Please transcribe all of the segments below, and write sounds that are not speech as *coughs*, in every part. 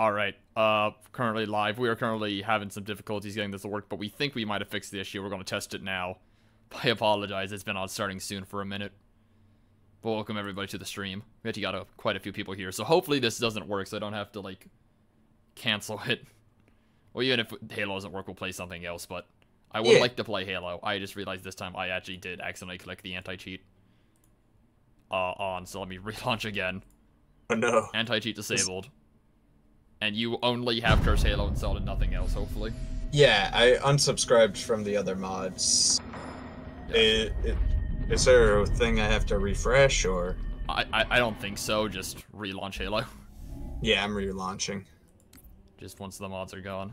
All right. Uh, currently live. We are currently having some difficulties getting this to work, but we think we might have fixed the issue. We're going to test it now. *laughs* I apologize. It's been on starting soon for a minute. But welcome everybody to the stream. We actually got a, quite a few people here, so hopefully this doesn't work, so I don't have to like cancel *laughs* it. Well, even if Halo doesn't work, we'll play something else. But I would Yeah. like to play Halo. I just realized this time I actually did accidentally click the anti-cheat uh, on. So let me *laughs* relaunch again. Oh no. Anti-cheat disabled. And you only have Cursed Halo installed and nothing else, hopefully. Yeah, I unsubscribed from the other mods. Yeah. I- i- is there a thing I have to refresh or? I, I, I don't think so. Just relaunch Halo. *laughs* Yeah, I'm relaunching. Just once the mods are gone.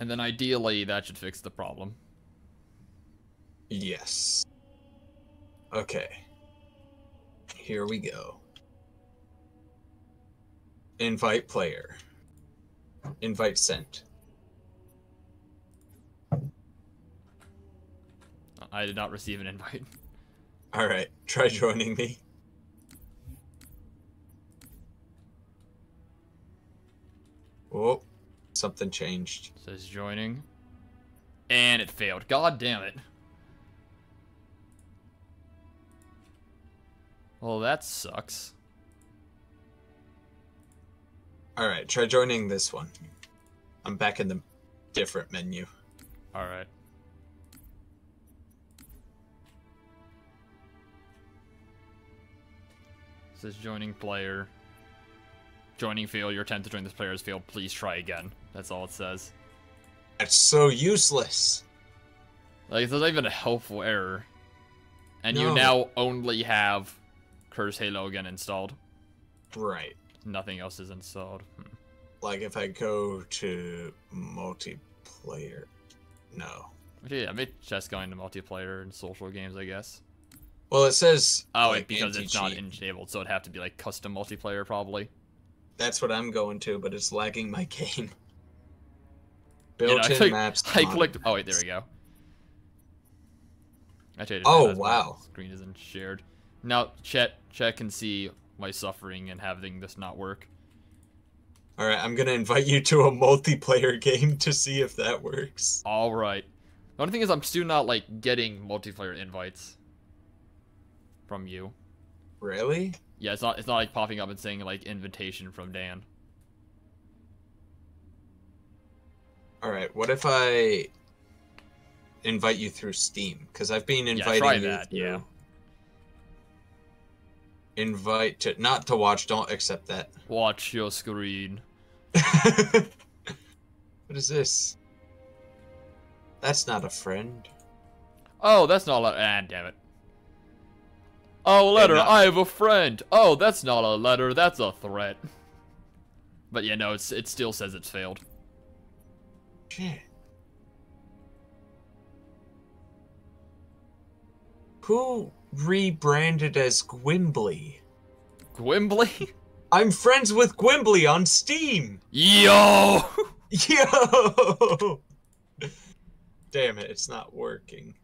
And then ideally, that should fix the problem. Yes. Okay. Here we go. Invite player. Invite sent. I did not receive an invite. *laughs* Alright, try joining me. Oh, something changed. says joining. And it failed. God damn it. Well, that sucks. Alright, try joining this one. I'm back in the different menu. Alright. Says joining player. Joining failed. Your attempt to join this player has failed. Please try again. That's all it says. That's so useless. Like, there's not even a helpful error. And you now only have Cursed Halo again installed. Right. Nothing else is installed. Hmm. Like if I go to multiplayer. No. Yeah, maybe just going to multiplayer and social games, I guess. Well, it says. Oh, like, wait, because it's not enabled, so it'd have to be like custom multiplayer, probably. That's what I'm going to, but it's lagging my *laughs* game. You know, I Built-in maps. *laughs* I clicked. Oh wait, there we go. Actually, Oh, wow. Screen isn't shared. Now, chat, chat can see my suffering and having this not work. All right, I'm gonna invite you to a multiplayer *laughs* game to see if that works. All right. The only thing is, I'm still not like getting multiplayer invites from you. Really? Yeah, it's not. It's not like popping up and saying like invitation from Dan. All right. What if I invite you through Steam? Because I've been inviting Yeah, try you that, through. yeah. Invite to not to watch. Don't accept that. Watch your screen. *laughs* what is this? That's not a friend. Oh, that's not a letter. Ah, damn it. Oh, letter. no. I have a friend. Oh, that's not a letter. That's a threat. But yeah, no, it's it still says it's failed. Shit. Who rebranded as Gwimbly? Gwimbly? I'm friends with Gwimbly on Steam. Yo! Yo! Damn it, it's not working.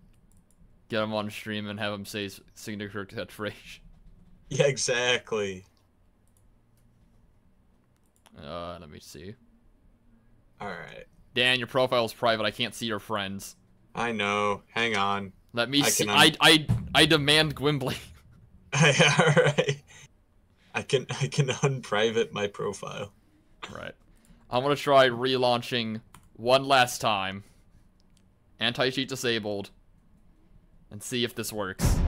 Get him on stream and have him say his signature catchphrase. Yeah, exactly. Uh, let me see. Alright. Dan, your profile is private. I can't see your friends. I know. Hang on. Let me I see. I, I, I demand Gwimbly. *laughs* *laughs* Alright. I can I can unprivate my profile. right. I'm gonna try relaunching one last time. Anti-cheat disabled. And see if this works.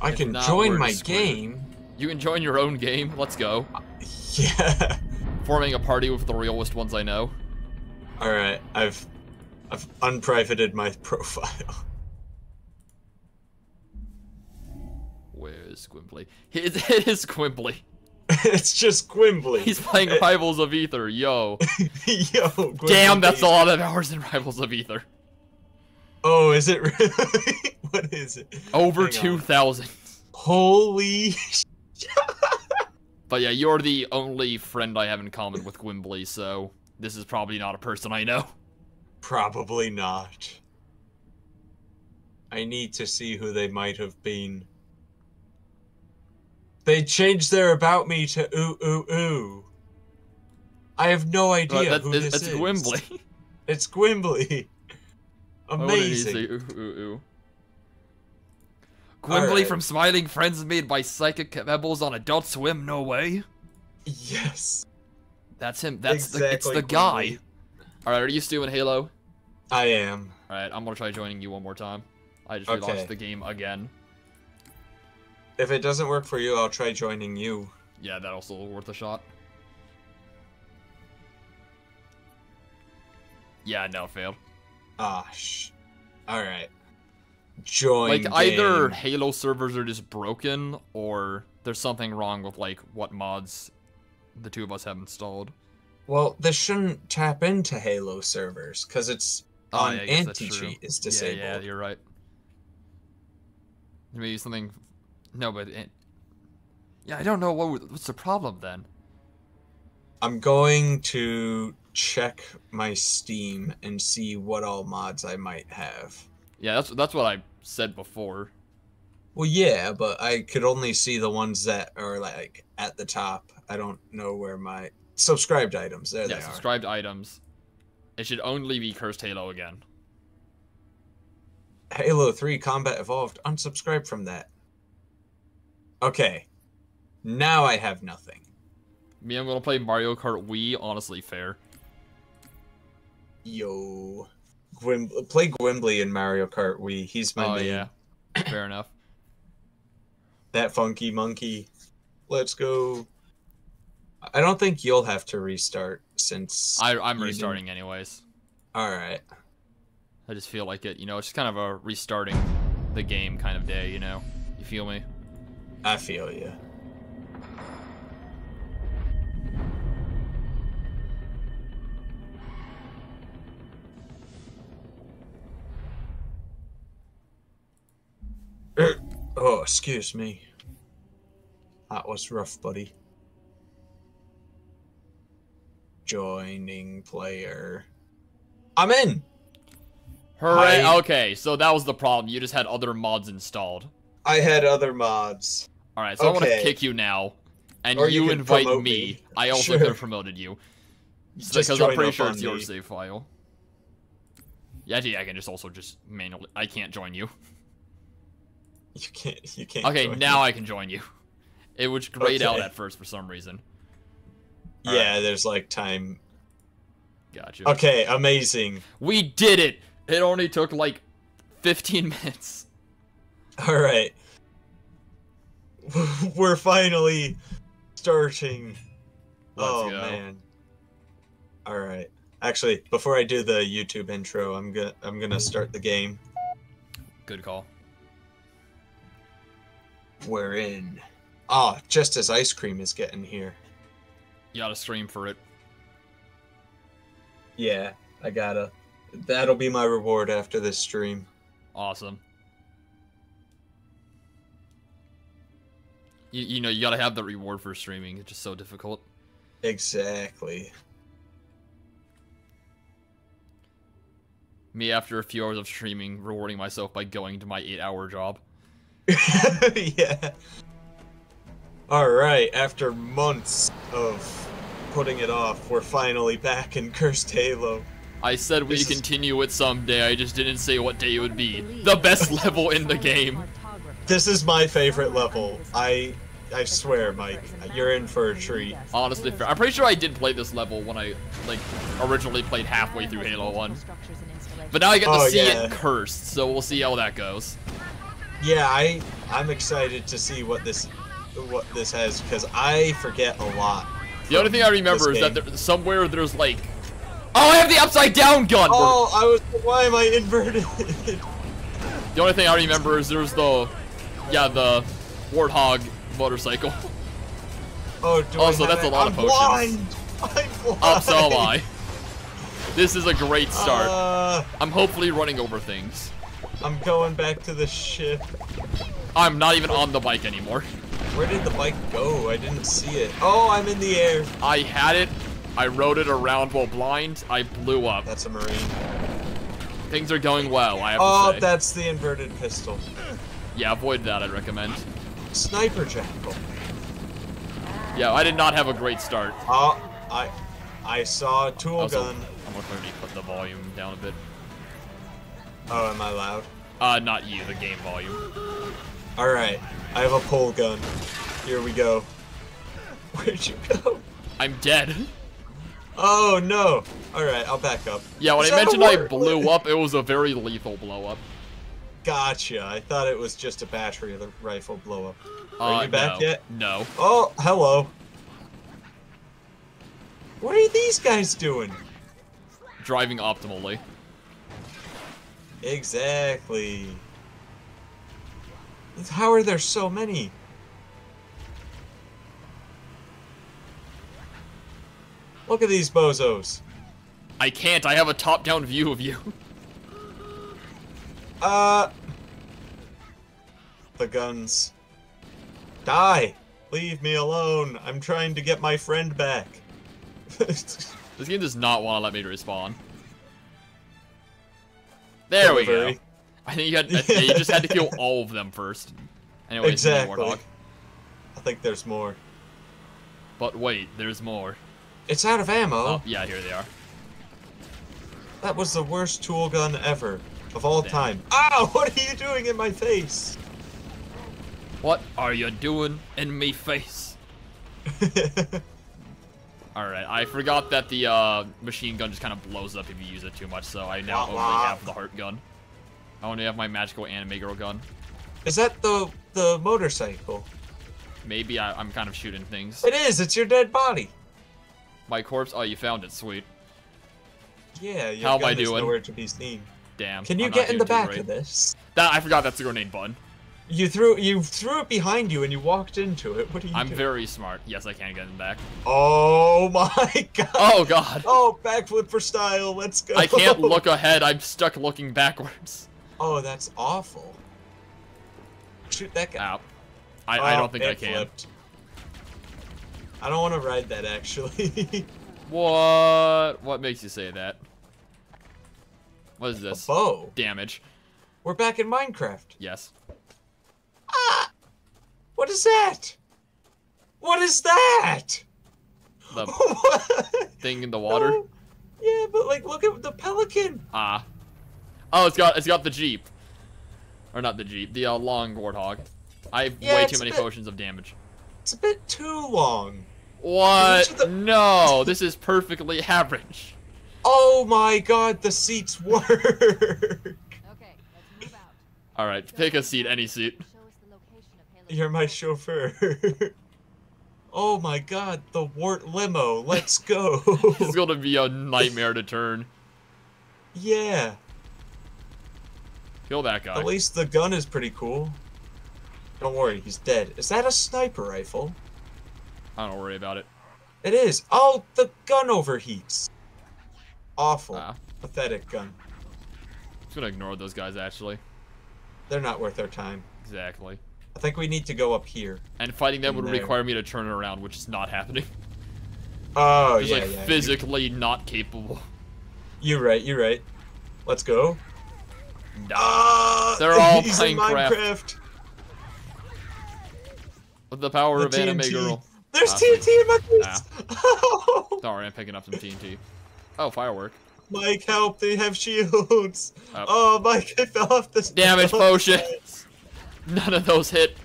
I If can not, join my screwed. game. You can join your own game. Let's go. Uh, yeah. *laughs* Forming a party with the realest ones I know. Alright, I've I've unprivated my *laughs* profile. Where is Gwimbly? It, *laughs* it is Gwimbly. *laughs* it's just Gwimbly. He's playing Eh, Rivals of Aether. Yo. Yo, Gwimbly. Damn, that's a lot of hours in Rivals of Aether. Oh, is it really? what is it? Over Hang on. 2,000. Holy But yeah, you're the only friend I have in common with Gwimbly, so this is probably not a person I know. Probably not. I need to see who they might have been. They changed their about me to ooh ooh ooh. I have no idea Uh, that- who *laughs* *laughs* it's, this it's is. Gwimbly. It's Gwimbly. Why wouldn't he Amazing. say ooh, ooh, ooh? Gwimbly right. from Smiling Friends made by Psychic Pebbles on Adult Swim. No way. Yes. That's him. That's the, it's exactly the guy. All right, are you still in Halo? I am. All right, I'm gonna try joining you one more time. I just Okay. relaunched the game again. If it doesn't work for you, I'll try joining you. Yeah, that also worth a shot. Yeah, no, failed. Ah, sh. All right. Join. Like either. Halo servers are just broken, or there's something wrong with like what mods the two of us have installed. Well, this shouldn't tap into Halo servers because it's Oh, on yeah, I guess that's anti cheat is disabled. yeah, yeah, you're right. Maybe something. No, but it... yeah, I don't know what what's the problem then. I'm going to check my Steam and see what all mods I might have. Yeah, that's that's what I said before. Well, yeah, but I could only see the ones that are like at the top. I don't know where my subscribed items. There yeah, they are. subscribed items. It should only be Cursed Halo again. Halo 3 Combat Evolved. Unsubscribe from that. Okay. Now I have nothing. Me, I'm gonna play Mario Kart Wii. Honestly, fair. Yo. Gwim- play Gwimbly in Mario Kart Wii. He's my oh main. yeah, fair enough. That funky monkey. Let's go. I don't think you'll have to restart since. I I'm you restarting anyways. All right. I just feel like it. You know, it's just kind of a restarting the game kind of day. You know, you feel me? I feel you. *clears throat* Oh, excuse me. That was rough, buddy. Joining player. I'm in. Hooray! Hi. Okay, so that was the problem. You just had other mods installed. I had other mods. All right, so I want to Okay. kick you now, and Or you you invite me. me. I also Sure. could have promoted you. Just because I'm pretty sure it's your save file. Yeah, I can just also just manually. I can't join you. You can't. You can't. Okay, now me. I can join you. It was grayed out at first for some reason. Yeah, there's like time. Gotcha. Okay, amazing. We did it. It only took like 15 *laughs* minutes. All right. *laughs* We're finally starting. Let's oh go. man. All right. Actually, before I do the YouTube intro, I'm gonna I'm gonna start the game. Good call. We're in. Ah, just as ice cream is getting here. You gotta stream for it. Yeah, I gotta. That'll be my reward after this stream. Awesome. You, you know, you gotta have the reward for streaming. It's just so difficult. Exactly. Me, after a few hours of streaming, rewarding myself by going to my eight hour job. *laughs* yeah. All right. After months of putting it off, we're finally back in Cursed Halo. I said we This is- continue it someday, I just didn't say what day it would be. The best *laughs* level in the game. This is my favorite level. I I swear, Mike, you're in for a treat. Honestly. I'm pretty sure I did play this level when I, like, originally played halfway through Halo 1. But now I get to Oh, see yeah. it cursed, so we'll see how that goes. Yeah, I I'm excited to see what this what this has because I forget a lot. The only thing I remember is that there, somewhere there's, like... Oh, I have the upside down gun! Oh, I was. Why am I inverted? The only thing I remember is there's the... Yeah, the Warthog motorcycle. oh, do Also, that's a lot I'm of potions. Blind. I'm blind. Up, so am I. This is a great start. Uh, I'm hopefully running over things. I'm going back to the ship. I'm not even on the bike anymore. Where did the bike go? I didn't see it. Oh, I'm in the air. I had it. I rode it around while blind. I blew up. That's a marine. Things are going well, I have Oh, to say. that's the inverted pistol. Yeah, avoid that, I'd recommend. Sniper jackal. Yeah, I did not have a great start. Oh, I, I saw a tool Also, gun. I'm gonna quickly put the volume down a bit. Oh, am I loud? Uh, not you, the game volume. All right, I have a pole gun. Here we go. *laughs* Where'd you go? I'm dead. Oh no! All right, I'll back up. Yeah, when Is I mentioned I blew up, it was a very lethal blow up. Gotcha. I thought it was just a battery rifle blow up. Are Uh, you back no. yet? No. Oh, hello. What are these guys doing? Driving optimally. Exactly. How are there so many? Look at these bozos. I can't, I have a top-down view of you. Uh. The guns. Die! Leave me alone. I'm trying to get my friend back. *laughs* This game does not want to let me respawn. There we go. *laughs* I think you had, yeah, you just had to kill all of them first. Anyways, Exactly. I think there's more. But wait, there's more. It's out of ammo. Oh, yeah, here they are. That was the worst tool gun ever. Of all Damn. time. Ow! *laughs* What are you doing in my face? What are you doing in me face? *laughs* Alright, I forgot that the uh, machine gun just kind of blows up if you use it too much, so I now Wah, only wah. have the heart gun. I only have my magical anime girl gun. Is that the the motorcycle? Maybe I, I'm kind of shooting things. It is. It's your dead body. My corpse? Oh, you found it. Sweet. Yeah. Your How am I doing? nowhere to be seen. Damn. Can you I'm get in the back of this? That, I forgot that's the grenade bun. You threw you threw it behind you and you walked into it. What are you I'm doing? very smart. Yes, I can get in the back. Oh *laughs* my god. Oh, God. Oh, backflip for style. Let's go. I can't *laughs* look ahead. I'm stuck looking backwards. Oh, that's awful. Shoot that guy. Ow. I, I Oh, don't think I can. flipped. I don't want to ride that actually. *laughs* What? What makes you say that? What is A this? bow. Damage. We're back in Minecraft. Yes. Ah! What is that? What is that? The *laughs* thing in the water. No. Yeah, but like, look at the pelican. Ah. Oh, it's got it's got the jeep. Or not the jeep, the uh, long warthog. I have Yeah, way too many bit- potions of damage. It's a bit too long. What? The- No, this is perfectly *laughs* average. Oh my god, the seats *laughs* work. Okay, let's move out. All right, pick a seat, any seat. Show us the location of Halo. You're my chauffeur. *laughs* oh my god, the Wart limo. Let's go. It's gonna be a nightmare to turn. yeah. Kill that guy. At least the gun is pretty cool. Don't worry, he's dead. Is that a sniper rifle? I don't worry about it. It is. Oh, the gun overheats. Awful. Ah. Pathetic gun. just gonna ignore those guys actually. They're not worth our time. Exactly. I think we need to go up here. And fighting them would there. require me to turn around, which is not happening. *laughs* Oh, yeah, like yeah. physically not capable. You're right, you're right. Let's go. Nah. Ah, They're all *laughs* he's playing in. Minecraft. With the power The of anime girl. There's Ah, TNT in my face. Oh, *laughs* Don't I'm picking up some TNT. Oh, firework. Mike, help! They have shields. Oh. Oh, Mike, I fell off this. *laughs* Damage potions. None of those hit.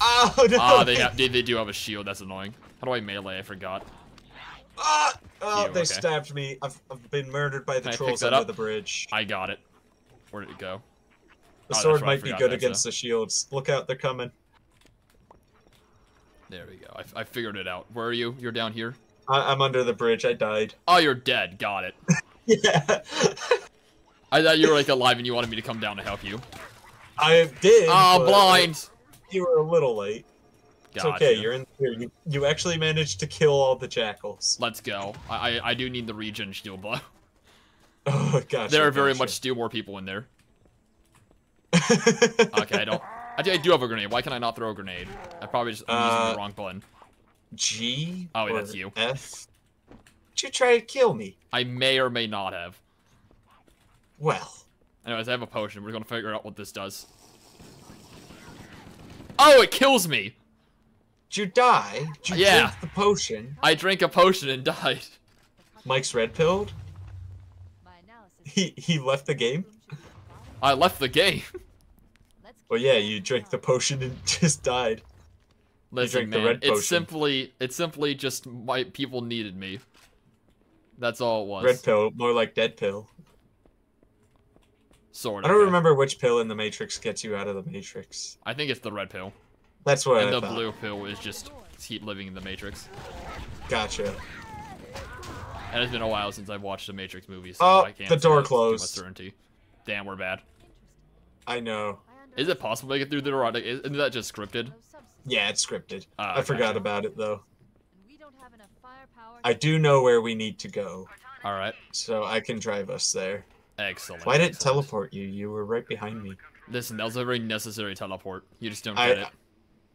Oh no! Ah, they have. They, they do have a shield. That's annoying. How do I melee? I forgot. Ah! Oh, You, they okay. stabbed me. I've, I've been murdered by the Can trolls under the bridge. I got it. Where did it go? The oh, that's sword might be good against the shields. Look out, they're coming. There we go. I, I figured it out. Where are you? You're down here. I, I'm under the bridge. I died. *laughs* Oh, you're dead. Got it. Yeah. I thought you were like alive and you wanted me to come down to help you. I did. Oh, blind. You were a little late. It's okay. You're in here. You, you actually managed to kill all the jackals. Let's go. I, I I do need the regen shield blow. *laughs* Oh gosh. There are very much still more people in there. *laughs* Okay, I don't. I do, I do have a grenade. Why can I not throw a grenade? I probably just I'm using Uh, the wrong button. G. Oh, wait, that's you. F. Did you try to kill me? I may or may not have. Well. Anyways, I have a potion. We're gonna figure out what this does. Oh, it kills me. Did you die? Did you Yeah. drink the potion? I drank a potion and *laughs* died. Mike's red pilled? He he left the game? I left the game. *laughs* Well yeah, you drank the potion and *laughs* just died. Listen, drank the man, red it's simply, it's simply just my people needed me. That's all it was. Red pill, more like dead pill. Sort I don't yeah. remember which pill in the Matrix gets you out of the Matrix. I think it's the red pill, That's what and I the thought. blue pill is just keep living in the Matrix. Gotcha. And it's been a while since I've watched a Matrix movie, so Oh, I can't. the door closed. with too much certainty. Damn, we're bad. I know. Is it possible to get through the door? Like, Isn't that just scripted? Yeah, it's scripted. Ah, I forgot gotcha. about it though. We don't have enough firepower. I do know where we need to go, All right. so I can drive us there. Excellent. Why did it teleport you? You were right behind me. Listen, that was a very necessary teleport. You just don't I- get it.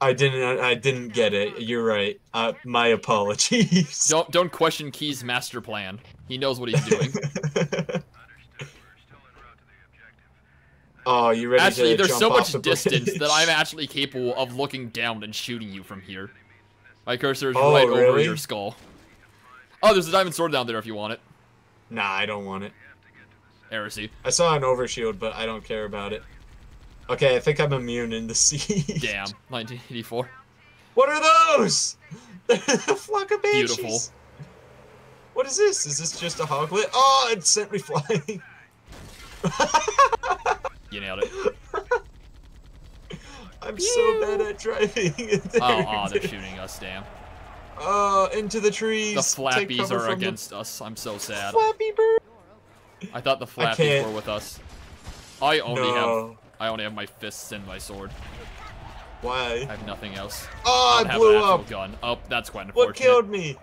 I didn't. I didn't get it. You're right. Uh, my apologies. Don't don't question Key's master plan. He knows what he's doing. *laughs* oh, you ready actually, there's so much the distance that I'm actually capable of looking down and shooting you from here. My cursor is Oh, right over your skull. Oh, there's a diamond sword down there if you want it. Nah, I don't want it. Heresy. I saw an overshield, but I don't care about it. Okay, I think I'm immune in the *laughs* sea. Damn. 1984. What are those? *laughs* a flock of banshees. Beautiful. What is this? Is this just a hoglet? Oh, it sent me flying. *laughs* You nailed it. I'm so bad at driving. Oh, oh, they're shooting us. Damn. Oh, into the trees. The flappies are from the against us. I'm so sad. Flappy bird. I thought the flappies were with us. I only have No. I only have my fists and my sword. Why? I have nothing else. Oh, I I blew up. gun. Oh, that's quite unfortunate. What killed me?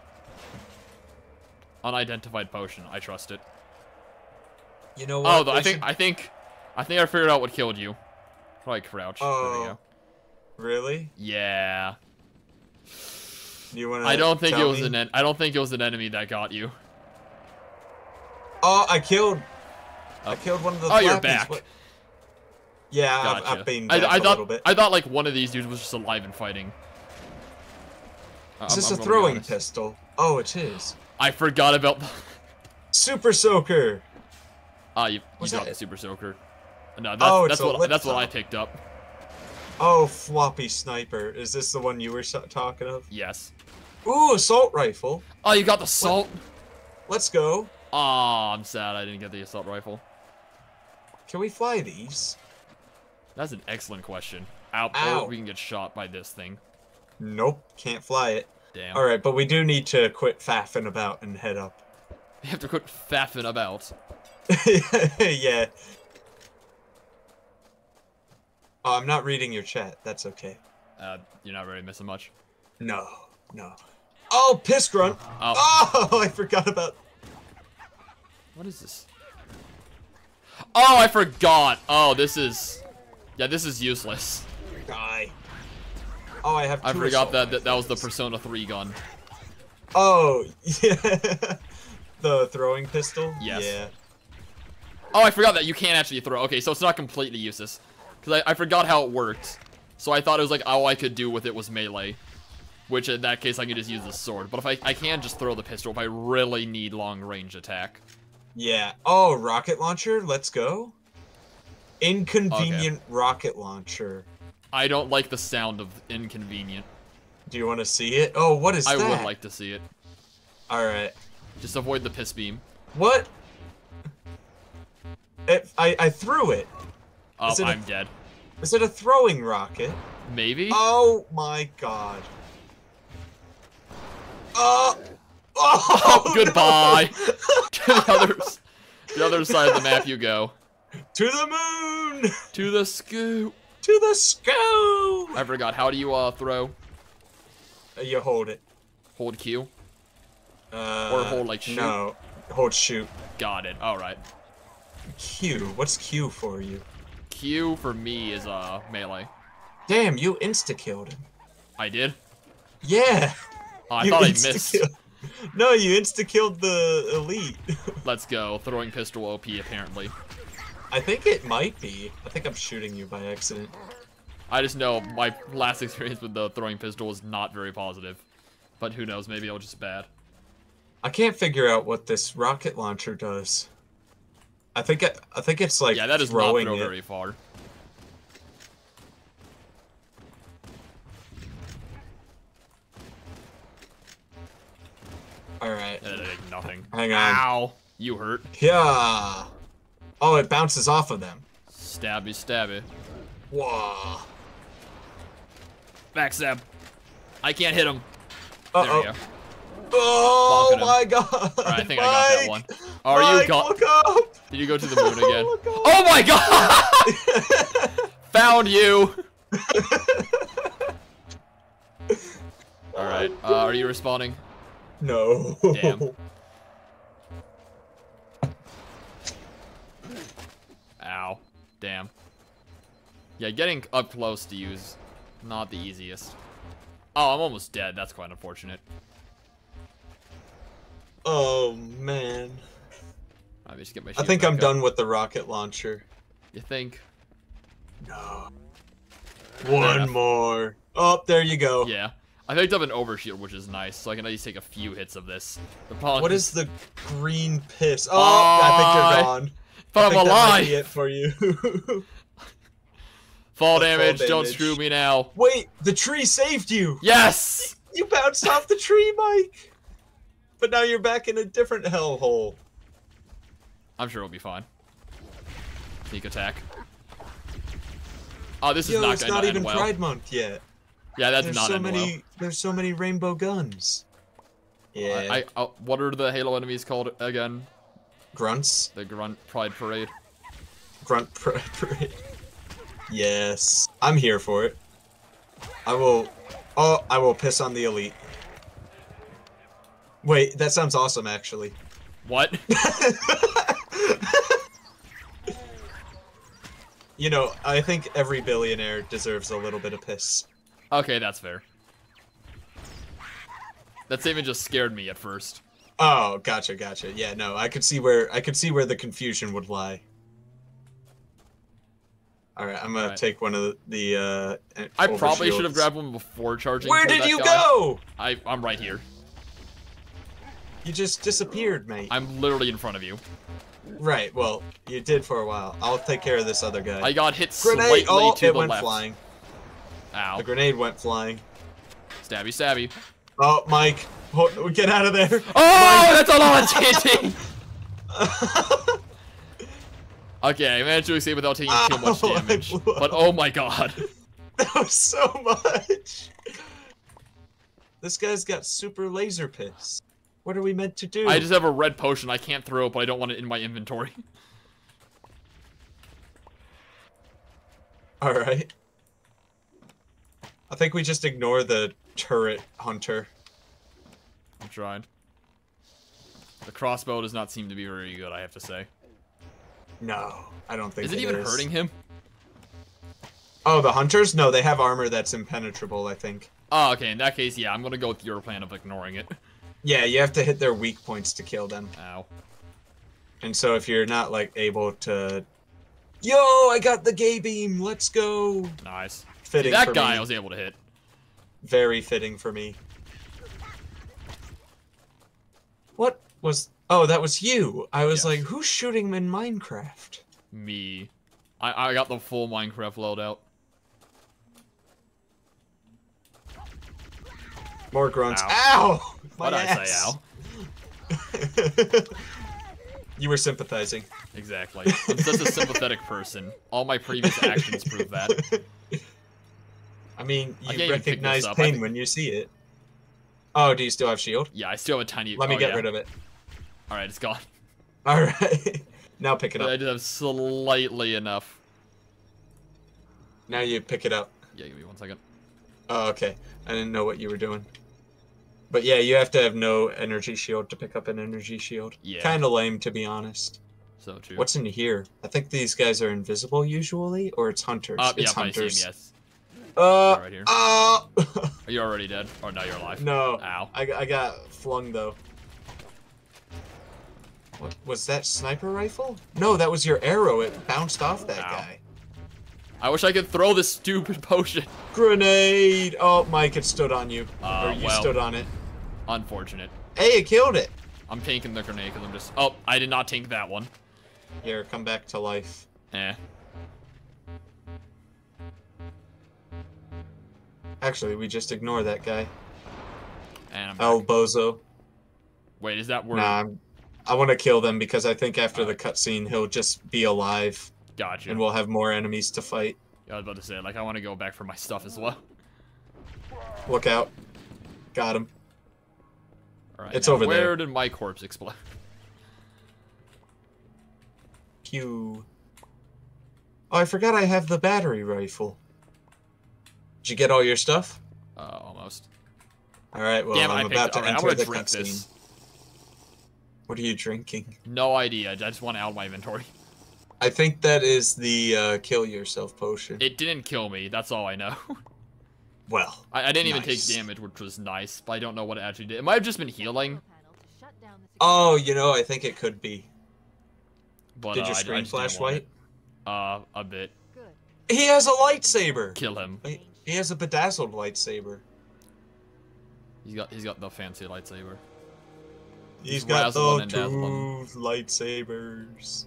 Unidentified potion. I trust it. You know oh, what? Oh, th- I think should- I think I think I figured out what killed you. Probably crouch. There we Oh. go. Really? Yeah. You wanna? I don't think it was me? an en- I don't think it was an enemy that got you. Oh, I killed. I Oh. killed one of the. Oh, you're back. What- Yeah, I've, I've been I, I a thought little bit. I thought like one of these dudes was just alive and fighting. Is I'm- this I'm a throwing pistol? Oh, it is. I forgot about. The- *laughs* Super soaker. Ah, you, you What's dropped the super soaker. No, that's, Oh, that's what that's what I picked up. Oh, floppy sniper. Is this the one you were talking of? Yes. Ooh, assault rifle. Oh, you got the salt. Let's go. Aw, I'm sad I didn't get the assault rifle. Can we fly these? That's an excellent question. Out, Ow. we can get shot by this thing. Nope, can't fly it. Damn. All right, but we do need to quit faffing about and head up. *laughs* We have to quit faffing about. *laughs* yeah. Oh, I'm not reading your chat. That's okay. Uh, you're not really missing much. No, no. Oh, piss grunt. Oh, Oh, *laughs* I forgot about. what is this? Oh, I forgot. Oh, this is, yeah, this is useless. Die. Oh, I have. I forgot that, that that was the. Persona 3 gun. Oh, yeah. *laughs* the throwing pistol. Yes. Yeah. Oh, I forgot that you can't actually throw. Okay, so it's not completely useless. Because I, I forgot how it worked. So I thought it was like all I could do with it was melee. Which in that case I could just use the sword. But if I, I can just throw the pistol if I really need long range attack. Yeah. Oh, rocket launcher. Let's go. Inconvenient rocket launcher. I don't like the sound of inconvenient. Do you want to see it? Oh, what is I that? would like to see it. All right. Just avoid the piss beam. What? It, I I threw it. Oh, it a- I'm dead. Is it a throwing rocket? Maybe? Oh my god. Uh, oh. *laughs* Oh. Goodbye. *laughs* *laughs* no! the other, the other side of the map you go. To the moon. To the scoop. To the scope. I forgot. How do you uh throw? You hold it. Hold Q. Uh, Or hold, like, shoot? No. Hold shoot. Got it. All right. Q. What's Q for you? Q for me is uh melee. Damn, you insta killed him. I did. Yeah. Oh, I you thought I missed. *laughs* No, you insta killed the elite. *laughs* Let's go. Throwing pistol OP apparently. I think it might be. I think I'm shooting you by accident. I just know my last experience with the throwing pistol was not very positive. But who knows, maybe I was just bad. I can't figure out what this rocket launcher does. I think it, I think it's like yeah, that does not throw it. very far. All right. Uh, nothing. Hang on. Ow. You hurt. Yeah. Oh, it bounces off of them. Stabby, stabby. Whoa. Backstab. I can't hit him. Uh There oh. we go. Oh my god. Alright, I think I got that one. Are you Mike, look up. Did you go to the moon *laughs* again? Oh my god! *laughs* Found you! *laughs* Alright, uh, are you respawning? No. Damn. Ow. Damn. Yeah, getting up close to you is not the easiest. Oh, I'm almost dead. That's quite unfortunate. Oh man. Let just get my I think I'm up. done with the rocket launcher. You think? No. One more. Oh, there you go. Yeah. I picked up an overshield, which is nice, so I can at least take a few hits of this. The What is the green piss? Oh, I think you're gone. But I'm think that might be alive! it for you. *laughs* Fall Fall damage, don't damage. screw me now. Wait, the tree saved you. Yes! *laughs* You bounced off the tree, Mike. But now you're back in a different hellhole. I'm sure it'll be fine. Sneak attack. Oh, this is Yo, not it's gonna not even well. Pride Month yet. Yeah, that's there's not so end many. well. There's so many rainbow guns. Yeah. I, I, uh, what are the Halo enemies called again? Grunts. The Grunt Pride Parade. Grunt Pride Parade. Yes, I'm here for it. I will. Oh, I will piss on the elite. Wait, that sounds awesome, actually. What? *laughs* You know, I think every billionaire deserves a little bit of piss. okay, that's fair. That statement just scared me at first. Oh, gotcha, gotcha. Yeah, no, I could see where I could see where the confusion would lie. All right, I'm gonna Alright. take one of the. the uh, I probably should have grabbed one before charging. Where did you guy. go? I, I'm right here. You just disappeared, mate. I'm literally in front of you. Right. Well, you did for a while. I'll take care of this other guy. I got hit Grenade! slightly Oh, to it the went left. flying. Ow. The grenade went flying. Stabby, stabby. Oh, Mike, get out of there. Oh, that's a lot of TNT! Okay, I managed to escape without taking too oh, much damage. But oh my god. *laughs* that was so much. This guy's got super laser piss. What are we meant to do? I just have a red potion. I can't throw it, but I don't want it in my inventory. *laughs* All right. I think we just ignore the turret hunter. I'm trying. The crossbow does not seem to be very good, I have to say. No, I don't think Is it even is. hurting him? Oh, the hunters? No, they have armor that's impenetrable. I think. Oh, okay, in that case, yeah, I'm gonna go with your plan of ignoring it. Yeah, you have to hit their weak points to kill them. Ow. And so if you're not like able to, yo, I got the gay beam. Let's go. Nice. Fitting that for guy me. I was able to hit. Very fitting for me. What was? Oh, that was you. I was Yes. like, who's shooting in Minecraft? Me. I, I got the full Minecraft loadout. More grunts. Ow. Ow! My What'd I say, ow? *laughs* you were sympathizing. Exactly. I'm such a sympathetic person. All my previous *laughs* actions prove that. I mean, you even pick this recognize pain think- when you see it. Oh, do you still have shield? Yeah, I still have a tiny. Let me oh, get yeah. rid of it. Alright, it's gone. *laughs* All right. *laughs* now pick it But I did have slightly enough. Now you pick it up. Yeah, give me one second. Oh, okay. I didn't know what you were doing. But yeah, you have to have no energy shield to pick up an energy shield. Yeah. Kind of lame, to be honest. So true. What's in here? I think these guys are invisible usually, or it's hunters. Uh, it's yeah, I see him, hunters. yes. Uh, Right here. uh, *laughs* Are you already dead? Or no, you're alive. no. Ow. I, I got flung though. What was that sniper rifle? No, that was your arrow. It bounced off that Ow. guy. I wish I could throw this stupid *laughs* potion. Grenade! Oh, Mike, it stood on you. Uh, or you well. stood on it. Unfortunate. Hey, it killed it! I'm tanking the grenade because I'm just. Oh, I did not tank that one. Here, come back to life. Eh. Actually, we just ignore that guy. And I'm Oh, back. bozo. Wait, is that where? Nah, I'm, I want to kill them because I think after the cutscene he'll just be alive Gotcha. and we'll have more enemies to fight. Yeah, I was about to say, like, I want to go back for my stuff as well. Look out. Got him. All right. It's over where there. did my corpse explode? Q. Oh, I forgot I have the battery rifle. Did you get all your stuff? Uh, almost. All right. Well, Damn I'm about to right, enter the drink cutscene. this. What are you drinking? No idea. I just want it out of my inventory. I think that is the uh, kill yourself potion. It didn't kill me. That's all I know. *laughs* well, I, I didn't even take damage, which was nice, but I don't know what it actually did. It might have just been healing, Panel to shut down the oh, you know, I think it could be. but Did uh, your I- I screen flash white? Uh, a bit. Good. He has a lightsaber. Kill him. He he has a bedazzled lightsaber. He's got he's got the fancy lightsaber. He's He's got razzle the and two dazzle lightsabers.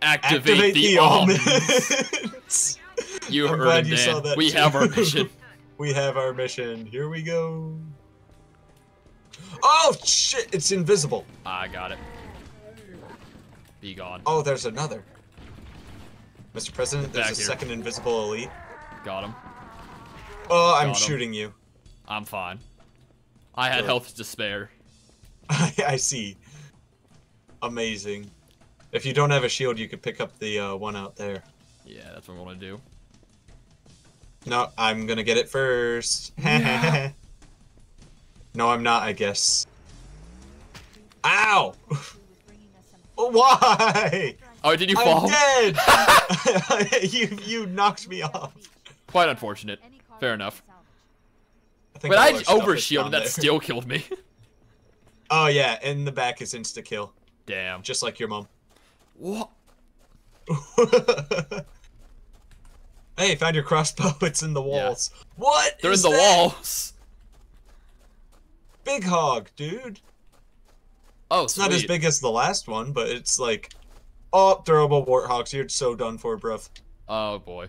Activate, the, omens. omens. *laughs* You I'm heard glad it, you saw that We too. have our mission. *laughs* *laughs* we have our mission. Here we go. Oh shit! It's invisible. I got it. Be gone. Oh, there's another. Mr. President, there's Back a here. second invisible elite. Got him. Oh, I'm Got him. shooting you. I'm fine. I had Good. health to spare. I, *laughs* I see. Amazing. If you don't have a shield, you could pick up the uh, one out there. Yeah, that's what I'm gonna do. No, I'm gonna get it first. *laughs* Yeah. no, I'm not, I guess. Ow! Who was bringing us some Why? Oh, did you I'm fall? dead! *laughs* you you knocked me off. Quite unfortunate. Fair we over can salvage. I think But I our stuff overshielded. That there. still killed me. *laughs* Oh yeah, in the back is insta kill, Damn. just like your mom. What? *laughs* hey, found your crossbow. *laughs* It's in the Yeah. walls. What? They're in the that? walls. Big hog, dude. Oh, It's sweet. not as big as the last one, but it's like, oh, throwable warthogs. You're so done for, bruv. Oh boy.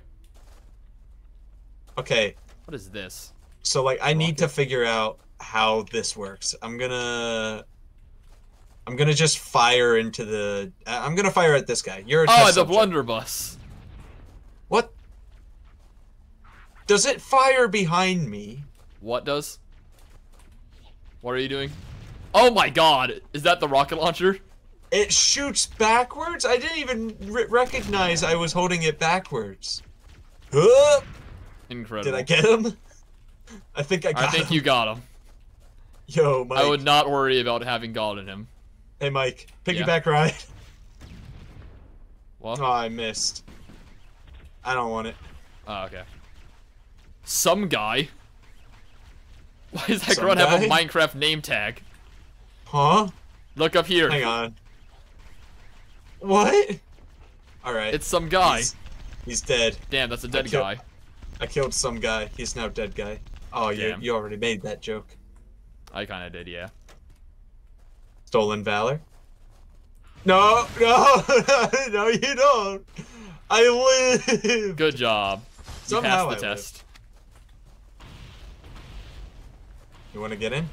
Okay, What is this? So like, I need to figure out how this works. I'm gonna, I'm gonna just fire into the. I'm gonna fire at this guy. You're a Oh, the subject. blunderbuss. What? Does it fire behind me? What does? What are you doing? Oh my god! Is that the rocket launcher? It shoots backwards? I didn't even re- recognize I was holding it backwards. Huh? Incredible. Did I get him? I think I got him. I think him. you got him. *laughs* Yo, Mike. I would not worry about having gotten him. Hey, Mike. Yeah. Piggyback ride. Well, Oh, I missed. I don't want it. oh, okay. Some guy. *laughs* Why does that Some grunt have a? Minecraft name tag? Huh? Look up here. Hang on. What? Alright. It's some guy. He's, he's dead. Damn, that's a dead killed- guy. I killed some guy. He's now dead guy. Oh, you, Damn. you already made that joke. I kind of did, yeah. Stolen valor? No, no, *laughs* no, you don't. I live. Good job. You Somehow passed the I live. test. You want to get in?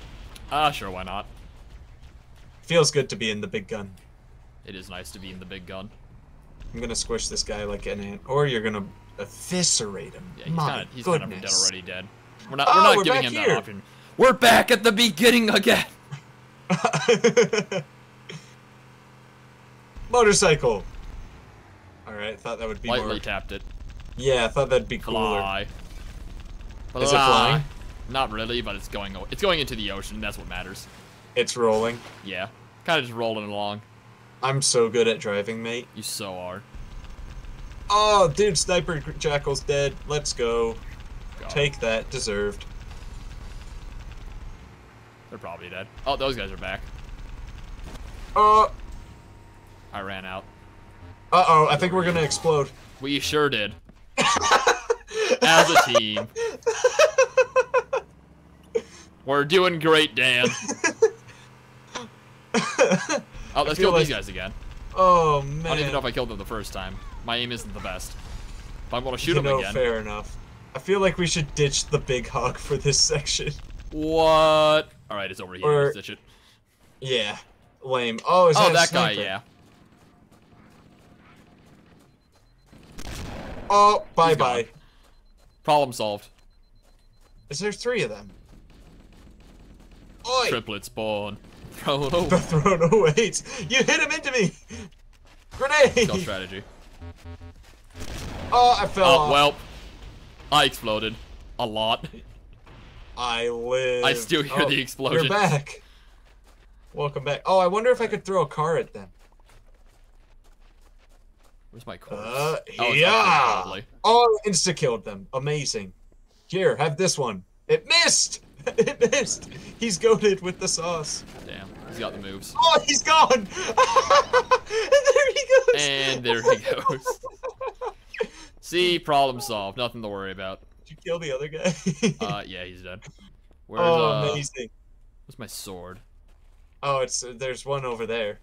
Ah, sure, why not? Feels good to be in the big gun. It is nice to be in the big gun. I'm gonna squish this guy like an ant, or you're gonna eviscerate him. Yeah, he's My kind of he's kind of dead already dead. We're not Oh, we're not we're oh, giving him here. that option. We're back at the beginning again. *laughs* Motorcycle. All right, thought that would be Lightly more. tapped it. Yeah, I thought that'd be cooler. Fly. Is it flying? Not really, but it's going. It's going into the ocean. That's what matters. It's rolling. Yeah, kind of just rolling along. I'm so good at driving, mate. You so are. Oh, dude, Sniper Jackal's dead. Let's go. God, Take that. Deserved. They're probably dead. Oh, those guys are back. Oh, I ran out. Uh oh, I think we're gonna explode. We sure did. As a team. We're doing great, Dan. *laughs* Oh, let's kill these guys again. Oh man. I don't even know if I killed them the first time. My aim isn't the best. But I'm gonna shoot you them know, again. fair enough. I feel like we should ditch the big hog for this section. What? Alright, it's over here. Or- Let's ditch it. Yeah. Lame. Oh, is Oh, that, that guy, yeah. Oh, bye bye. Problem solved. Is there three of them? Oi! Triplet spawn. *laughs* Throw it *laughs* The over. throne awaits. You hit him into me. Grenade! Stealth strategy. Oh, I fell Oh, off. well. I exploded. A lot. I live. I still hear Oh, the explosion. You're back. Welcome back. Oh, I wonder if I could throw a car at them. Where's my corpse? Uh, oh, it's up there, yeah. Oh, insta killed them. Amazing. Here, have this one. It missed. *laughs* it missed. He's goaded with the sauce. Damn. He's got the moves. Oh, he's gone. *laughs* and there he goes. And there he goes. *laughs* See, problem solved. Nothing to worry about. Did you kill the other guy? Uh, *laughs* yeah, he's dead. Where's, oh, uh, amazing. where's my sword? Oh, it's uh, there's one over there.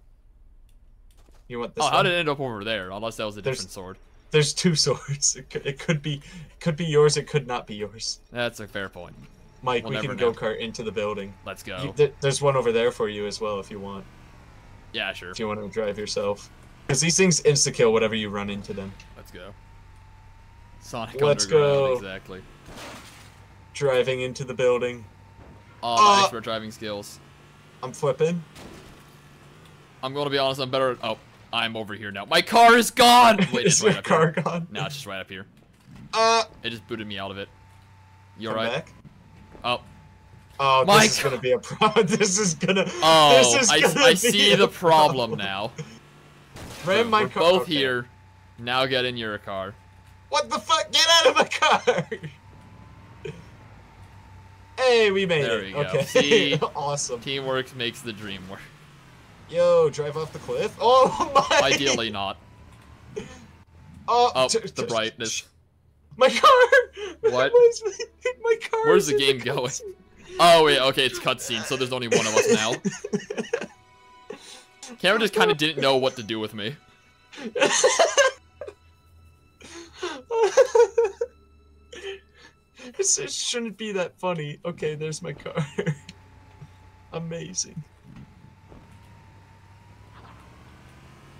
You want this? oh, how did it end up over there? Unless that was a There's- different sword. There's two *laughs* swords. It could, it could be, it could be yours. It could not be yours. That's a fair point. Mike, We'll we can go kart into the building. Let's go. You, th- there's one over there for you as well if you want. yeah, sure. If you want to drive yourself, because these things insta kill whatever you run into them. Let's go. Sonic Let's go. exactly. Driving into the building. Oh, my Uh, expert driving skills. I'm flipping. I'm gonna be honest, I'm better at- Oh, I'm over here now. My car is gone! *laughs* Wait, Is right car here. gone? No, it's just right up here. Uh, It just booted me out of it. You alright? Oh, Oh, My this is gonna be a problem. *laughs* this is gonna. oh, this is I, gonna I be see the problem now. Ram So my we're car. both okay. here. Now get in your car. What the fuck? Get out of my car! hey, we made There it. we go. Okay. See? *laughs* awesome. Teamwork makes the dream work. Yo, drive off the cliff. Oh my! Ideally not. *laughs* Oh, Oh, the brightness. My car. *laughs* What? My, car. Where's the game going? cutscene. Oh wait, okay, it's cutscene, so there's only one of us now. Cameron just kind of didn't know what to do with me. It shouldn't be that funny. Okay, there's my car. *laughs* Amazing.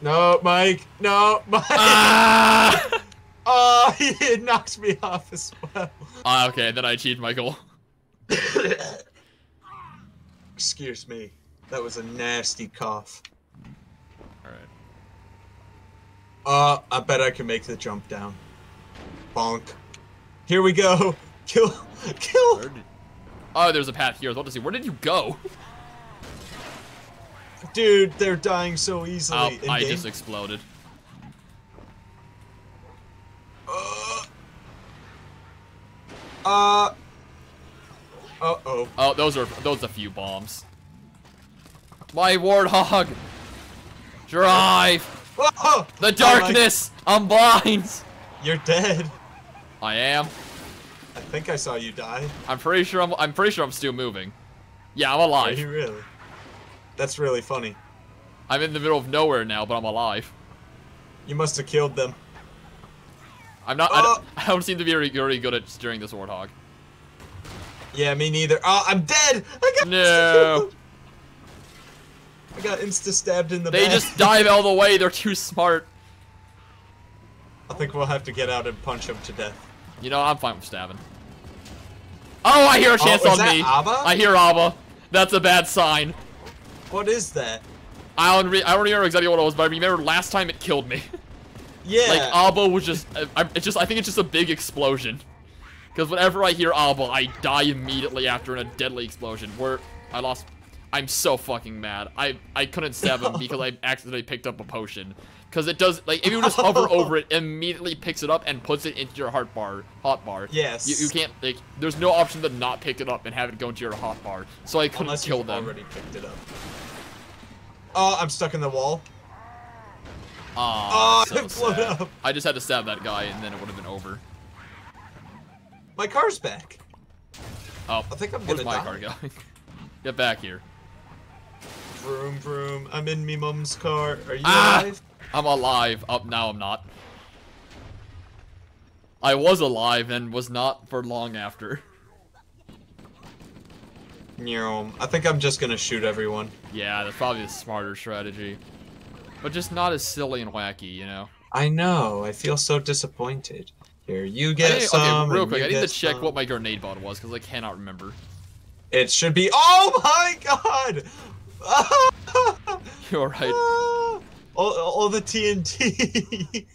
No, Mike. No, Mike. Ah! *laughs* Oh, he knocked me off as well. Ah, okay, then I achieved my goal. *laughs* Excuse me. That was a nasty cough. Alright. Uh, I bet I can make the jump down. Bonk. Here we go. Kill. Kill. Did... Oh, there's a path here. I was about to see. Where did you go? Dude, they're dying so easily. Oh, I game. just exploded. Uh. Uh. Uh oh. Oh, those are those a few bombs. My warthog! Drive! Oh, The darkness! I'm blind! You're dead. I am. I think I saw you die. I'm pretty sure I'm I'm pretty sure I'm still moving. Yeah, I'm alive. Are you really? That's really funny. I'm in the middle of nowhere now, but I'm alive. You must have killed them. I'm not. I, Oh. don't, uh. *laughs* I don't seem to be very, very good at steering this warthog. Yeah, me neither. Oh, I'm dead. I got No. I got insta stabbed in the They back. just dive all the way. They're too smart. *laughs* I think we'll have to get out and punch him to death. You know, I'm fine with stabbing. Oh, I hear a chance oh, is on that me. Abba? I hear Abba. That's a bad sign. What is that? I don't, re- I don't remember exactly what it was, but I remember last time it killed me. *laughs* Yeah. Like Abba was just, I, I- it's just, I think it's just a big explosion. Because whenever I hear Abba, I die immediately after in a deadly explosion. Where I lost, I'm so fucking mad. I I couldn't stab him *laughs* because I accidentally picked up a potion. Because it does, like, if you just hover *laughs* over it, it immediately picks it up and puts it into your heart bar, hot bar. Yes. You, you can't, like, there's no option to not pick it up and have it go into your hot bar. So I couldn't Unless kill them. already picked it up. Oh, I'm stuck in the wall. Aw, Oh, so it blew up. I just had to stab that guy, and then it would have been over. My car's back. Oh, I think I'm where's gonna my die. car going? *laughs* Get back here. Vroom vroom. I'm in me mum's car. Are you Ah! alive? I'm alive. Oh, Up now I'm not. I was alive and was not for long after. Nyom. I think I'm just gonna shoot everyone. Yeah, that's probably the smarter strategy. But just not as silly and wacky, you know? I know. I feel so disappointed. Here, you get need- some. okay, real quick, I need to check some. what my grenade button was, because I cannot remember. It should be. Oh my *laughs* god! *laughs* You're right. Ah. All, all the TNT.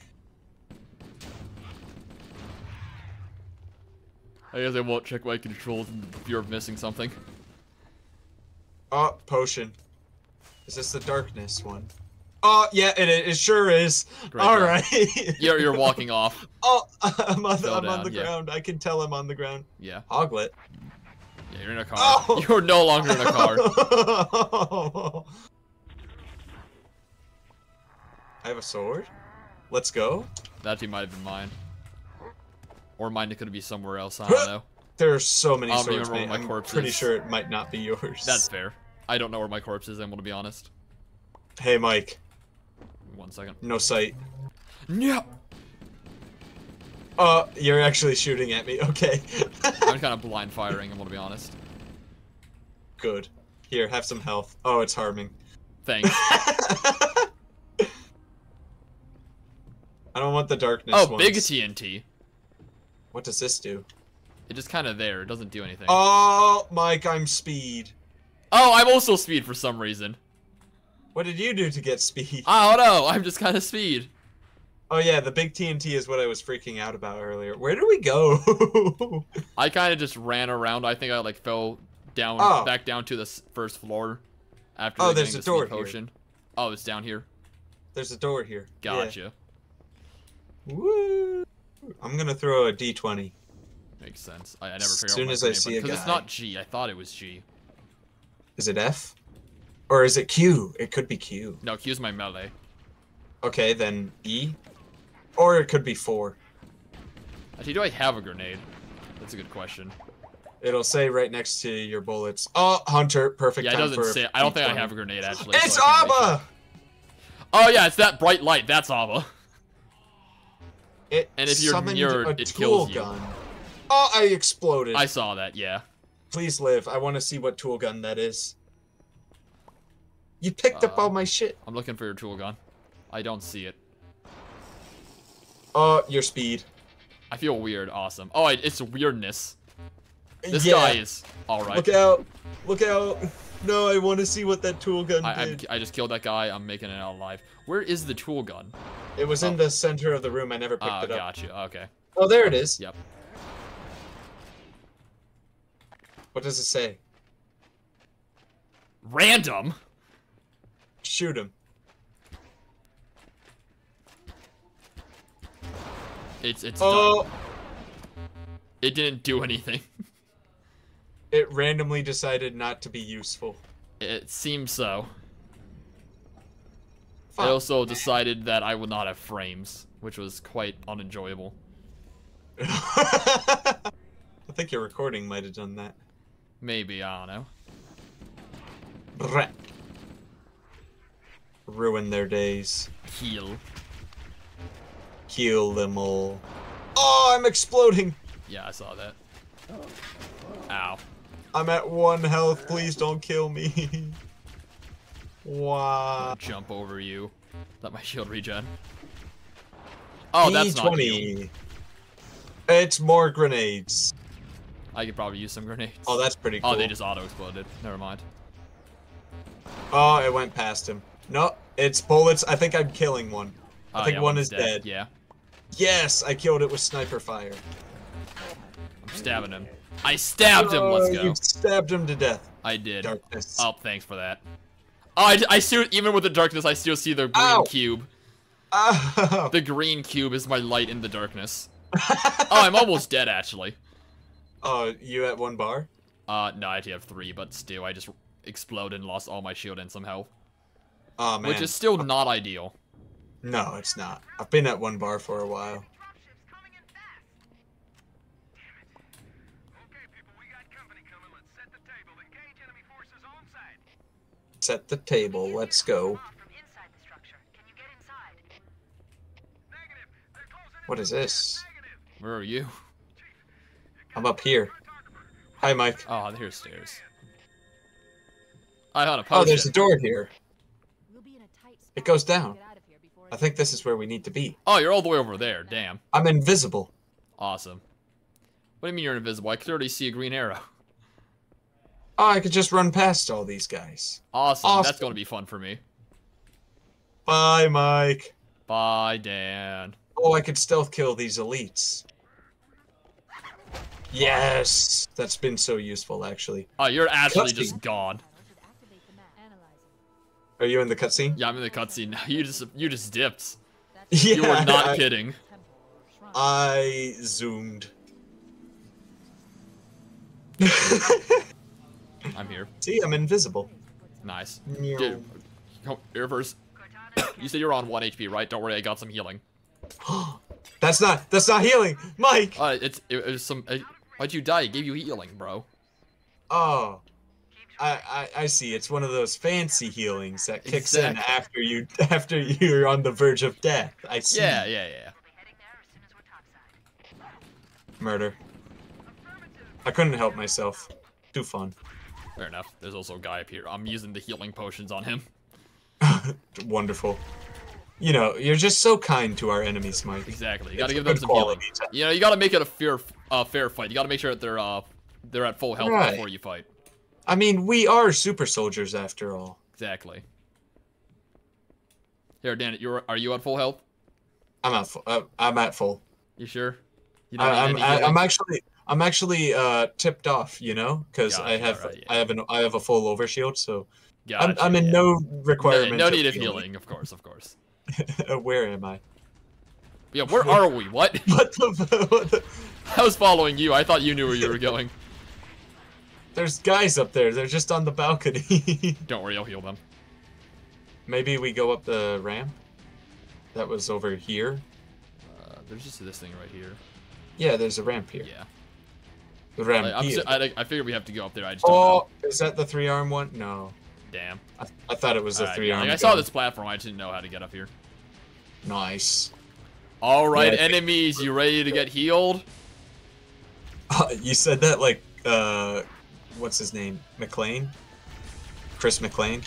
I guess I won't check my controls in fear of missing something. oh, potion. Is this the darkness one? Oh yeah, it it sure is. Great All job. right. *laughs* You're, you're walking off. *laughs* oh, I'm on, the, I'm on the yeah. ground. I can tell I'm on the ground. Yeah. Hoglet. Yeah, you're in a car. Oh! *laughs* You're no longer in a car. I have a sword. Let's go. That team might have been mine. Or mine could be somewhere else, I don't know. There are so many um, swords. Mate. I'm pretty is. sure it might not be yours. That's fair. I don't know where my corpse is, I'm gonna be honest. Hey, Mike. One second. No sight. No! Uh, you're actually shooting at me. *laughs* Okay. I'm *laughs* kind of blind firing, I'm gonna be honest. Good. Here, have some health. Oh, it's harming. Thanks. *laughs* I don't want the darkness Oh, ones. big TNT. What does this do? It just kind of there, it doesn't do anything. Oh, Mike, I'm speed. Oh, I'm also speed for some reason. What did you do to get speed? I don't know, I'm just kind of speed. Oh yeah, the big TNT is what I was freaking out about earlier. Where do we go? *laughs* I kind of just ran around. I think I like fell down, Oh. back down to the first floor after Oh, there's the a door speed here. Oh, it's down here. There's a door here. Yeah. Gotcha. Woo! I'm gonna throw a D20. Makes sense. I, I never As figured soon out my as I grenade see button, a 'cause it's not G. I thought it was G. Is it F? Or is it Q? It could be Q. No, Q's my melee. Okay, then E. Or it could be 4. Actually, do I have a grenade? That's a good question. It'll say right next to your bullets. Oh, Hunter, perfect yeah, it doesn't for say. I don't think I D20. have a grenade actually. It's so I can't really Abba! check. Oh yeah, it's that bright light. That's Abba. It And if you're near, a it tool kills you. gun. Oh, I exploded. I saw that. Yeah. Please live. I want to see what tool gun that is. You picked up Uh, all my shit. I'm looking for your tool gun. I don't see it. Oh, your speed. I feel weird. Awesome. Oh, it's weirdness. This yeah. guy is all right. Look out! Look out! No, I want to see what that tool gun I, did. I just killed that guy. I'm making it out alive. Where is the tool gun? It was in oh. the center of the room. I never picked Ah, it up. gotcha. Okay. Oh, there it is. Yep. What does it say? Random. Shoot him. It's it's Oh, done. It didn't do anything. *laughs* it randomly decided not to be useful. It seems so. I Fuck. also decided that I would not have frames, which was quite unenjoyable. *laughs* I think your recording might have done that. Maybe I don't know. Brat. Ruin their days. Heal. Kill them all. Oh, I'm exploding! Yeah, I saw that. Ow. I'm at one health. Please don't kill me. *laughs* wow. Jump over you. Let my shield regen. Oh, that's not. D20. It's more grenades. I could probably use some grenades. Oh, that's pretty cool. Oh, they just auto exploded. Never mind. Oh, it went past him. No, it's bullets. I think I'm killing one. I Oh, think yeah, one is dead. Yeah, Yes, I killed it with sniper fire. I'm stabbing him. I stabbed him. Let's Oh, go. You stabbed him to death. I did. Darkness. Oh, thanks for that. Oh, I, I still, even with the darkness, I still see the green Ow. cube. Oh. The green cube is my light in the darkness. *laughs* Oh, I'm almost dead, actually. oh, you at one bar? Uh, no, I actually have three, but still, I just exploded and lost all my shield and some health. Oh man. Which is still not ideal. No, it's not. I've been at one bar for a while. Set the table. Let's go. What is this? Where are you? I'm up here. Hi, Mike. Ah, oh, here's stairs. I had a Oh, potion. there's a door here. We'll be in a tight It goes down. get out of here before I think this is where we need to be. Oh, you're all the way over there. Damn. I'm invisible. Awesome. What do you mean you're invisible? I could already see a green arrow. Oh, I could just run past all these guys. Awesome. Awesome. That's going to be fun for me. Bye, Mike. Bye, Dan. Oh, I could stealth kill these elites. Yes! That's been so useful, actually. Oh, you're actually just gone. should activate the map. Analyzing. Are you in the cutscene? Yeah, I'm in the cutscene now. *laughs* You just you just dipped. Yeah, *laughs* You were not I- kidding. temple or shrine. I zoomed. *laughs* I'm here. See, I'm invisible. Nice. Dude, here you said you're on one HP, right? Don't worry, I got some healing. *gasps* that's not that's not healing, Mike. Uh, it's it, was some. Uh, why'd you die? It gave you healing, bro. Oh, I, I I see. It's one of those fancy healings that kicks in after you after you're on the verge of death. I see. Yeah, yeah, yeah. Murder. I couldn't help myself. Too fun. Fair enough. There's also a guy up here. I'm using the healing potions on him. *laughs* Wonderful. You know, you're just so kind to our enemies, Mike. Exactly. You gotta It's give them some healing. time. You know, you gotta make it a fair, uh, fair fight. You gotta make sure that they're, uh, they're at full health Right. before you fight. I mean, we are super soldiers after all. Exactly. Here, Dan, you're, are you at full health? I'm at full. Uh, I'm at full. You sure? You I, I'm I. I'm actually I'm actually uh tipped off, you know, because I have alright, yeah. I have an I have a full overshield, so I'm, I'm in yeah. no No, requirement. no need of healing, of course, of course. *laughs* Where am I? Yeah, where are we? What? *laughs* What the, *laughs* what the? I was following you. I thought you knew where you were going. There's guys up there. They're just on the balcony. Don't worry, I'll heal them. Maybe we go up the ramp. That was over here. Uh, there's just this thing right here. Yeah, there's a ramp here. Yeah. Ramp I, I'm, here. si- I, figured we have to go up there. I just don't oh, is that the three arm one? No, Damn. I, I thought it was the Alright, three arm. like, I saw this platform. I just didn't know how to get up here. Nice. All right, Yeah, enemies, you ready to get healed? you said that like uh, what's his name? McLean. Chris McLean.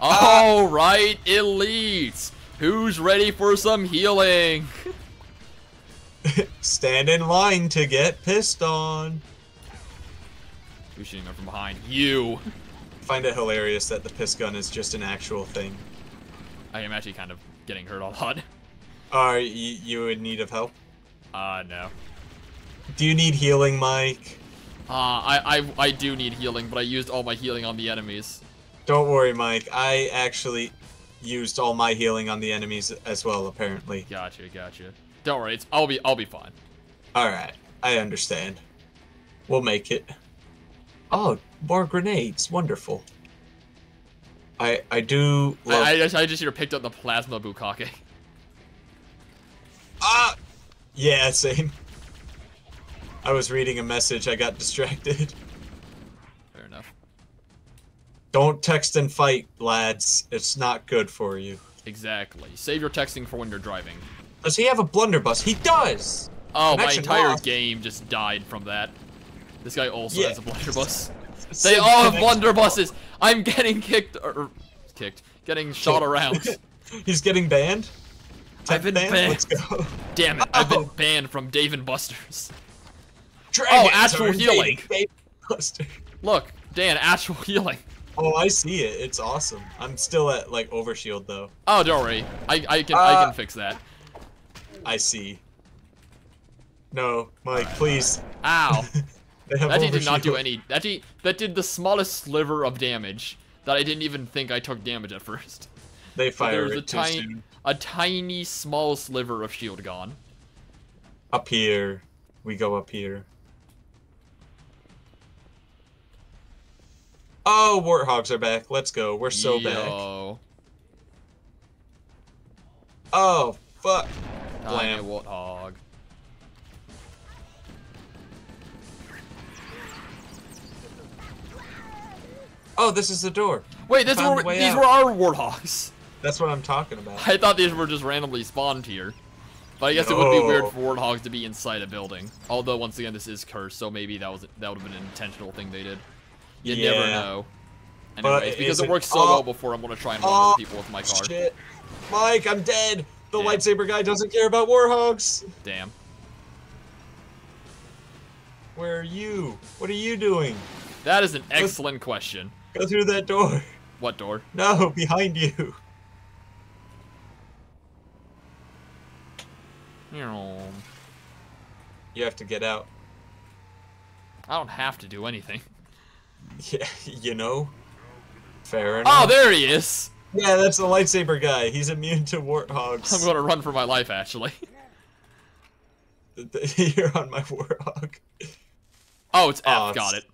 All right, elites. Who's ready for some healing? *laughs* Stand in line to get pissed on. Who's shooting them from behind? You. Find it hilarious that the piss gun is just an actual thing. I am actually kind of getting hurt a lot. Are you, you in need of help? Uh, no. Do you need healing, Mike? Uh, I, I, I do need healing, but I used all my healing on the enemies. Don't worry, Mike. I actually used all my healing on the enemies as well, apparently. Gotcha, gotcha. Don't worry, it's I'll be I'll be fine. Alright, I understand. We'll make it. Oh, more grenades. Wonderful. I I do love I, I just I just here picked up the plasma bukake. *laughs* Ah! Yeah, same. I was reading a message, I got *laughs* distracted. Fair enough. Don't text and fight, lads. It's not good for you. Exactly. Save your texting for when you're driving. Does he have a blunderbuss? He does! Oh, my entire lost. game just died from that. This guy also Yeah. has a blunderbuss. They all have blunderbusses. I'm getting kicked or kicked, getting shot around. *laughs* He's getting banned? I've been Tech banned. Let's go. Damn it! I've been Oh. banned from Dave and Buster's. Dragons actual healing. Dave Buster. Look, Dan, actual *laughs* healing. Oh, I see it. It's awesome. I'm still at like overshield though. Oh, don't worry. I I can I Uh, can fix that. I see. No, Mike, please. Ow. *laughs* That did not do any. That did, that did the smallest sliver of damage that I didn't even think I took damage at first. They fire there was a it too tiny, soon. a tiny small sliver of shield gone. Up here. We go up here. Oh, warthogs are back. Let's go. We're so back. Oh, fuck. Tiny Blam. warthog. Oh, this is the door. Wait, this were, the these out. were our warthogs. That's what I'm talking about. I thought these were just randomly spawned here. But I guess it would be weird for warthogs to be inside a building. Although once again this is cursed, so maybe that was that would have been an intentional thing they did. You never know. Anyways, because it worked so oh. well before, I'm gonna try and run Oh, over people with my car. Shit. Mike, I'm dead. The Damn. lightsaber guy doesn't care about warhogs. Damn. Where are you? What are you doing? That is an excellent question. Go through that door. What door? No, behind you. You have to get out. I don't have to do anything. *laughs* Yeah, you know. Fair oh, enough. Oh, there he is! Yeah, that's the lightsaber guy. He's immune to warthogs. I'm gonna run for my life, actually. *laughs* You're on my warthog. Oh, it's F. Oh, got it.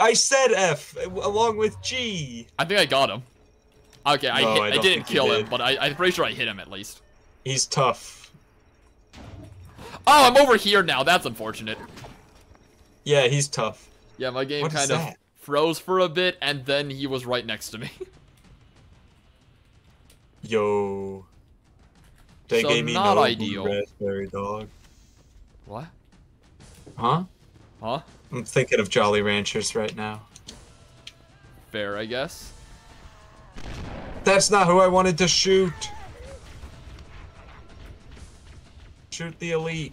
I said F along with G. I think I got him. Okay, I, No, hit, I I, didn't kill him, but I, I'm pretty sure I hit him at least. He's tough. Oh, I'm over here now. That's unfortunate. Yeah, he's tough. Yeah, my game What kind of that? froze for a bit, and then he was right next to me. *laughs* Yo. They So gave me not no ideal. raspberry dog. what? Huh? Huh? I'm thinking of Jolly Ranchers right now. Fair, I guess. That's not who I wanted to shoot. Shoot the elite.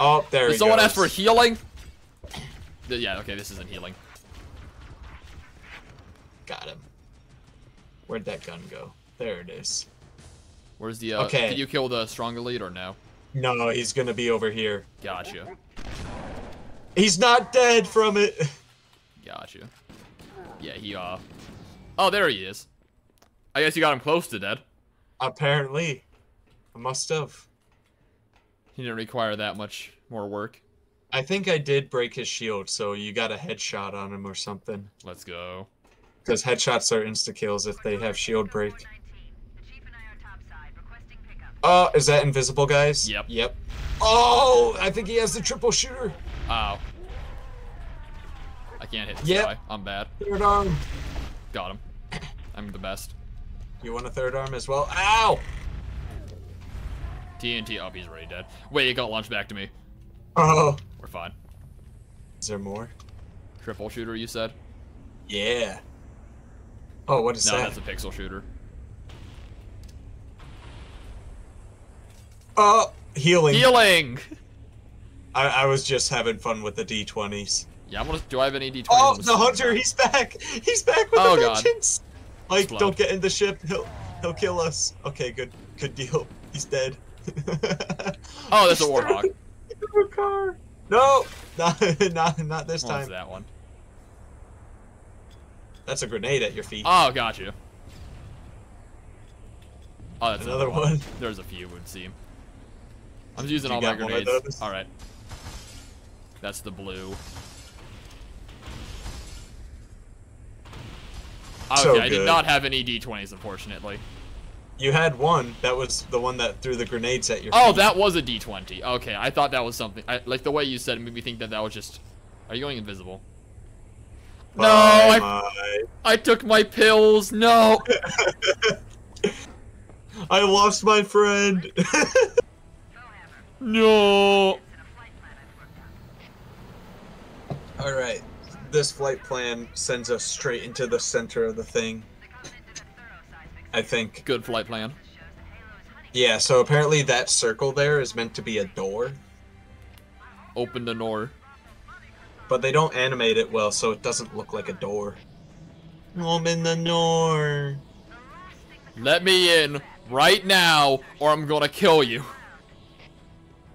Oh, there Did someone goes. ask for healing? Yeah, okay, this isn't healing. Got him. Where'd that gun go? There it is. Where's the, uh, Okay. did you kill the stronger lead or no? No, he's gonna be over here. Gotcha. He's not dead from it. Gotcha. Yeah, he, uh... Oh, there he is. I guess you got him close to dead. Apparently. I must have. He didn't require that much more work. I think I did break his shield, so you got a headshot on him or something. Let's go. Because headshots are insta kills if they have shield break. Oh, is that invisible, guys? Yep. Yep. Oh, I think he has the triple shooter. Ow. I can't hit this Yep. guy. I'm bad. Third arm. Got him. I'm the best. You want a third arm as well? Ow! TNT. Oh, he's already dead. Wait, it got launched back to me. Oh. We're fine. Is there more? Triple shooter, you said? Yeah. Oh, what is No, that? that's a pixel shooter. Oh, healing. Healing! I, I was just having fun with the D20s. Yeah, I'm gonna. Do I have any D20s? Oh, the hunter, he's back! He's back with Oh, a God. vengeance! Mike, Explode. don't get in the ship. He'll he'll kill us. Okay, good good deal. He's dead. *laughs* Oh, that's a warthog. Into car. No, not *laughs* not not this time. that one? That's a grenade at your feet. Oh, got you. Oh, that's Another another, one. There's a few, it would seem. I'm using You all my one grenades. Alright. That's the blue. Okay, So I did not have any D20s, unfortunately. You had one. That was the one that threw the grenades at your Oh, feet. that was a D20. Okay, I thought that was something. I, like the way you said it made me think that that was just. Are you going invisible? No, I, my- I took my pills. No. *laughs* I lost my friend. *laughs* No. All right. This flight plan sends us straight into the center of the thing. I think. Good flight plan. Yeah, so apparently that circle there is meant to be a door, Open the door. but they don't animate it well, so it doesn't look like a door. Open the door. Let me in right now, or I'm gonna kill you.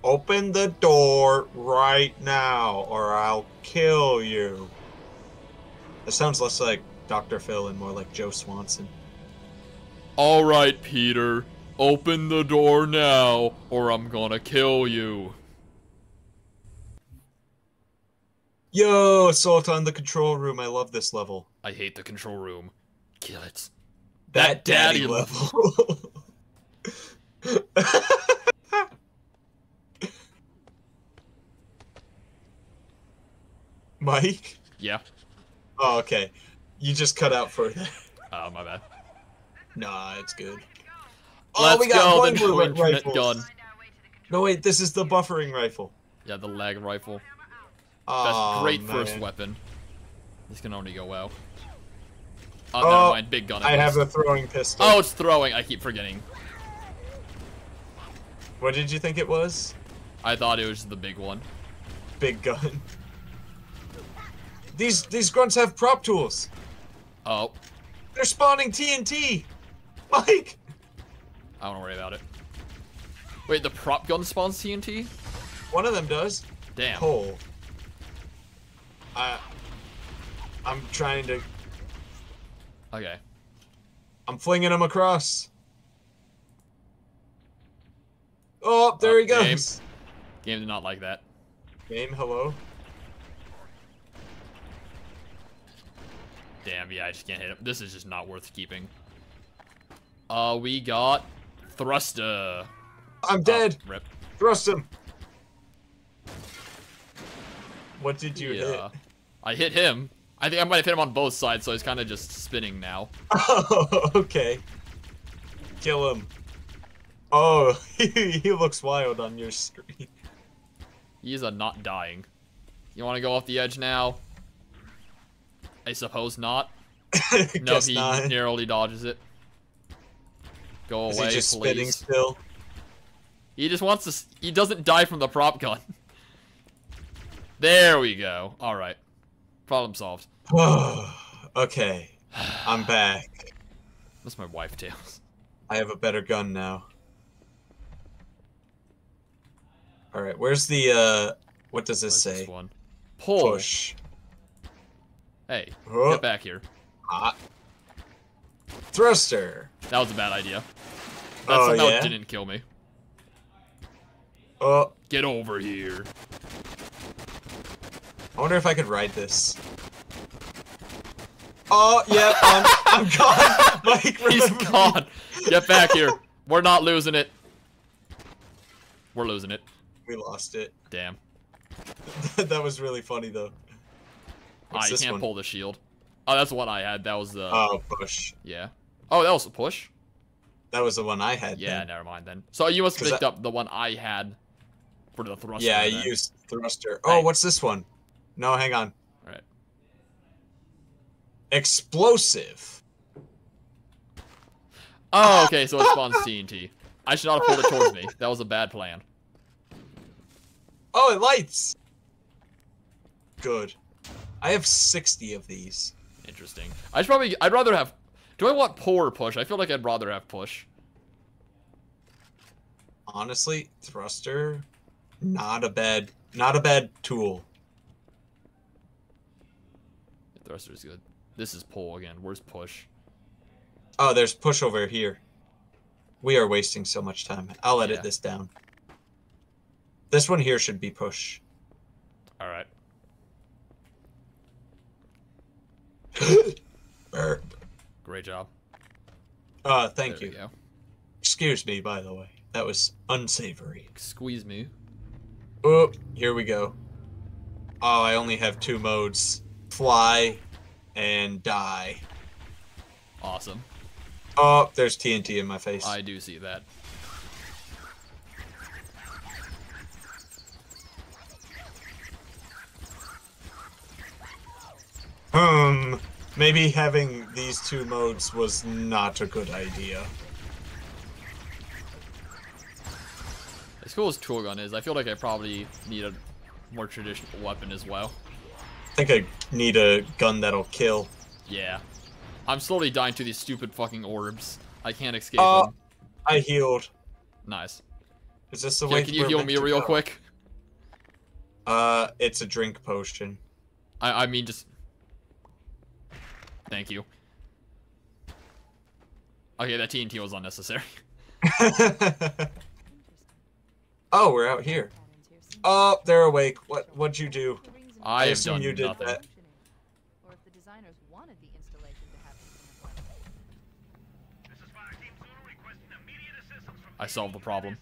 Open the door right now, or I'll kill you. That sounds less like Dr. Phil and more like Joe Swanson. All right, Peter. Open the door now, or I'm gonna kill you. Yo, Assault on the Control Room. I love this level. I hate the control room. Kill it. That daddy level. *laughs* *laughs* Mike? Yeah. Oh, okay. You just cut out for that. Oh, my bad. Nah, it's good. Oh, Let's oh, we got go, the new rifles. gun. No, wait, this is the buffering rifle. Yeah, the lag rifle. That's Oh, great first weapon. This can only go well. Oh, Oh, never mind. Big gun. I have a throwing pistol. Oh, it's throwing. I keep forgetting. What did you think it was? I thought it was the big one. Big gun. *laughs* These these grunts have prop tools. Oh, They're spawning TNT. Mike. I don't worry about it. Wait, the prop gun spawns TNT? One of them does. Damn. Cole. I. I'm trying to. Okay. I'm flinging him across. Oh, there Uh, he goes. Game did not like that. Game, hello. Damn, yeah, I just can't hit him. This is just not worth keeping. Uh, we got Thruster. I'm dead. Oh, rip. Thrust him. What did you yeah. I hit him. I think I might have hit him on both sides, so he's kind of just spinning now. *laughs* Oh, okay. Kill him. Oh, he, *laughs* he looks wild on your screen. He's a not dying. You want to go off the edge now? I suppose not. *laughs* No, he not. narrowly dodges it. Go Is away, he just spinning still? He just wants to. He doesn't die from the prop gun. *laughs* there we go. All right. Problem solved. *sighs* okay, *sighs* I'm back. That's my wife tails. I have a better gun now. All right, where's the uh? What does this Where's say? This one. Push. Hey, Oh. get back here. Ah. Thruster. That was a bad idea. That Oh, somehow yeah? didn't kill me. Oh, Get over here. I wonder if I could ride this. Oh, yeah, I'm, I'm *laughs* gone. Mike, *laughs* He's gone. Get back here. We're not losing it. We're losing it. We lost it. Damn. *laughs* that was really funny though. What's I can't one? pull the shield. Oh, that's what I had. That was the. Oh, push. yeah. Oh, that was a push? That was the one I had. Yeah, then. never mind then. So you must have picked I- up the one I had for the thruster. Yeah, I then. used thruster. Oh, Right. what's this one? No, hang on. Alright. Explosive. Oh, okay, so it spawns TNT. I should not have pulled it towards me. That was a bad plan. Oh, it lights. Good. I have 60 of these. Interesting. I should probably. I'd rather have. Do I want pull or push? I feel like I'd rather have push. Honestly, thruster, not a bad, not a bad tool. Thruster is good. This is pull again. Where's push? Oh, there's push over here. We are wasting so much time. I'll edit Yeah. this down. This one here should be push. All right. *laughs* Great job. Uh, thank There you. Excuse me, by the way. That was unsavory. Squeeze me. Oh, here we go. Oh, I only have two modes. Fly and die. Awesome. Oh, there's TNT in my face. I do see that. Hmm. Maybe having these two modes was not a good idea. As cool as tool gun is, I feel like I probably need a more traditional weapon as well. I think I need a gun that'll kill. Yeah. I'm slowly dying to these stupid fucking orbs. I can't escape Uh, them. I healed. Nice. Is this the Can, way can you heal me real go? quick? Uh, it's a drink potion. I, I mean, just. Thank you. Okay, that TNT was unnecessary. *laughs* oh, we're out here. Patterns here seem Oh, they're awake. What? What'd you do? and I have assume done you did nothing. that. Or if the designers wanted the installation to have something in front of it. I solved the problem.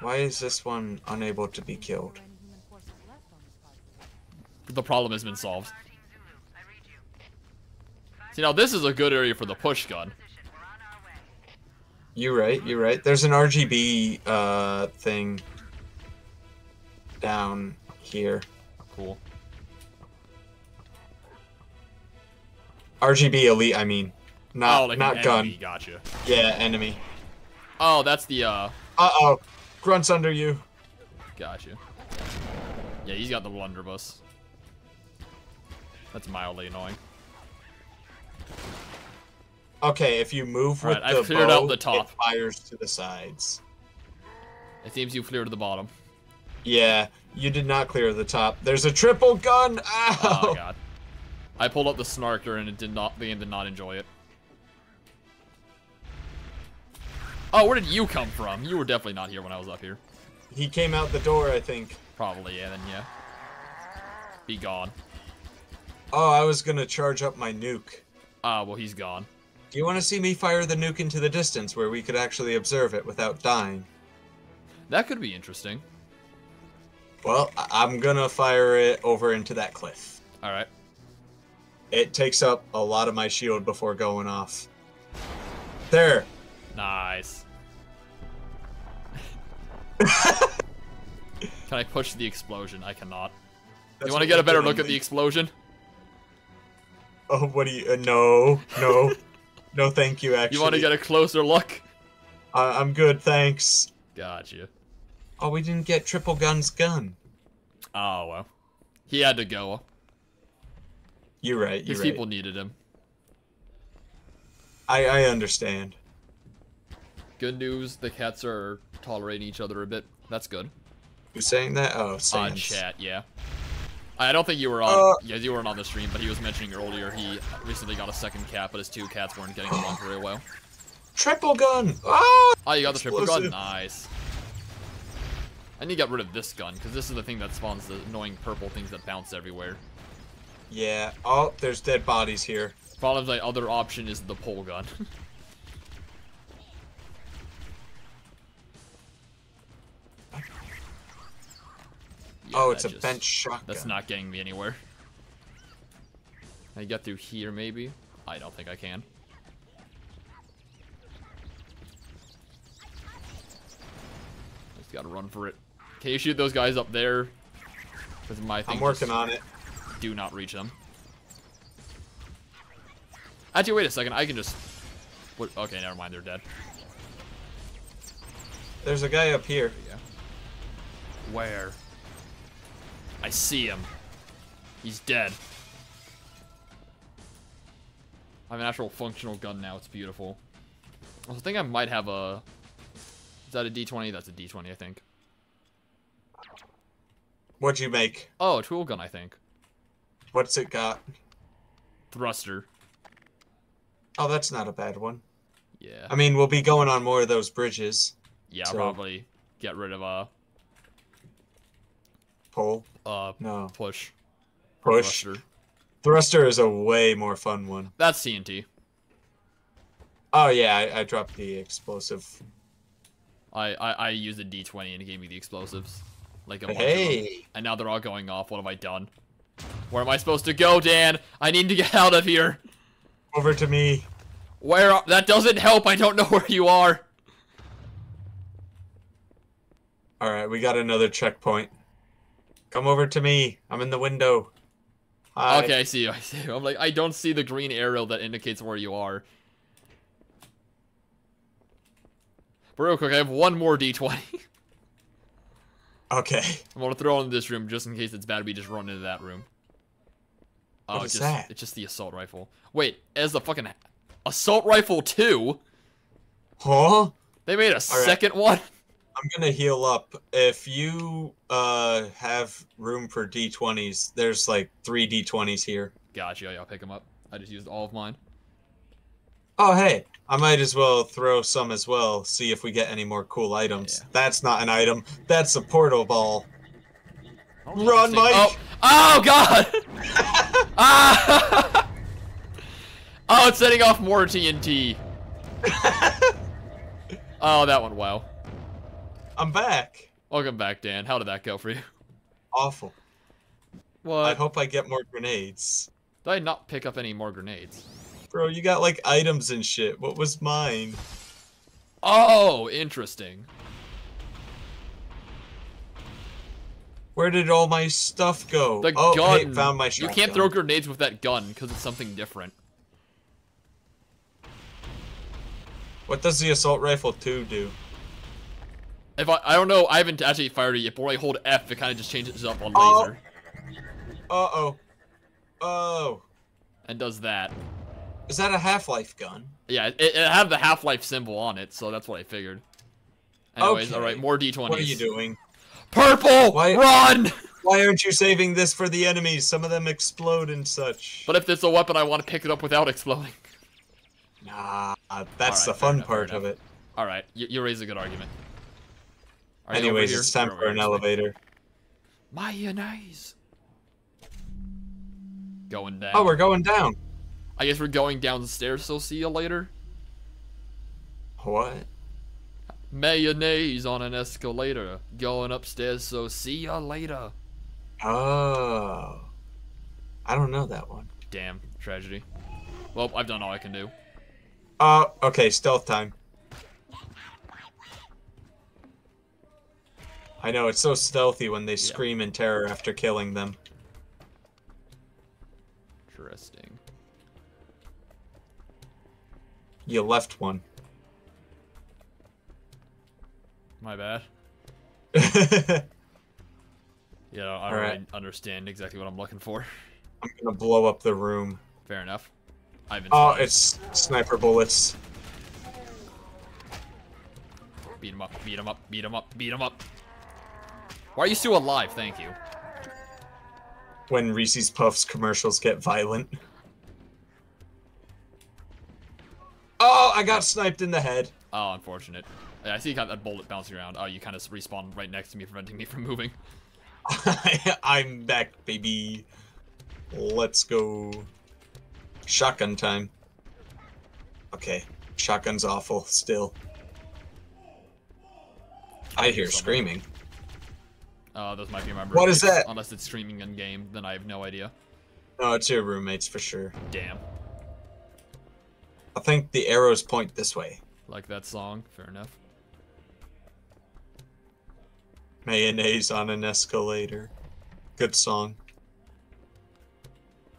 Why is this one unable to be killed? Any human forces left on this part. The problem has been solved. See, now this is a good area for the push gun. You're right, you're right. There's an RGB uh thing down here. Cool. RGB elite, I mean. Not oh, like not gun. enemy, Gotcha. Yeah, enemy. Oh, that's the, uh, Uh-oh. Grunts under you. gotcha. Yeah, he's got the blunderbuss. That's mildly annoying. Okay, if you move with Right, I've the cleared bow, out the top. it fires to the sides. It seems you cleared the bottom. Yeah, you did not clear the top. There's a triple gun. *laughs* Ow! Oh, God. I pulled up the snarker and it did not, the game did not enjoy it. Oh, where did you come from? You were definitely not here when I was up here. He came out the door, I think. Probably, yeah, then yeah. Be gone. Oh, I was gonna charge up my nuke. Ah, well, he's gone. Do you want to see me fire the nuke into the distance where we could actually observe it without dying? That could be interesting. Well, I'm gonna fire it over into that cliff. Alright. It takes up a lot of my shield before going off. There. Nice. *laughs* Can I push the explosion? I cannot. That's you want to get a better look at the explosion? Oh, what do you? Uh, no, no, no. Thank you. Actually, You want to get a closer look? I- I'm good, thanks. Gotcha. Oh, we didn't get triple guns gun. Oh, well. He had to go. You're right. You're His right. people needed him. I I understand. Good news, the cats are tolerating each other a bit. That's good. Who's saying that? Oh, On chat, yeah. I don't think you were on. Uh, yeah, you weren't on the stream, but he was mentioning earlier he recently got a second cat, but his two cats weren't getting along very well. Triple gun. Ah! Oh, you got the triple gun? Nice. I need to get rid of this gun, because this is the thing that spawns the annoying purple things that bounce everywhere. Yeah. Oh, there's dead bodies here. Problem my other option is the pole gun. *laughs* Oh, yeah, oh, it's a just- bench shotgun. That's not getting me anywhere. Can I get through here, maybe? I don't think I can. Just gotta run for it. Can you shoot those guys up there? Because my thing I'm working just on it. do not reach them. Actually, wait a second. I can just... What? Okay, never mind. They're dead. There's a guy up here. Yeah. Where? I see him. He's dead. I have an actual functional gun now. It's beautiful. I think I might have a... Is that a D20? That's a D20, I think. What'd you make? Oh, a tool gun, I think. What's it got? Thruster. Oh, that's not a bad one. Yeah. I mean, we'll be going on more of those bridges. Yeah, so- probably get rid of uh, Pull. uh, No. push. Push. Thruster. Thruster is a way more fun one. That's TNT. Oh yeah, I, I dropped the explosive. I, I, I used a D20 and it gave me the explosives. Like a bunch of them. Hey, And now they're all going off. What have I done? Where am I supposed to go, Dan? I need to get out of here. over to me. Where? Are, that doesn't help. I don't know *laughs* where you are. All right, we got another checkpoint. Come over to me. I'm in the window. Hi. Okay, I see you. *laughs* I see you. I'm like, I don't see the green arrow that indicates where you are. But real quick, I have one more D20. *laughs* Okay. I'm gonna throw it in this room just in case it's bad. We just run into that room. Oh, it's just, that? It's just the assault rifle. Wait, as the fucking assault rifle two? Huh? They made a second one. *laughs* I'm gonna heal up. If you uh have room for D20s, there's like three D20s here. Gotcha. Yeah, I'll pick them up. I just used all of mine. Oh hey, I might as well throw some as well. See if we get any more cool items. Yeah. That's not an item. That's a portal ball. Run, Interesting. Mike. Oh, oh god! *laughs* ah! *laughs* oh, it's setting off more TNT. *laughs* Oh, that went well. I'm back. Welcome back, Dan. How did that go for you? Awful. What? I hope I get more grenades. Did I not pick up any more grenades? Bro, you got like items and shit. What was mine? Oh, interesting. Where did all my stuff go? The oh, gun. hey, found my you can't throw grenades with that gun because it's something different. What does the assault rifle 2 do? If I, I don't know, I haven't actually fired it yet, but when I hold F, it kind of just changes up on Oh. laser Uh-oh. Oh. and does that. Is that a Half-Life gun? Yeah, it, it had the Half-Life symbol on it, so that's what I figured. Anyways, Okay. alright, more D20s. What are you doing? Purple! Why- Run! Why aren't you saving this for the enemies? Some of them explode and such. But if it's a weapon, I want to pick it up without exploding. Nah, that's Alright, the fun enough, part of it. Alright, you, you raise a good argument. Are Anyways, it's time You're for an here, isn't it? elevator. Mayonnaise. Going down. Oh, we're going down. I guess we're going down the stairs, so see you later. What? Mayonnaise on an escalator. Going upstairs, so see ya later. Oh. I don't know that one. Damn, tragedy. Well, I've done all I can do. Uh, okay, stealth time. I know, it's so stealthy when they scream in terror after killing them. Interesting. You left one. My bad. *laughs* Yeah, I don't Alright. really understand exactly what I'm looking for. I'm gonna blow up the room. Fair enough. I've Oh, it's sniper bullets. Beat him up, beat him up, beat him up, beat him up. Why are you still alive? Thank you. When Reese's Puffs commercials get violent. Oh, I got sniped in the head. Oh, unfortunate. I see you got that bullet bouncing around. Oh, you kind of respawned right next to me, preventing me from moving. *laughs* I'm back, baby. Let's go. Shotgun time. Okay, shotgun's awful still. I hear Someone. screaming. Uh, those might be my roommates. What is that? Unless it's streaming in game, then I have no idea. No, it's your roommates for sure. Damn. I think the arrows point this way. Like that song. Fair enough. Mayonnaise on an escalator. Good song.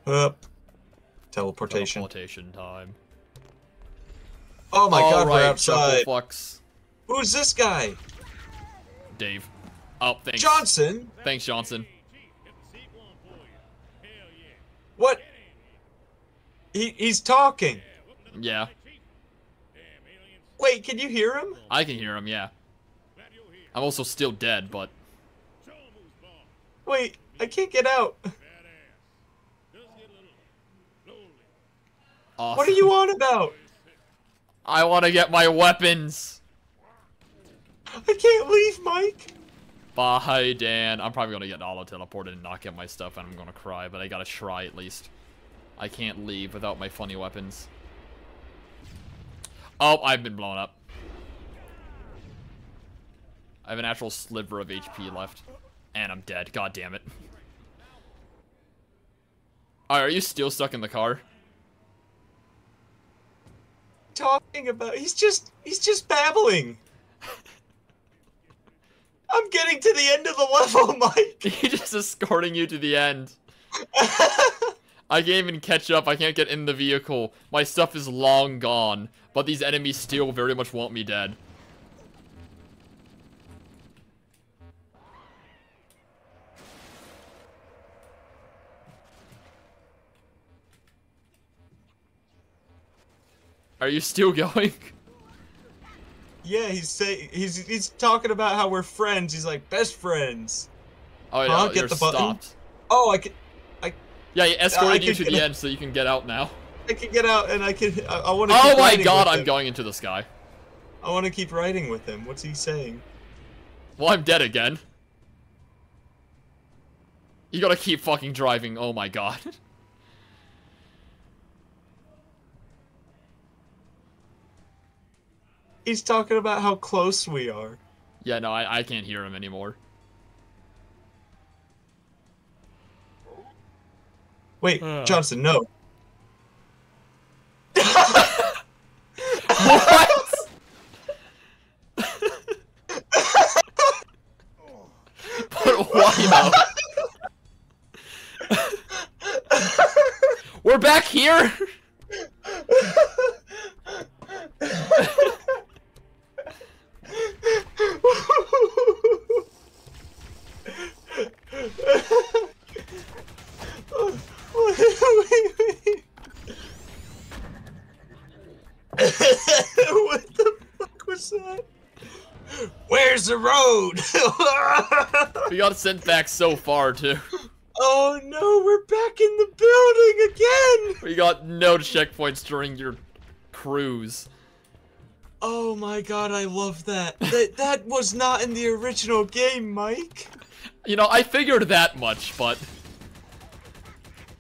Up. Teleportation. Teleportation time. Oh my god, we're outside. Who's this guy? Dave. Oh, thanks. Johnson? Thanks, Johnson. What? He, he's talking. Yeah, Wait, can you hear him? I can hear him, yeah. I'm also still dead, but Wait, I can't get out. awesome. What are you on about? I want to get my weapons. I can't leave, Mike. Bye, Dan. I'm probably gonna get auto teleported and not get my stuff, and I'm gonna cry. But I gotta try at least. I can't leave without my funny weapons. Oh, I've been blown up. I have an actual sliver of HP left, and I'm dead. God damn it. Alright, are you still stuck in the car? Talking about he's just he's just babbling. *laughs* I'm getting to the end of the level, *laughs* Mike. *laughs* He's just escorting you to the end. I can't even catch up. I can't get in the vehicle. My stuff is long gone. But these enemies still very much want me dead. Are you still *laughs* going? Yeah, he's saying he's he's talking about how we're friends. He's like best friends. Oh, yeah, Huh? you're the button? stopped. Oh, I can I. Yeah, he escorted you to the end so you can get out now. I can get out and I can I, I want to. Oh my god, I'm going into the sky. I want to keep riding with him. What's he saying? Well, I'm dead again. You gotta keep fucking driving. Oh my god. *laughs* He's talking about how close we are. Yeah, no, I, I can't hear him anymore. Wait, Uh. Johnson, no. What? but why though? We're back here. what the fuck was that? Where's the road? We got sent back so far too. *laughs* oh no, we're back in the building again! We got no checkpoints during your cruise. Oh my god, I love that. That that was not in the original game, Mike. You know, I figured that much, but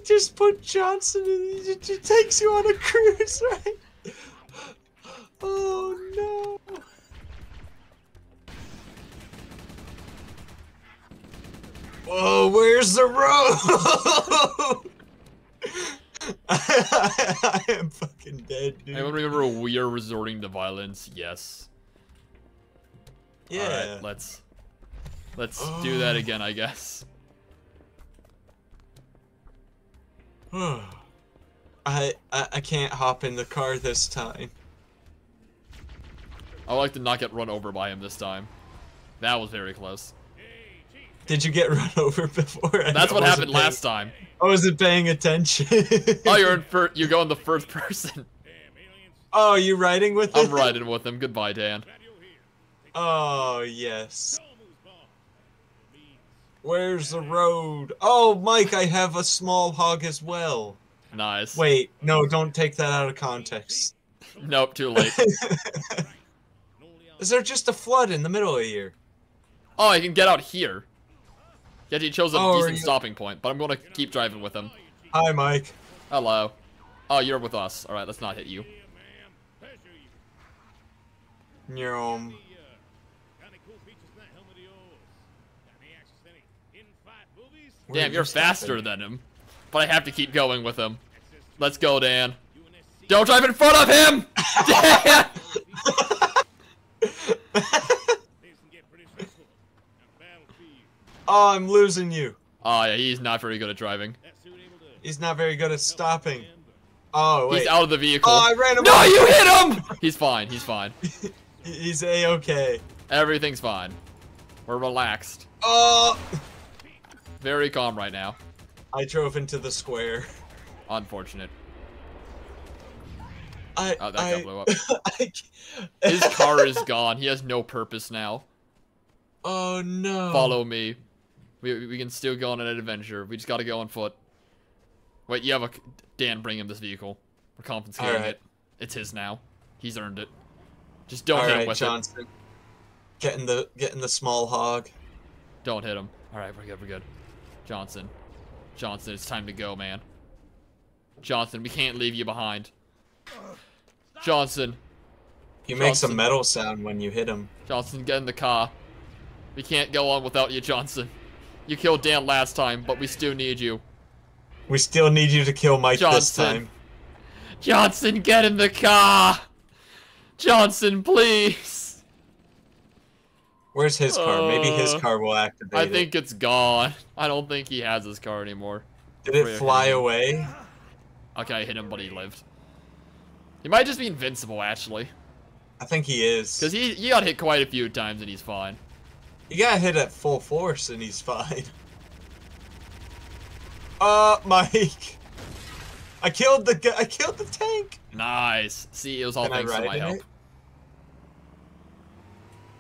Just put Johnson in it, it takes you on a *laughs* cruise, right? The road? *laughs* I, am fucking dead, dude. I remember we are resorting to violence. Yes. yeah. Alright, let's let's do that *sighs* again, I guess. *sighs* I, I I can't hop in the car this time. I like to not get run over by him this time. That was very close. Did you get *laughs* run over before? That's what happened paying- last time. I wasn't paying attention. Oh, you're in *laughs* fir- you're going the first person. Oh, you riding with I'm riding with him. Goodbye, Dan. Oh yes. Where's the road? Oh, Mike, I have a small hog as well. Nice. Wait, no, don't take that out of context. Nope, too late. *laughs* Is there just a flood in the middle of here? Oh, I can get out here. Yeah, he chose a Oh, decent stopping point, but I'm gonna keep driving with him. Hi, Mike. Hello. Oh, you're with us. All right, let's not hit you. Nyom. Damn, you're faster than him. But I have to keep going with him. Let's go, Dan. Don't drive in front of him! *laughs* Dan! *laughs* Oh, I'm losing you. Oh, yeah, he's not very good at driving. He's not very good at stopping. Oh, wait. He's out of the vehicle. Oh, I ran him no, you hit him! He's fine, he's fine. *laughs* He's a-okay. Everything's fine. We're relaxed. Oh! Very calm right now. I drove into the square. Unfortunate. I, Oh, that I, guy blew up. *laughs* I, His car is gone. He has no purpose now. Oh no. Follow me. We, we can still go on an adventure. We just gotta go on foot. Wait, you have a... Dan, bring him this vehicle. We're confiscating Alright. it. It's his now. He's earned it. Just don't All hit him with Johnson. Getting the getting the small hog. Don't hit him. Alright, we're good, we're good. Johnson. Johnson, it's time to go, man. Johnson, we can't leave you behind. Johnson. He makes a metal sound when you hit him. Johnson, get in the car. We can't go on without you, Johnson. You killed Dan last time, but we still need you. We still need you to kill Mike this time. Johnson, get in the car! Johnson, please! Where's his car? Maybe his Uh, car will activate. I think it's gone. I don't think he has his car anymore. Did it fly away? Okay, I hit him, but he lived. He might just be invincible, actually. I think he is. Because he, he got hit quite a few times and he's fine. He gotta hit at full force and he's fine. *laughs* Uh, Mike. I killed the gu- I killed the tank. Nice. See, it was all Can I thanks to my help. it?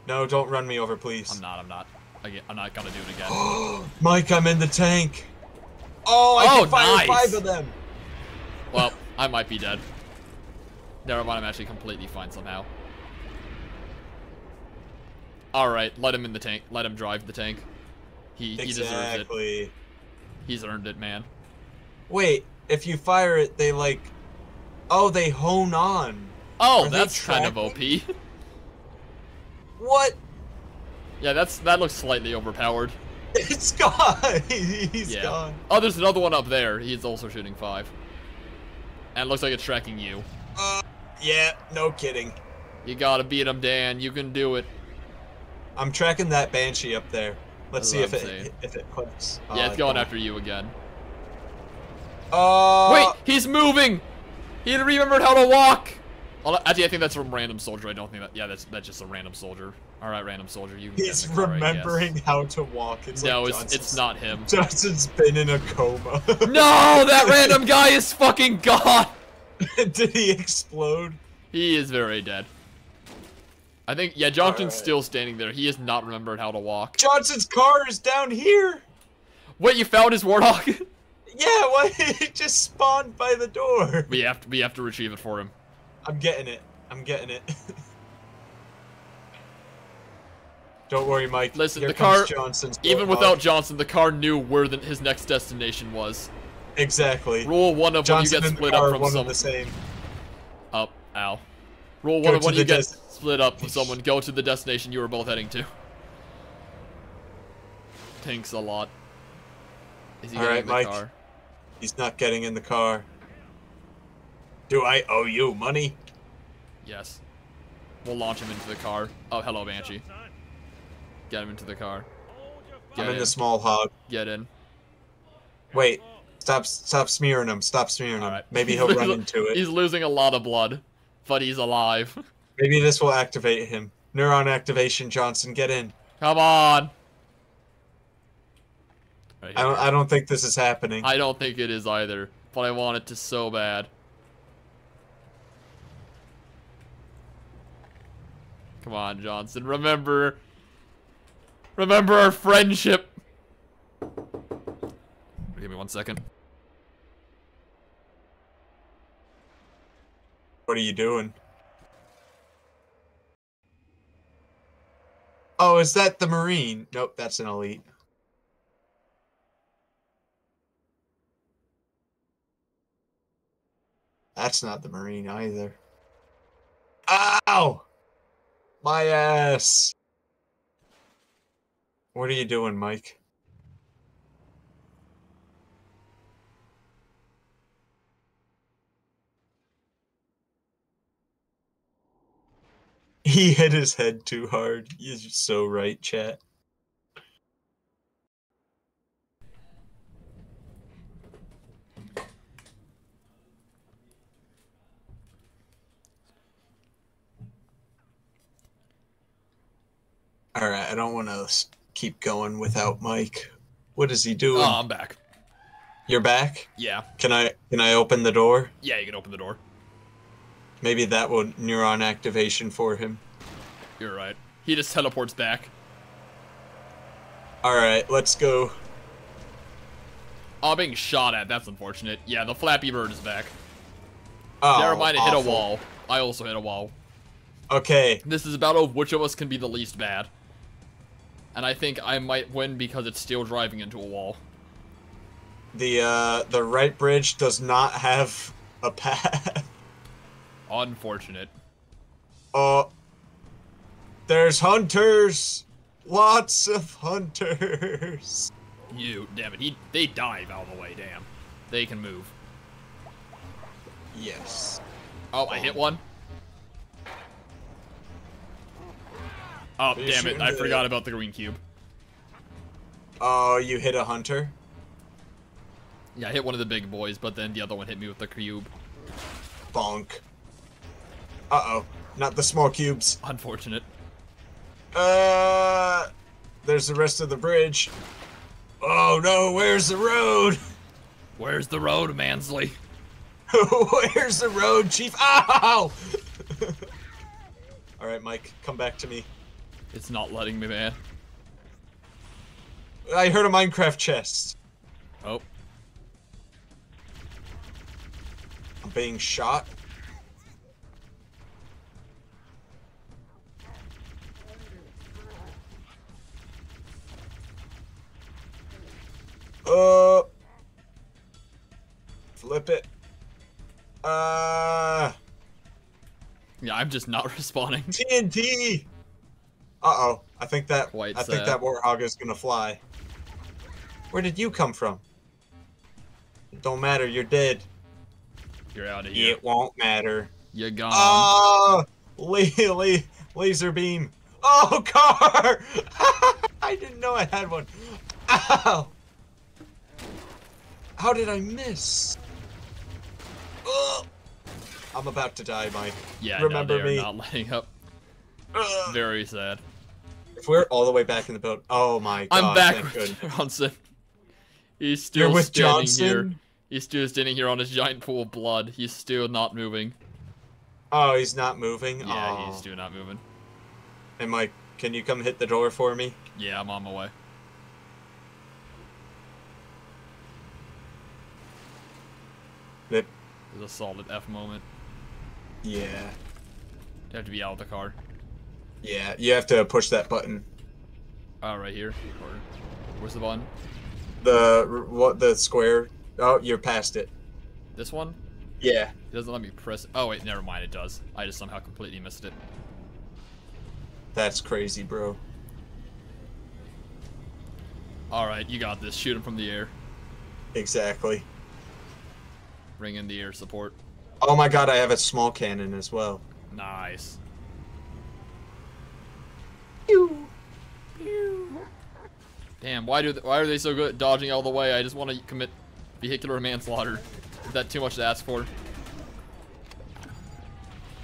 No, don't run me over, please. I'm not, I'm not. I'm not gonna do it again. *gasps* Mike, I'm in the tank. Oh, I Oh, can fire nice. five of them. well, I might be dead. Never mind, I'm actually completely fine somehow. Alright, let him in the tank. Let him drive the tank. He, he deserves it. He's earned it, man. Wait, if you fire it, they like. Oh, they hone on. Oh, Are that's kind of OP. *laughs* What? Yeah, that's that looks slightly overpowered. *laughs* It's gone. *laughs* He's yeah. gone. Oh, there's another one up there. He's also shooting five. And it looks like it's tracking you. Uh, yeah, no kidding. You gotta beat him, Dan. You can do it. I'm tracking that banshee up there. Let's see if it if it clicks. Yeah, Uh, it's going after you again. Uh, Wait, he's moving. He remembered how to walk. Actually, I think that's from random soldier. I don't think that. Yeah, that's that's just a random soldier. All right, random soldier. You. He's car, remembering how to walk. It's No, like it's it's not him. Johnson's been in a coma. *laughs* No, that random guy is fucking gone. *laughs* Did he explode? He is very dead. I think, yeah, Johnson's Alright. still standing there. He has not remembered how to walk. Johnson's car is down here. Wait, you found his warthog? *laughs* Yeah, *laughs* what? It just spawned by the door. we have to, we have to retrieve it for him. I'm getting it. I'm getting it. *laughs* Don't worry, Mike. Listen, Here the car- Johnson's Even without Johnson, the car knew where the, his next destination was. exactly. Rule one of Johnson when you get split car up from one someone. the same. Up, ow. Rule Go one of when you get split up with someone, go to the destination you were both heading to. Tanks a lot. Is he All getting right, in the Mike. car? He's not getting in the car. Do I owe you money? Yes. We'll launch him into the car. Oh, hello, Banshee. Get him into the car. Get I'm in in. the small hog. Get in. Wait. Stop stop smearing him. Stop smearing him. Alright. Maybe *laughs* he'll run into it. He's losing a lot of blood, but he's alive. *laughs* Maybe this will activate him. Neuron activation, Johnson, get in. Come on. Right I don't I don't think this is happening. I don't think it is either, but I want it to so bad. Come on, Johnson. Remember. Remember our friendship. Give me one second. What are you doing? Oh, is that the Marine? Nope, that's an elite. That's not the Marine either. Ow! My ass! What are you doing, Mike? He hit his head too hard. You're so right, chat. All right, I don't want to keep going without Mike. What is he doing? Oh, I'm back. You're back. Yeah. Can I can I open the door? Yeah, you can open the door. Maybe that will neuron activation for him. You're right. He just teleports back. All right, let's go. Oh, being shot at. That's unfortunate. Yeah, the Flappy Bird is back. Oh, Never mind, it hit a wall. I also hit a wall. Okay, This is a battle of which of us can be the least bad. And I think I might win because it's still driving into a wall. the uh the right bridge does not have a path. *laughs* Unfortunate. Uh, there's hunters. Lots of hunters. You, damn it, he, they dive out of the way, damn. They can move. Yes. Oh, I hit one. Oh, You damn it, I forgot about the green cube. Oh, you hit a hunter. Yeah, I hit one of the big boys, but then the other one hit me with the cube. Bonk. Uh oh, not the small cubes. Unfortunate. Uh, there's the rest of the bridge. Oh no, where's the road? Where's the road, Mansley? *laughs* where's the road, Chief? Ow! *laughs* All right, Mike, come back to me. It's not letting me, man. I heard a Minecraft chest. Oh, I'm being shot. Uh, flip it. Uh, yeah, I'm just not *laughs* responding. TNT. Uh-oh. I think that Quite I think that warthog is gonna fly. Where did you come from? It don't matter, you're dead. You're out of here. It won't matter. You're gone. Oh, la- la- laser beam. Oh, car! *laughs* I didn't know I had one. Ow! How did I miss? Ugh. *gasps* I'm about to die, Mike. yeah, remember no, me. not letting up. Very sad. If we're all the way back in the boat, oh my god! I'm back with goodness. Johnson. He's still You're with standing Johnson. here. He's still standing here on his giant pool of blood. He's still not moving. Oh, he's not moving. Yeah, oh. he's still not moving. Hey, Mike, can you come hit the door for me? Yeah, I'm on my way. That. There's a solid F moment. Yeah. You have to be out of the car. Yeah. You have to push that button. Oh, right here. Where's the button? The what? The square. Oh, you're past it. This one? Yeah. It doesn't let me press. Oh wait, never mind. It does. I just somehow completely missed it. That's crazy, bro. All right, you got this. Shoot him from the air. Exactly. Ring in the air support. Oh my god, I have a small cannon as well. Nice. Damn, why do th why are they so good at dodging all the way? I just want to commit vehicular manslaughter. Is that too much to ask for?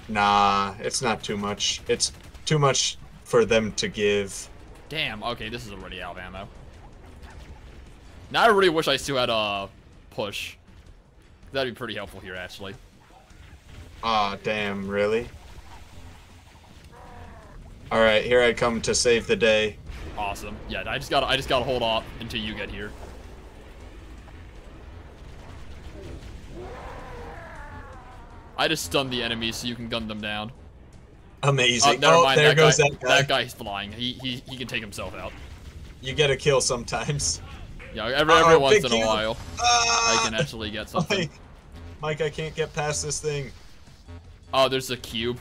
Nah, it's not too much. It's too much for them to give. Damn. Okay, this is already out of ammo. Now I really wish I still had a push. That'd be pretty helpful here, actually. Ah, damn, really? Alright, here I come to save the day. Awesome. Yeah, I just gotta I just gotta hold off until you get here. I just stunned the enemies so you can gun them down. Amazing. Oh, never oh, mind. there that goes guy, that guy. That guy's flying. He, he he can take himself out. You get a kill sometimes. Yeah, every, every Uh-oh, once in a while, Ah! I can actually get something. *laughs* Mike, Mike, I can't get past this thing. Oh, there's a cube.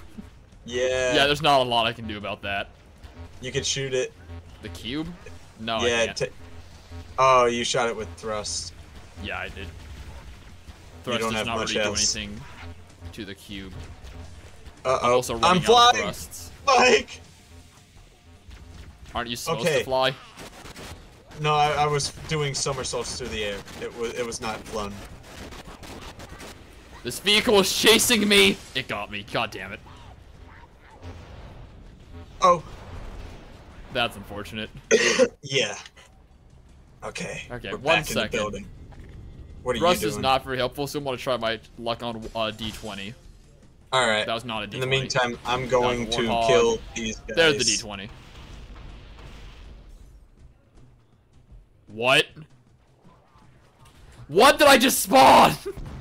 Yeah. Yeah, there's not a lot I can do about that. you could shoot it. The cube? No, I yeah. oh, you shot it with thrust. yeah, I did. You Thrust don't does have not much really do else. anything to the cube. Uh I'm oh. I'm flying. Mike. Aren't you supposed Okay. to fly? No, I, I was doing somersaults through the air. It was it was not fun. This vehicle is chasing me! It got me. God damn it. Oh. That's unfortunate. *coughs* Yeah. Okay. Okay, we're one second. What are Thrust you is not very helpful, so I'm gonna try my luck on uh, D20. All right. That was not a D20. In the meantime, I'm going to warthog. kill these guys. There's the D20. What? What did I just spawn? *laughs*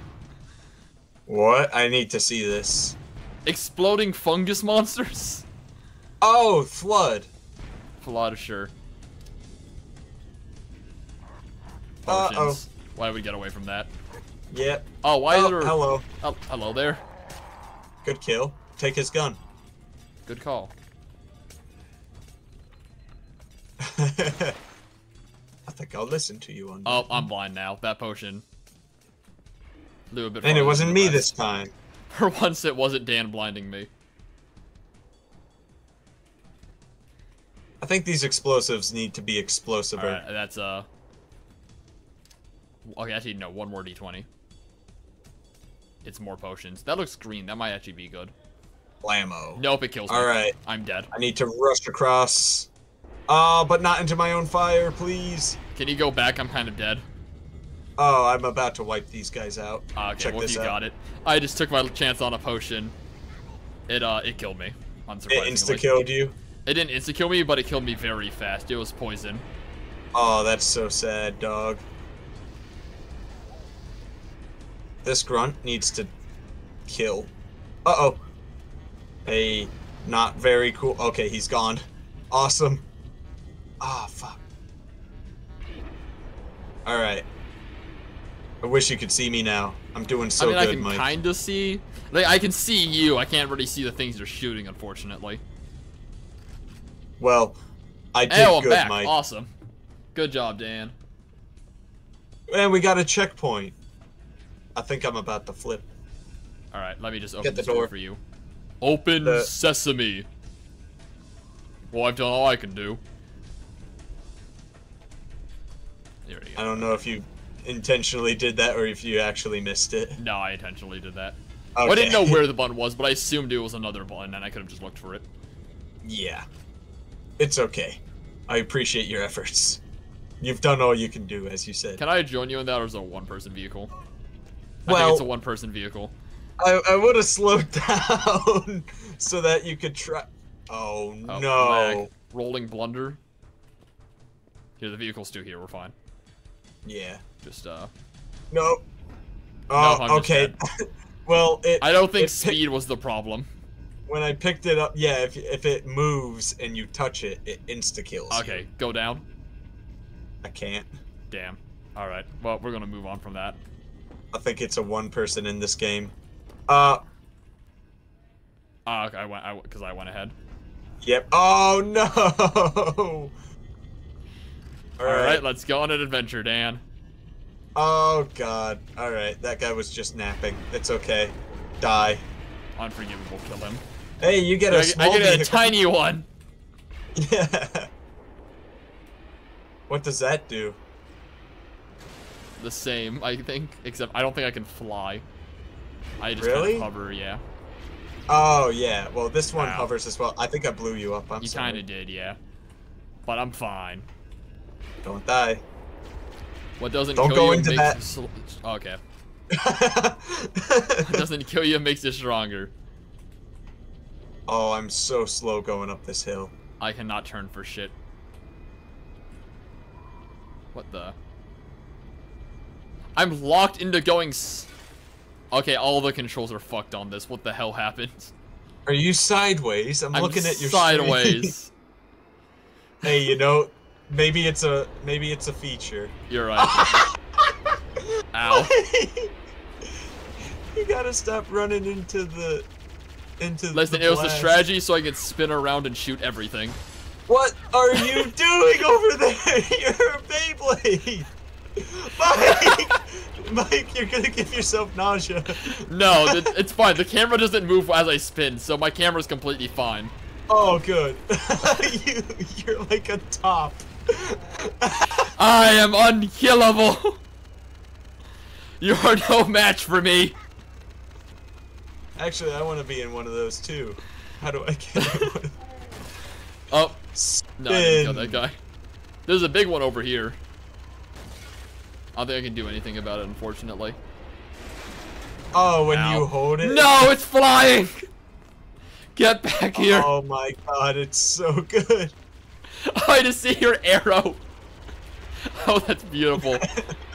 What? I need to see this. Exploding fungus monsters? Oh, flood. Flood, sure. Uh-oh. Why did we get away from that? Yep. Oh, why is Oh, there... hello. Oh, hello there. Good kill. Take his gun. Good call. *laughs* I think I'll listen to you on. Oh, I'm blind now. That potion. A bit and it wasn't me this time. *laughs* For once, it wasn't Dan blinding me. I think these explosives need to be explosive. Alright, that's, uh... Okay, actually, no. One more D20. It's more potions. That looks green. That might actually be good. Blammo. Nope, it kills me. Alright. I'm dead. I need to rush across. Oh, but not into my own fire, please. Can you go back? I'm kind of dead. Oh, I'm about to wipe these guys out. Ah, okay, Check well, this you out. got it. I just took my chance on a potion. It, uh, it killed me. It insta killed you. It didn't insta-kill me, but it killed me very fast. It was poison. Oh, that's so sad, dog. This grunt needs to kill. Uh oh. Hey, not very cool. Okay, he's gone. Awesome. Ah, fuck. Alright. I wish you could see me now. I'm doing so I mean, good, I can Mike. kind of see. Like, I can see you. I can't really see the things you're shooting, unfortunately. Well, I did Oh, I'm good, back. Mike. Awesome. Good job, Dan. And we got a checkpoint. I think I'm about to flip. All right, let me just open Get the door for you. Open The- sesame. Well, I've done all I can do. There we I don't know if you intentionally did that or if you actually missed it. No, I intentionally did that. Okay. Well, I didn't know where the *laughs* button was, but I assumed it was another button, and I could have just looked for it. yeah. It's okay. I appreciate your efforts. You've done all you can do, as you said. Can I join you in that, or is it a one-person vehicle? I Well- think it's a one-person vehicle. I, I would have *laughs* slowed down *laughs* so that you could try. Oh, Oh, no. lag. Rolling blunder. Here, the vehicle's still here. We're fine. Yeah. Just uh, No. Oh, I'm okay. *laughs* well, it. I don't think speed was the problem. when I picked it up, yeah. If if it moves and you touch it, it insta kills. you. Okay, go down. I can't. Damn. All right. Well, we're gonna move on from that. I think it's a one person in this game. Uh. Okay, I went. I because I went ahead. Yep. Oh no. *laughs* All right. let's go on an adventure, Dan. Oh god. All right. That guy was just napping. It's okay. Die. Unforgivable. Kill him. Hey, you get a I, small I get a vehicle. tiny one. Yeah. *laughs* What does that do? The same, I think, except I don't think I can fly. I just Really? kind of hover. Yeah. Oh yeah. Well, this one Wow. hovers as well. I think I blew you up. I'm you sorry. kind of did, yeah. But I'm fine. Don't die. What doesn't Don't kill go you into makes that. you sl- oh, okay. *laughs* What doesn't kill you makes you stronger. oh, I'm so slow going up this hill. I cannot turn for shit. What the? I'm locked into going s- Okay, all the controls are fucked on this. What the hell happened? Are you sideways? I'm, I'm looking at your sideways. *laughs* hey, you know, maybe it's a maybe it's a feature. You're right. *laughs* Ow. *laughs* you gotta stop running into the into Listen, the it was a strategy so I could spin around and shoot everything. What are you *laughs* doing over there? You're a Beyblade. Mike, Mike, you're gonna give yourself nausea. No, it, it's fine. The camera doesn't move as I spin, so my camera's completely fine. Oh, good. you, you're like a top. I am unkillable. You are no match for me. Actually, I want to be in one of those too. How do I get one? *laughs* Oh, no, I didn't kill that guy. There's a big one over here. I don't think I can do anything about it, unfortunately. Oh, when Ow. you hold it. No, it's flying! Get back here! Oh my god, it's so good. *laughs* I just see your arrow. *laughs* Oh, that's beautiful.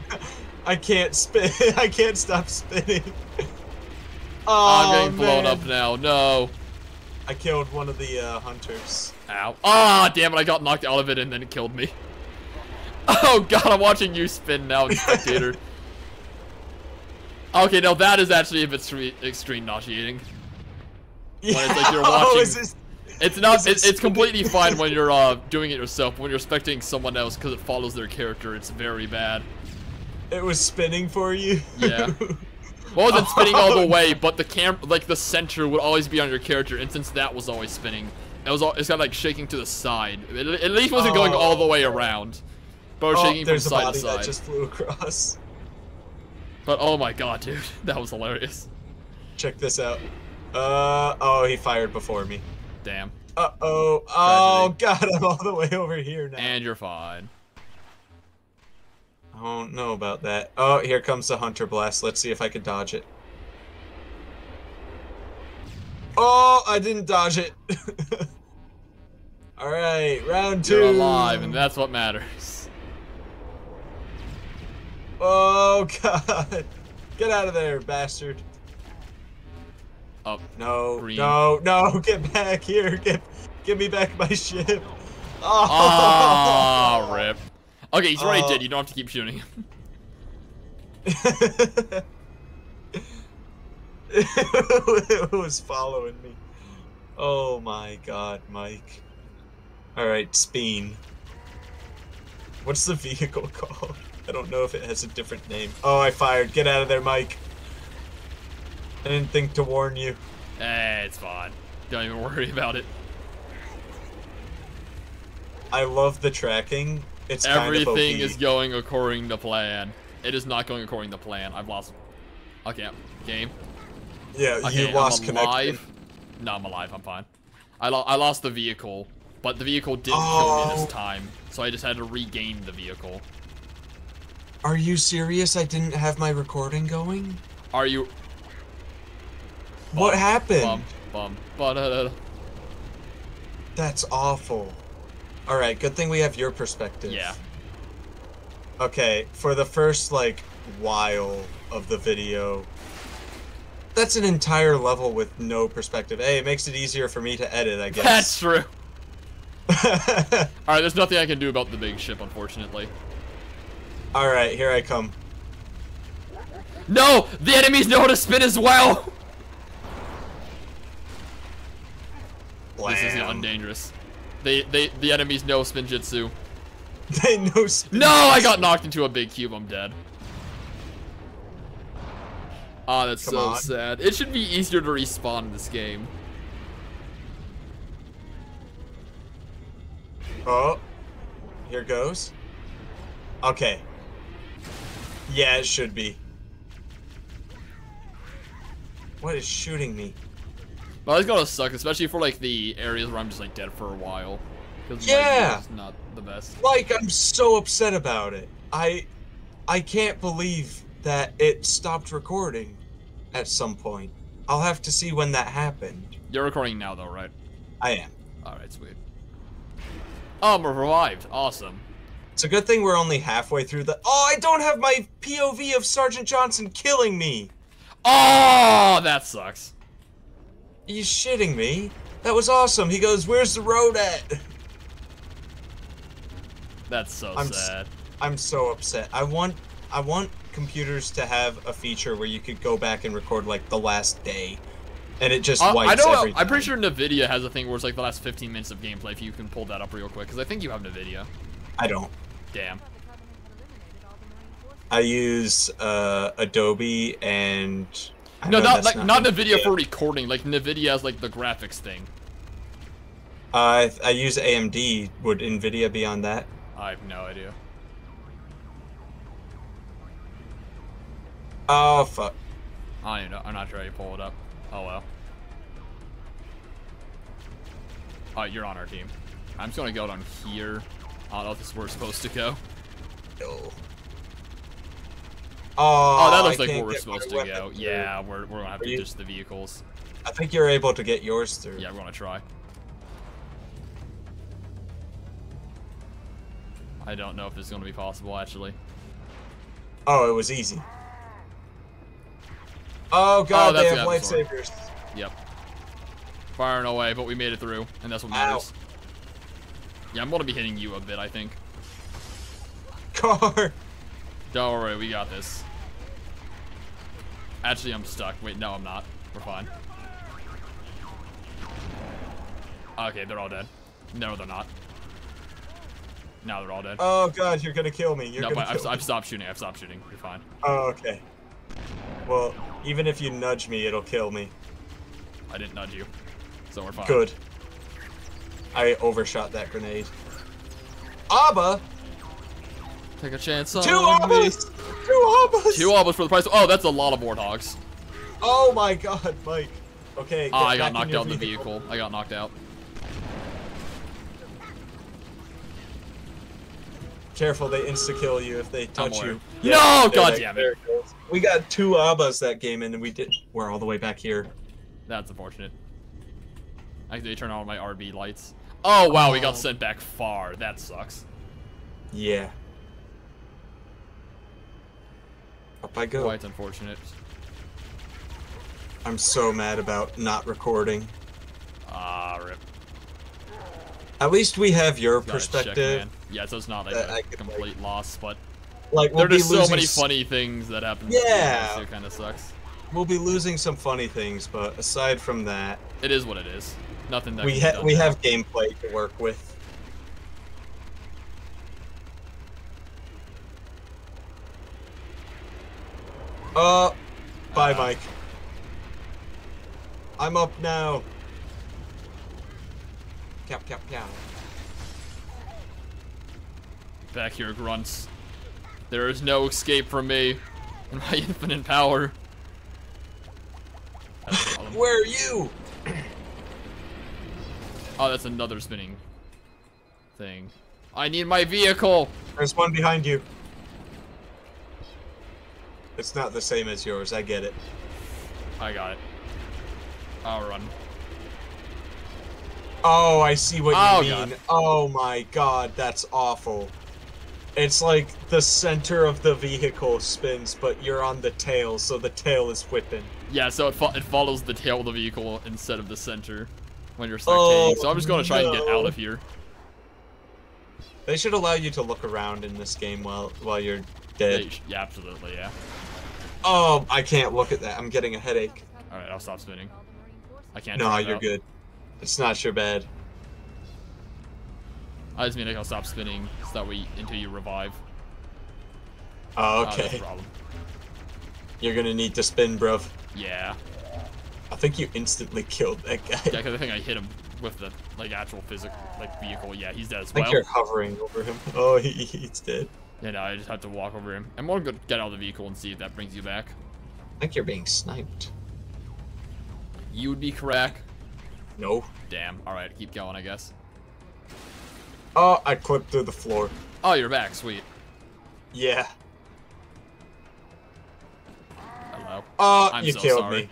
*laughs* I can't spin. I can't stop spinning. Oh, I'm Oh, getting blown up now. No. I killed one of the uh, hunters. Ow. Ah, damn it, I got knocked out of it and then it killed me. Oh god, I'm watching you spin now, spectator. okay, now that is actually a bit extreme, nauseating. Yeah. it's like you're Oh, watching- is this- It's not. It It's, it's completely *laughs* fine when you're uh, doing it yourself. When you're spectating someone else because it follows their character, it's very bad. It was spinning for you. Yeah. *laughs* Well, it wasn't spinning all Oh, the way, but the cam, like the center, would always be on your character, and since that was always spinning, it was. All, it's kind of like shaking to the side. It, at least wasn't going all the way around, but Oh, shaking from there's a side body to side. that just flew across. But oh my god, dude, *laughs* that was hilarious. Check this out. Uh oh, he fired before me. Damn. Uh oh. Oh god, I'm all the way over here now. And you're fine. I don't know about that. Oh, here comes the hunter blast. Let's see if I can dodge it. Oh, I didn't dodge it. *laughs* all right, round 2 You're alive, and that's what matters. Oh *laughs* god. Get out of there, bastard. Oh, No, Green. no, no, *laughs* get back here. Get give me back my ship. Oh, ah, *laughs* rip. Okay, he's already Oh. dead. You don't have to keep shooting him. *laughs* it was following me. Oh my god, Mike. Alright, Speen. What's the vehicle called? I don't know if it has a different name. Oh, I fired. Get out of there, Mike. I didn't think to warn you. Eh, it's fine. Don't even *laughs* worry about it. I love the tracking. It's kind of Everything is going according to plan. It is not going according to plan. I've lost. Okay, game. Yeah, Okay, you lost connection. alive. No, I'm alive. I'm fine. I, lo I lost the vehicle, but the vehicle didn't kill me this Oh. time, so I just had to regain the vehicle. Are you serious? I didn't have my recording going? Are you? What happened? Bum, bum, ba-da-da. That's awful. Alright, good thing we have your perspective. Yeah. Okay, for the first, like, while of the video, that's an entire level with no perspective. Hey, it makes it easier for me to edit, I guess. That's true. *laughs* All right, there's nothing I can do about the big ship, unfortunately. Alright, here I come. No, the enemies know how to spin as well. This is undangerous. They, they, the enemies know spinjitzu. *laughs* They know speed. No, I got knocked into a big cube. I'm dead. Ah, that's Come so on. sad. It should be easier to respawn in this game. Oh, here goes. Okay. Yeah, it should be. What is shooting me? But it's gonna suck, especially for like the areas where I'm just like dead for a while. Yeah. not the best. Like, I'm so upset about it. I, I can't believe that it stopped recording at some point. I'll have to see when that happened. You're recording now though, right? I am. Alright, sweet. Um, oh, I'm revived. Awesome. It's a good thing we're only halfway through the. Oh, I don't have my POV of Sergeant Johnson killing me. Oh, that sucks. Are you shitting me? That was awesome. He goes, "Where's the road at?" That's so I'm sad. I'm so upset. I want I want computers to have a feature where you could go back and record like the last day, and it just Uh, wipes I know. everything. I'm pretty sure Nvidia has a thing where it's like the last 15 minutes of gameplay. If you can pull that up real quick, because I think you have Nvidia. I don't. Damn. I use uh, Adobe and. I No, not like not Nvidia Nvidia. for recording. Like Nvidia has like the graphics thing. Uh, I I use AMD. Would Nvidia be on that? I have no idea. Oh fuck. I don't even know. I'm not sure how you pull it up. Oh well. Oh, you're on our team. I'm just gonna go down here. I don't know if this is where we're supposed to go. No. Oh, Oh, that looks I like where we're supposed to go. through. Yeah, we're, we're gonna have Are to you- ditch the vehicles. I think you're able to get yours through. Yeah, we're gonna try. I don't know if this is gonna be possible, actually. Oh, it was easy. Oh, oh god, that's they have lightsabers. Yep. Firing away, but we made it through, and that's what Ow. matters. Yeah, I'm gonna be hitting you a bit, I think. *laughs* Car. Don't worry, we got this. Actually, I'm stuck. Wait, no, I'm not. We're fine. Okay, they're all dead. No, they're not. Now they're all dead. Oh god, you're gonna kill me. You're no, but I've, I've stopped shooting. I've stopped shooting. You're fine. Oh, okay. Well, even if you nudge me, it'll kill me. I didn't nudge you. So we're fine. Good. I overshot that grenade. Abba! Take a chance on Two. Abbas! Two Abbas! Two albums for the price. Oh, that's a lot of warthogs. Oh my god, Mike. Okay. Oh, get I got knocked out in the vehicle. I got knocked out. Careful, they insta kill you if they touch you. No, there God damn it. We got two Abbas that game and we did. We're all the way back here. That's unfortunate. I they turn on my RB lights. Oh wow, we Oh. got sent back far. That sucks. Yeah. Up I go. It's unfortunate. I'm so mad about not recording. Ah, rip. At least we have your Gotta check, perspective. man. yeah, so it's not like a complete loss, but like we'll there are be just so many funny things that happen. Yeah. so it kind of sucks. We'll be losing some funny things, but aside from that, It is what it is. Nothing that we ha- we have gameplay to work with. Uh, bye, Uh, Mike. I'm up now. Cap, cap, cap. Back here, grunts. There is no escape from me and my *laughs* infinite power. That's the problem. Where are you? Oh, that's another spinning thing. I need my vehicle. There's one behind you. It's not the same as yours. I get it. I got it. I'll run. Oh, I see what Oh, you mean. Oh my god, that's awful. It's like the center of the vehicle spins, but you're on the tail, so the tail is whipping. Yeah, so it, fo it follows the tail of the vehicle instead of the center when you're spectating. Oh, so I'm just gonna try and get out of here. They should allow you to look around in this game while while you're dead. They Yeah, absolutely, yeah. Oh, I can't look at that. I'm getting a headache. Alright, I'll stop spinning. I can't. No, you're out. good. It's not your bad. I just mean like I'll stop spinning so that way until you revive. Oh, Ah, okay. problem. You're gonna need to spin, bro. Yeah. I think you instantly killed that guy. Yeah, because I think I hit him with the like actual physical like vehicle. Yeah, he's dead as I think well. you're hovering over him. Oh, he, he's dead. Yeah, no, I just have to walk over him. I'm gonna go get out of the vehicle and see if that brings you back. I think you're being sniped. You would be correct. No. Damn. All right, keep going, I guess. Oh, I clipped through the floor. Oh, you're back. Sweet. Yeah. Hello. Oh, I'm you so killed sorry. me.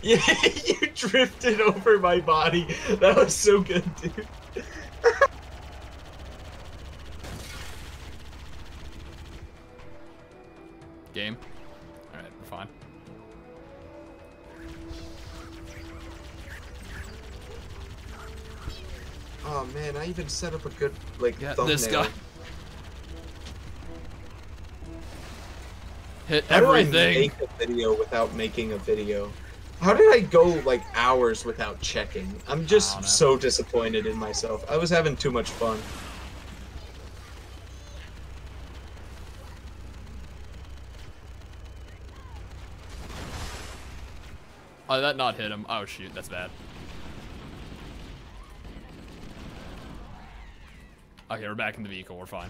Yeah, *laughs* you drifted over my body. That was so good, dude. *laughs* Game. All right, we're fine. Oh man, I even set up a good like Yeah, thumbnail. this guy. *laughs* Hit How do I everything. make a video without making a video? How did I go like hours without checking? I'm just so disappointed in myself. I was having too much fun. Oh, did that not hit him? Oh shoot, that's bad. Okay, we're back in the vehicle. We're fine.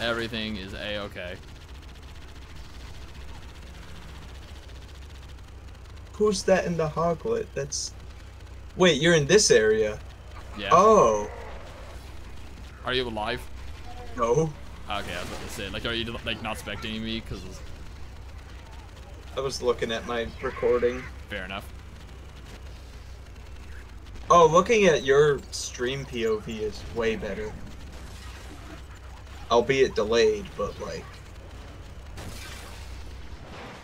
Everything is a-okay. Who's that in the hoglet? That's. Wait, you're in this area. Yeah. Oh Are you alive? no. Okay, I was about to say, like, are you like not spectating me? Cause I was looking at my recording. fair enough. Oh, looking at your stream POV is way better. Albeit delayed, but like.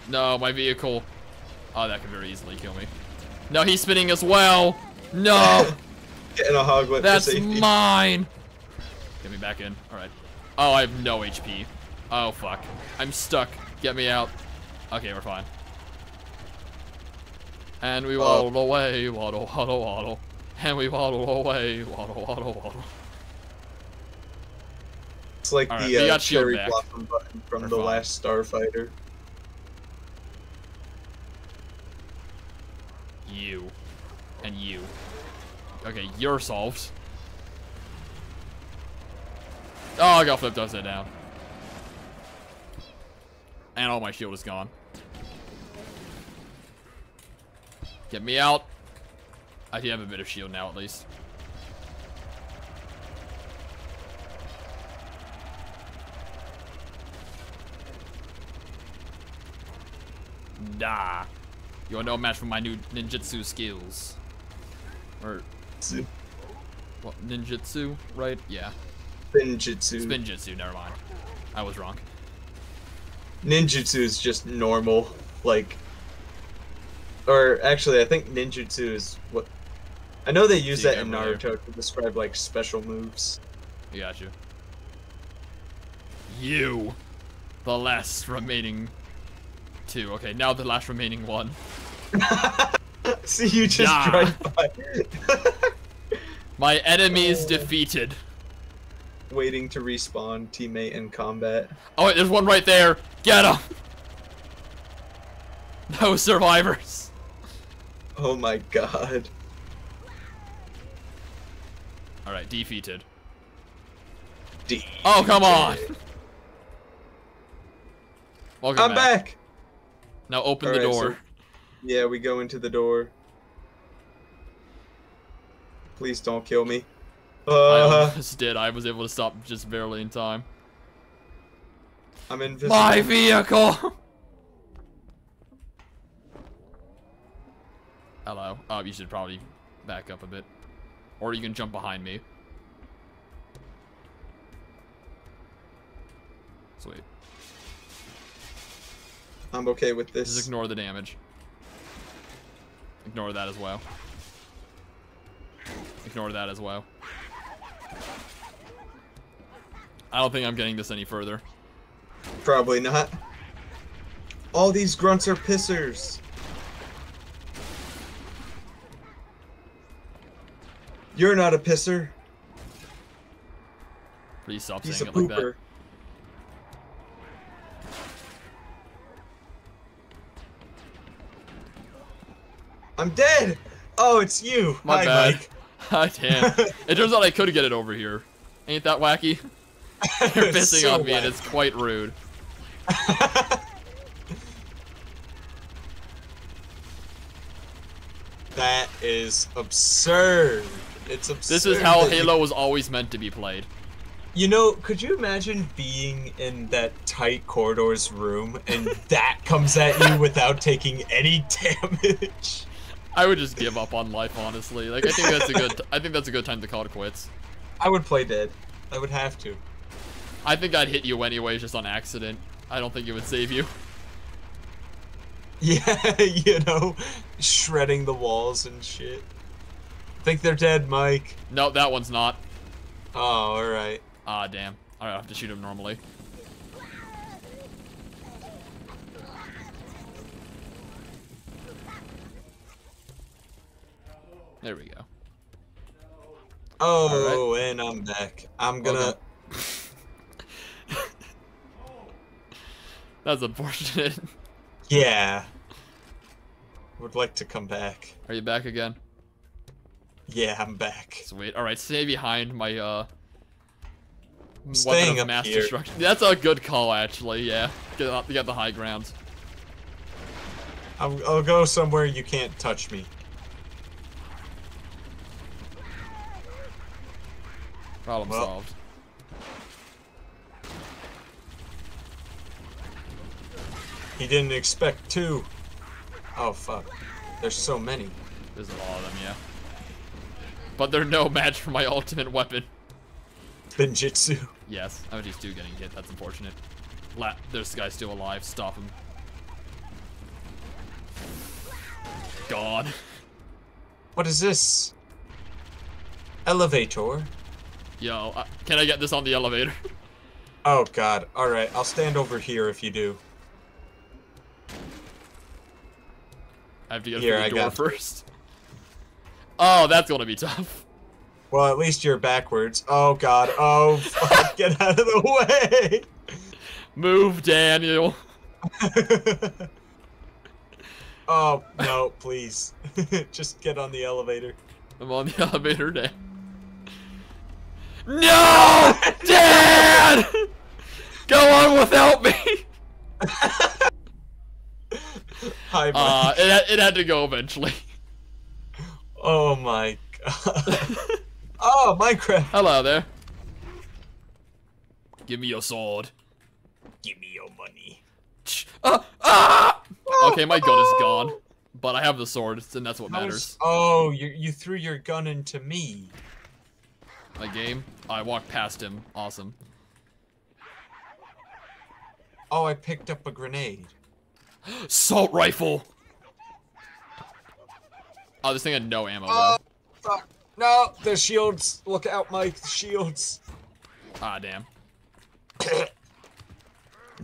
No, my vehicle. Oh, that could very easily kill me. No, he's spinning as well. No, *laughs* Getting a hoglet that's for safety. mine. Get me back in. All right. Oh, I have no HP. Oh fuck. I'm stuck. Get me out. Okay, we're fine. And we Oh. waddle away, waddle, waddle, waddle. And we waddle away, waddle, waddle, waddle. It's like Alright, the we uh, cherry blossom button from We're the fine. last Starfighter. You. And you. Okay, you're solved. Oh, I got flipped upside down. And all my shield is gone. Get me out. I do have a bit of shield now, at least. Nah. You're no match for my new ninjutsu skills. Or, what, ninjutsu, right? Yeah. Ninjutsu. Spinjutsu, never mind. I was wrong. Ninjutsu is just normal, like. Or actually, I think ninjutsu is what. I know they use you that in Naruto to describe like special moves. I got you. You. The last remaining two. Okay, now the last remaining one. *laughs* See, you just Nah. drive by. *laughs* My enemy is Oh. defeated. waiting to respawn teammate in combat. Oh, wait, there's one right there. Get him. *laughs* No survivors. *laughs* Oh my god. All right, defeated. D. Oh, come on. Welcome I'm back. Now open the Alright, door. so- Yeah, we go into the door. Please don't kill me. I Uh, almost did. I was able to stop just barely in time. I'm invisible. My vehicle. *laughs* Hello. Oh, you should probably back up a bit, or you can jump behind me. Sweet. I'm okay with this. Just ignore the damage. Ignore that as well. Ignore that as well. I don't think I'm getting this any further. Probably not. All these grunts are pissers. You're not a pisser. Please stop He's a saying it like that. pooper. I'm dead. Oh, it's you. My Hi, bad. Mike. *laughs* Ah, damn. it turns out I could get it over here. Ain't that wacky? *laughs* You're pissing So on me and it's quite rude. *laughs* That is absurd. It's absurd. This is how Halo was always meant to be played. You know, could you imagine being in that tight corridors room and *laughs* that comes at you without taking any damage? I would just give up on life, honestly. Like I think that's a good. I think that's a good time to call it quits. I would play dead. I would have to. I think I'd hit you anyways, just on accident. I don't think it would save you. *laughs* Yeah, *laughs* you know, shredding the walls and shit. Think they're dead, Mike. No, that one's not. Oh, alright. Ah, damn. Alright, I have to shoot him normally. There we go. Oh, and I'm back. I'm gonna. Okay. *laughs* That's unfortunate. Yeah. Would like to come back. Are you back again? Yeah, I'm back. Sweet. Alright, stay behind my, uh... staying up mass here. destruction. That's a good call, actually, yeah. Get, up, get the high ground. I'm, I'll go somewhere you can't touch me. Problem Well. solved. He didn't expect two. Oh fuck. There's so many. There's a lot of them, yeah. But they're no match for my *laughs* ultimate weapon. Benjitsu. Yes, OG's 2 getting hit. That's unfortunate. La this guy's still alive. Stop him. God. What is this? Elevator. Yo, uh, can I get this on the elevator? *laughs* Oh god. Alright, I'll stand over here if you do. I have to get Here, through the I door got- first. Oh, that's gonna be tough. Well, at least you're backwards. Oh god. Oh fuck. *laughs* Get out of the way. Move, Daniel. *laughs* oh no, please. *laughs* Just get on the elevator. I'm on the elevator now. No! Dad! Go on without me! Hi. Uh, it, it had to go eventually. Oh my god. *laughs* oh, Minecraft. Hello there. Give me your sword. Give me your money. Ch- Ah! Ah! Okay, my gun is gone. But I have the sword, and that's what How matters. is- Oh, you you threw your gun into me. My game, I walked past him. Awesome. Oh, I picked up a grenade. *gasps* Salt rifle! Oh, this thing had no ammo, Oh, though. fuck. No, the shields. Look out, Mike. The shields. Ah, damn. *coughs*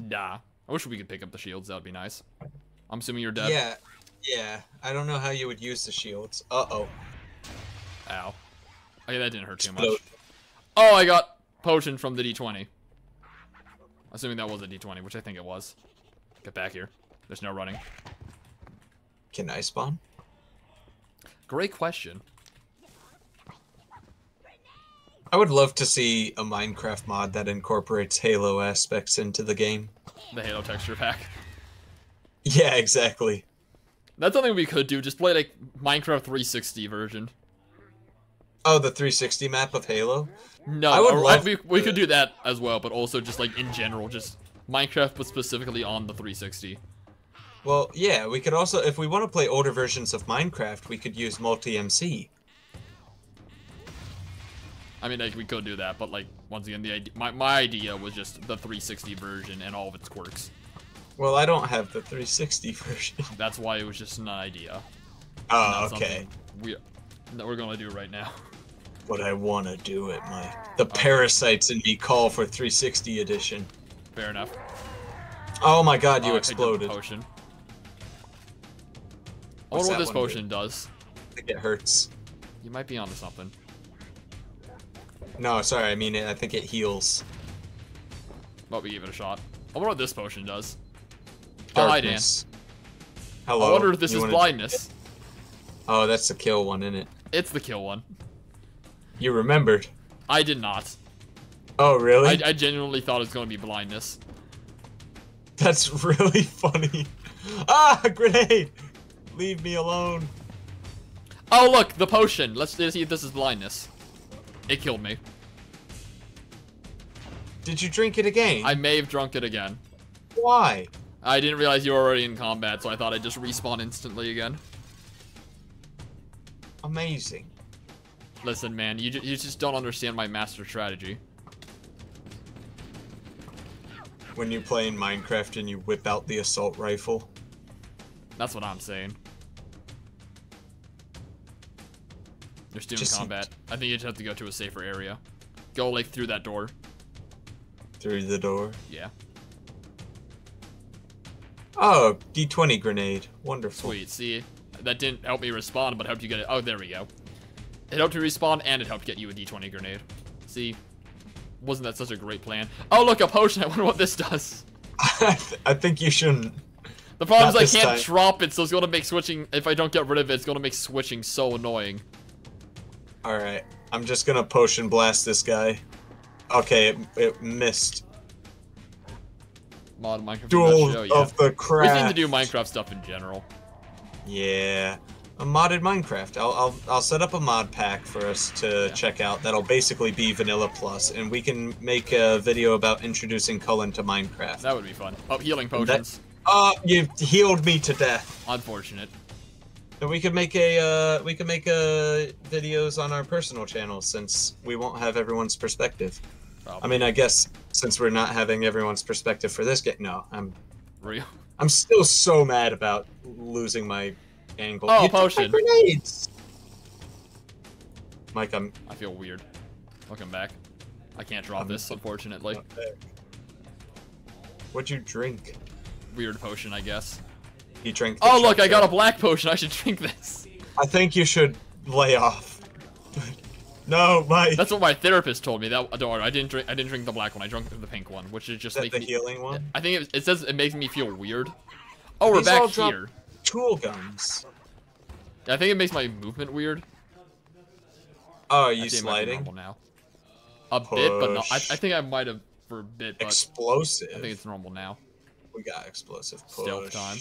Nah. I wish we could pick up the shields. That would be nice. I'm assuming you're dead. Yeah, yeah. I don't know how you would use the shields. Uh oh. Ow. Okay, that didn't hurt too much. Oh, I got potion from the D20. Assuming that was a D20, which I think it was. Get back here. There's no running. Can I spawn? Great question. I would love to see a Minecraft mod that incorporates Halo aspects into the game. The Halo texture pack. *laughs* Yeah, exactly. That's something we could do. Just play like Minecraft 360 version. Oh, the 360 map of Halo? No, I would love we, we could do that as well, but also just like in general, just Minecraft, but specifically on the 360. Well, yeah, we could also, if we want to play older versions of Minecraft, we could use MultiMC. I mean, like we could do that, but like once again, the idea, my my idea was just the 360 version and all of its quirks. Well, I don't have the 360 *laughs* version. That's why it was just an idea. Oh, okay. We that we're gonna do right now. *laughs* But I want to do it, Mike. The parasites in me call for 360 edition. Fair enough. Oh my god, you oh, I picked up a exploded. Potion. I wonder what this one do? potion does. I think it hurts. You might be onto something. No, sorry, I mean it. I think it heals. But we give it a shot. I wonder what this potion does. Oh, hi, Dan. Darkness. Hello. I wonder if this You is blindness. Oh, that's the kill one, isn't it? It's the kill one. You remembered. I did not. Oh, really? I, I genuinely thought it was going to be blindness. That's *laughs* really funny. Ah, grenade! Leave me alone. Oh, look, the potion. Let's see if this is blindness. It killed me. Did you drink it again? I may have drunk it again. Why? I didn't realize you were already in combat, so I thought I'd just respawn instantly again. Amazing. Listen, man, you, you just don't understand my master strategy. When you play in Minecraft and you whip out the assault rifle. That's what I'm saying. You're still in Just- combat. I think you just have to go to a safer area. Go, like, through that door. Through the door. Yeah. Oh, D20 grenade. Wonderful. Sweet. See, that didn't help me respawn, but helped you get it. Oh, there we go. It helped you respawn, and it helped get you a D20 grenade. See, wasn't that such a great plan? Oh, look, a potion. *laughs* I wonder what this does. I, *laughs* th- I think you shouldn't. The problem Not is I can't time. drop it, so it's gonna make switching. If I don't get rid of it, it's gonna make switching so annoying. Alright, I'm just gonna potion blast this guy. Okay, it, it missed. Mod Minecraft. Duel show, yeah. of the We craft. need to do Minecraft stuff in general. Yeah. A modded Minecraft. I'll, I'll, I'll set up a mod pack for us to Yeah. check out. That'll basically be Vanilla Plus, and we can make a video about introducing Cullen to Minecraft. That would be fun. Oh, healing That- potions. Uh, you healed me to death. Unfortunate. And we could make a uh, we could make uh, videos on our personal channels since we won't have everyone's perspective. I mean, I guess since we're not having everyone's perspective for this game, no, I'm Real. I'm still so mad about losing my angle. Oh, You potion. grenades. Mike, I'm. I feel weird. Welcome back. I can't drop I'm- this, unfortunately. What'd you drink? Weird potion, I guess. You drank. the Oh, look, I got a black potion. I should drink this. I think you should lay off. *laughs* no, Mike. That's what my therapist told me. That I didn't drink. I didn't drink the black one. I drank the pink one, which is just Is that the me. healing one. I think it, it says it makes me feel weird. Oh, we're These all back here. Tool guns. I think it makes my movement weird. Oh, are you think it might be sliding? normal now. A bit, but no. I, I think I might have for a bit, but Explosive. I think it's normal now. We got explosive push. Stealth time.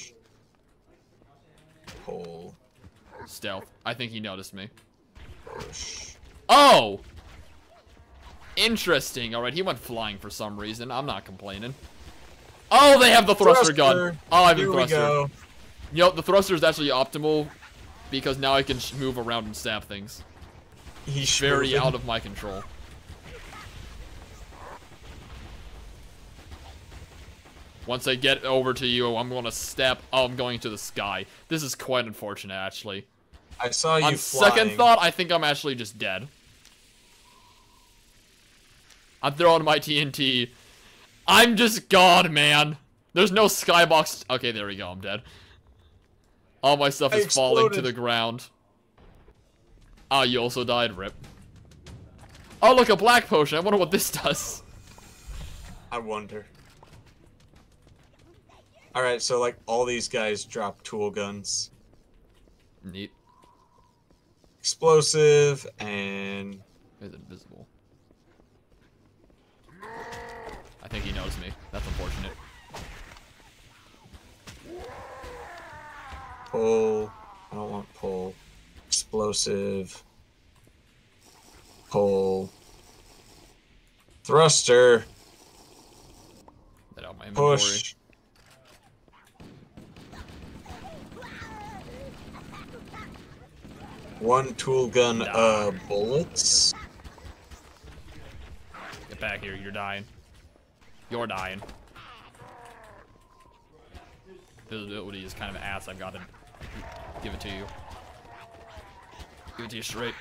Pull. Stealth. I think he noticed me. Push. Oh! Interesting. Alright, he went flying for some reason. I'm not complaining. Oh, they have the thruster, gun. Oh, I have a Here we thruster. go. You know, the thruster is actually optimal because now I can move around and stab things. He's Very moving. out of my control. Once I get over to you, I'm going to step. Oh, I'm going to the sky. This is quite unfortunate, actually. I saw you On flying. second thought, I think I'm actually just dead. I'm throwing my TNT. I'm just God, man. There's no skybox. Okay, there we go. I'm dead. All my stuff I is falling to the ground. Ah, you also died, Rip. Oh, look, a black potion. I wonder what this *laughs* does. I wonder. Alright, so like all these guys drop tool guns. Neat. Explosive and Is invisible. I think he knows me. That's unfortunate. pull. I don't want pull. Explosive. Pull. Thruster. Get out my inventory. Push. One tool gun, uh, bullets. Get back here. You're dying. You're dying. Visibility is kind of ass. I've got to give it to you. Give it to you straight.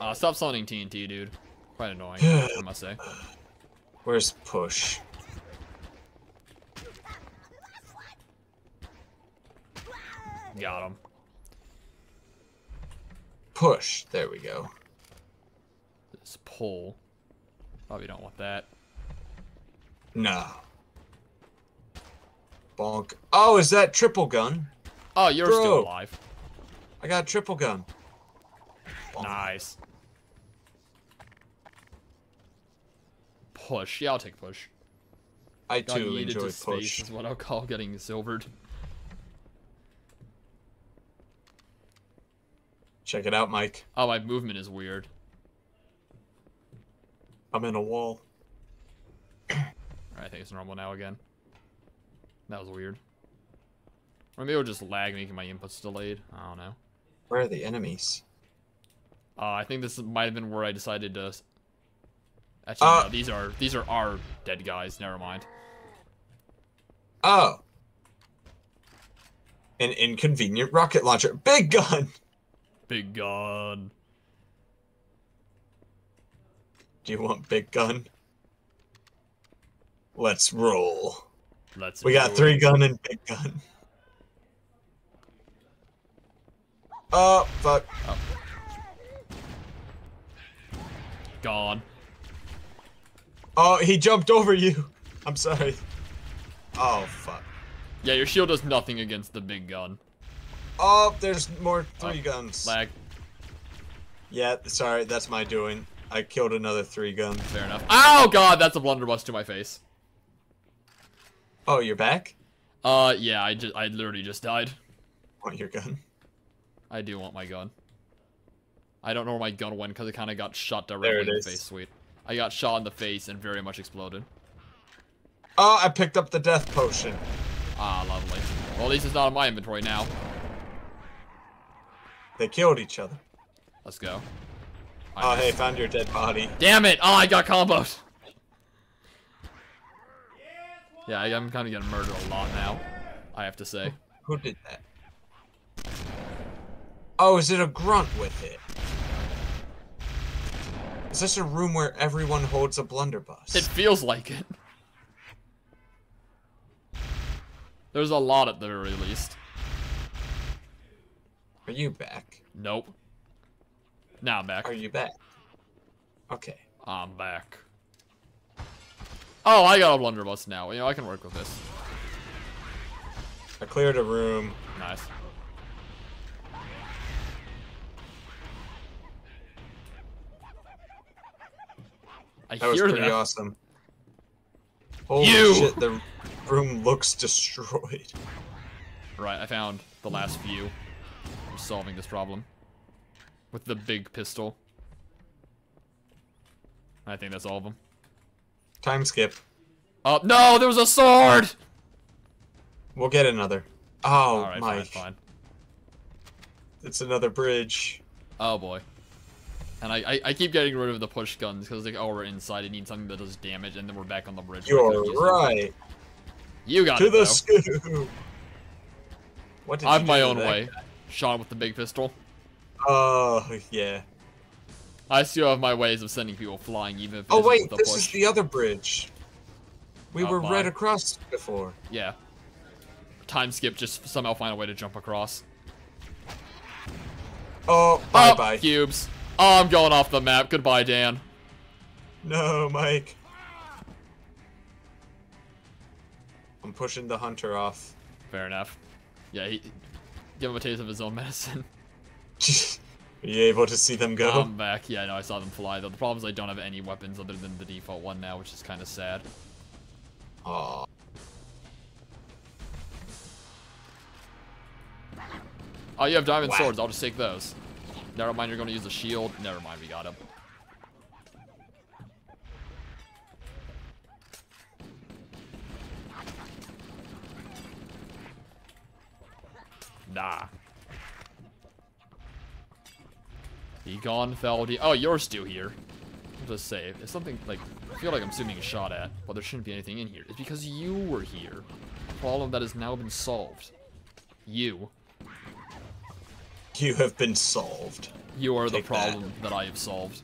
Uh, stop summoning TNT, dude. Quite annoying, I must say. *sighs* Where's push? Got him. Push. There we go. This pull. Probably don't want that. No. Bonk. Oh, is that triple gun? Oh, you're Bro. still alive. I got a triple gun. Bonk. Nice. Push. Yeah, I'll take push. I Got too enjoy to space push. is what I'll call getting silvered. Check it out, Mike. Oh, my movement is weird. I'm in a wall. Alright, I think it's normal now again. That was weird. Or maybe it'll just lag making my inputs delayed. I don't know. Where are the enemies? Uh, I think this might have been where I decided to. Actually, Uh, no, these are these are our dead guys. Never mind. Oh. An inconvenient rocket launcher. Big gun! Big gun. Do you want big gun? Let's roll. Let's. We got three gun and big gun. Oh, fuck. Oh. Gone. Oh, he jumped over you. I'm sorry. Oh, fuck. Yeah, your shield does nothing against the big gun. Oh, there's more three Oh, guns. Lag. Yeah, sorry, that's my doing. I killed another three gun. Fair enough. Oh god, that's a blunderbuss to my face. Oh, you're back? Uh, yeah, I just, I literally just died. Want your gun? I do want my gun. I don't know where my gun went because it kind of got shot directly in the is. face. Sweet. I got shot in the face and very much exploded. Oh, I picked up the death potion. Ah, lovely. Well, at least it's not in my inventory now. They killed each other. Let's go. Oh, I hey, found your dead body. Damn it! Oh, I got combos. Yeah, I- I'm kind of getting murdered a lot now. I have to say. Who did that? Oh, is it a grunt with it? Is this a room where everyone holds a blunderbuss? It feels like it. There's a lot at the very least. Are you back? Nope. Now I'm back. Are you back? Okay. I'm back. Oh, I got a blunderbuss now. You know, I can work with this. I cleared a room. Nice. I That was pretty that. awesome. Holy You! shit, the room looks destroyed. Right, I found the last few. Solving this problem. With the big pistol. I think that's all of them. Time skip. Oh, no, there was a sword! We'll get another. Oh, Mike. fine. It's another bridge. Oh boy. And I, I, I keep getting rid of the push guns because like, oh, we're inside. I need something that does damage, and then we're back on the bridge. You're could've used it. right. You got To it, the though. scoop. What did I have my own way. guy? Shot with the big pistol. Oh, yeah. I still have my ways of sending people flying, even if Oh, wait, this push. is the other bridge. We Oh, were bye. right across before. Yeah. Time skip, just somehow find a way to jump across. Oh, bye oh, bye. cubes. Oh, I'm going off the map. Goodbye, Dan. No, Mike. I'm pushing the hunter off. Fair enough. Yeah, he, give him a taste of his own medicine. Are *laughs* you able to see them go? I'm back. Yeah, no, I saw them fly though. The problem is I don't have any weapons other than the default one now, which is kind of sad. Aw. Oh, you have diamond Wow. swords. I'll just take those. Never mind, you're going to use a shield. Never mind, we got him. Nah. Feldy. Oh, you're still here. I'll just say, It's something, like, I feel like I'm still being shot at, but there shouldn't be anything in here. It's because you were here. Problem that has now been solved. You. You have been solved. You are the Take that. problem that. I have solved.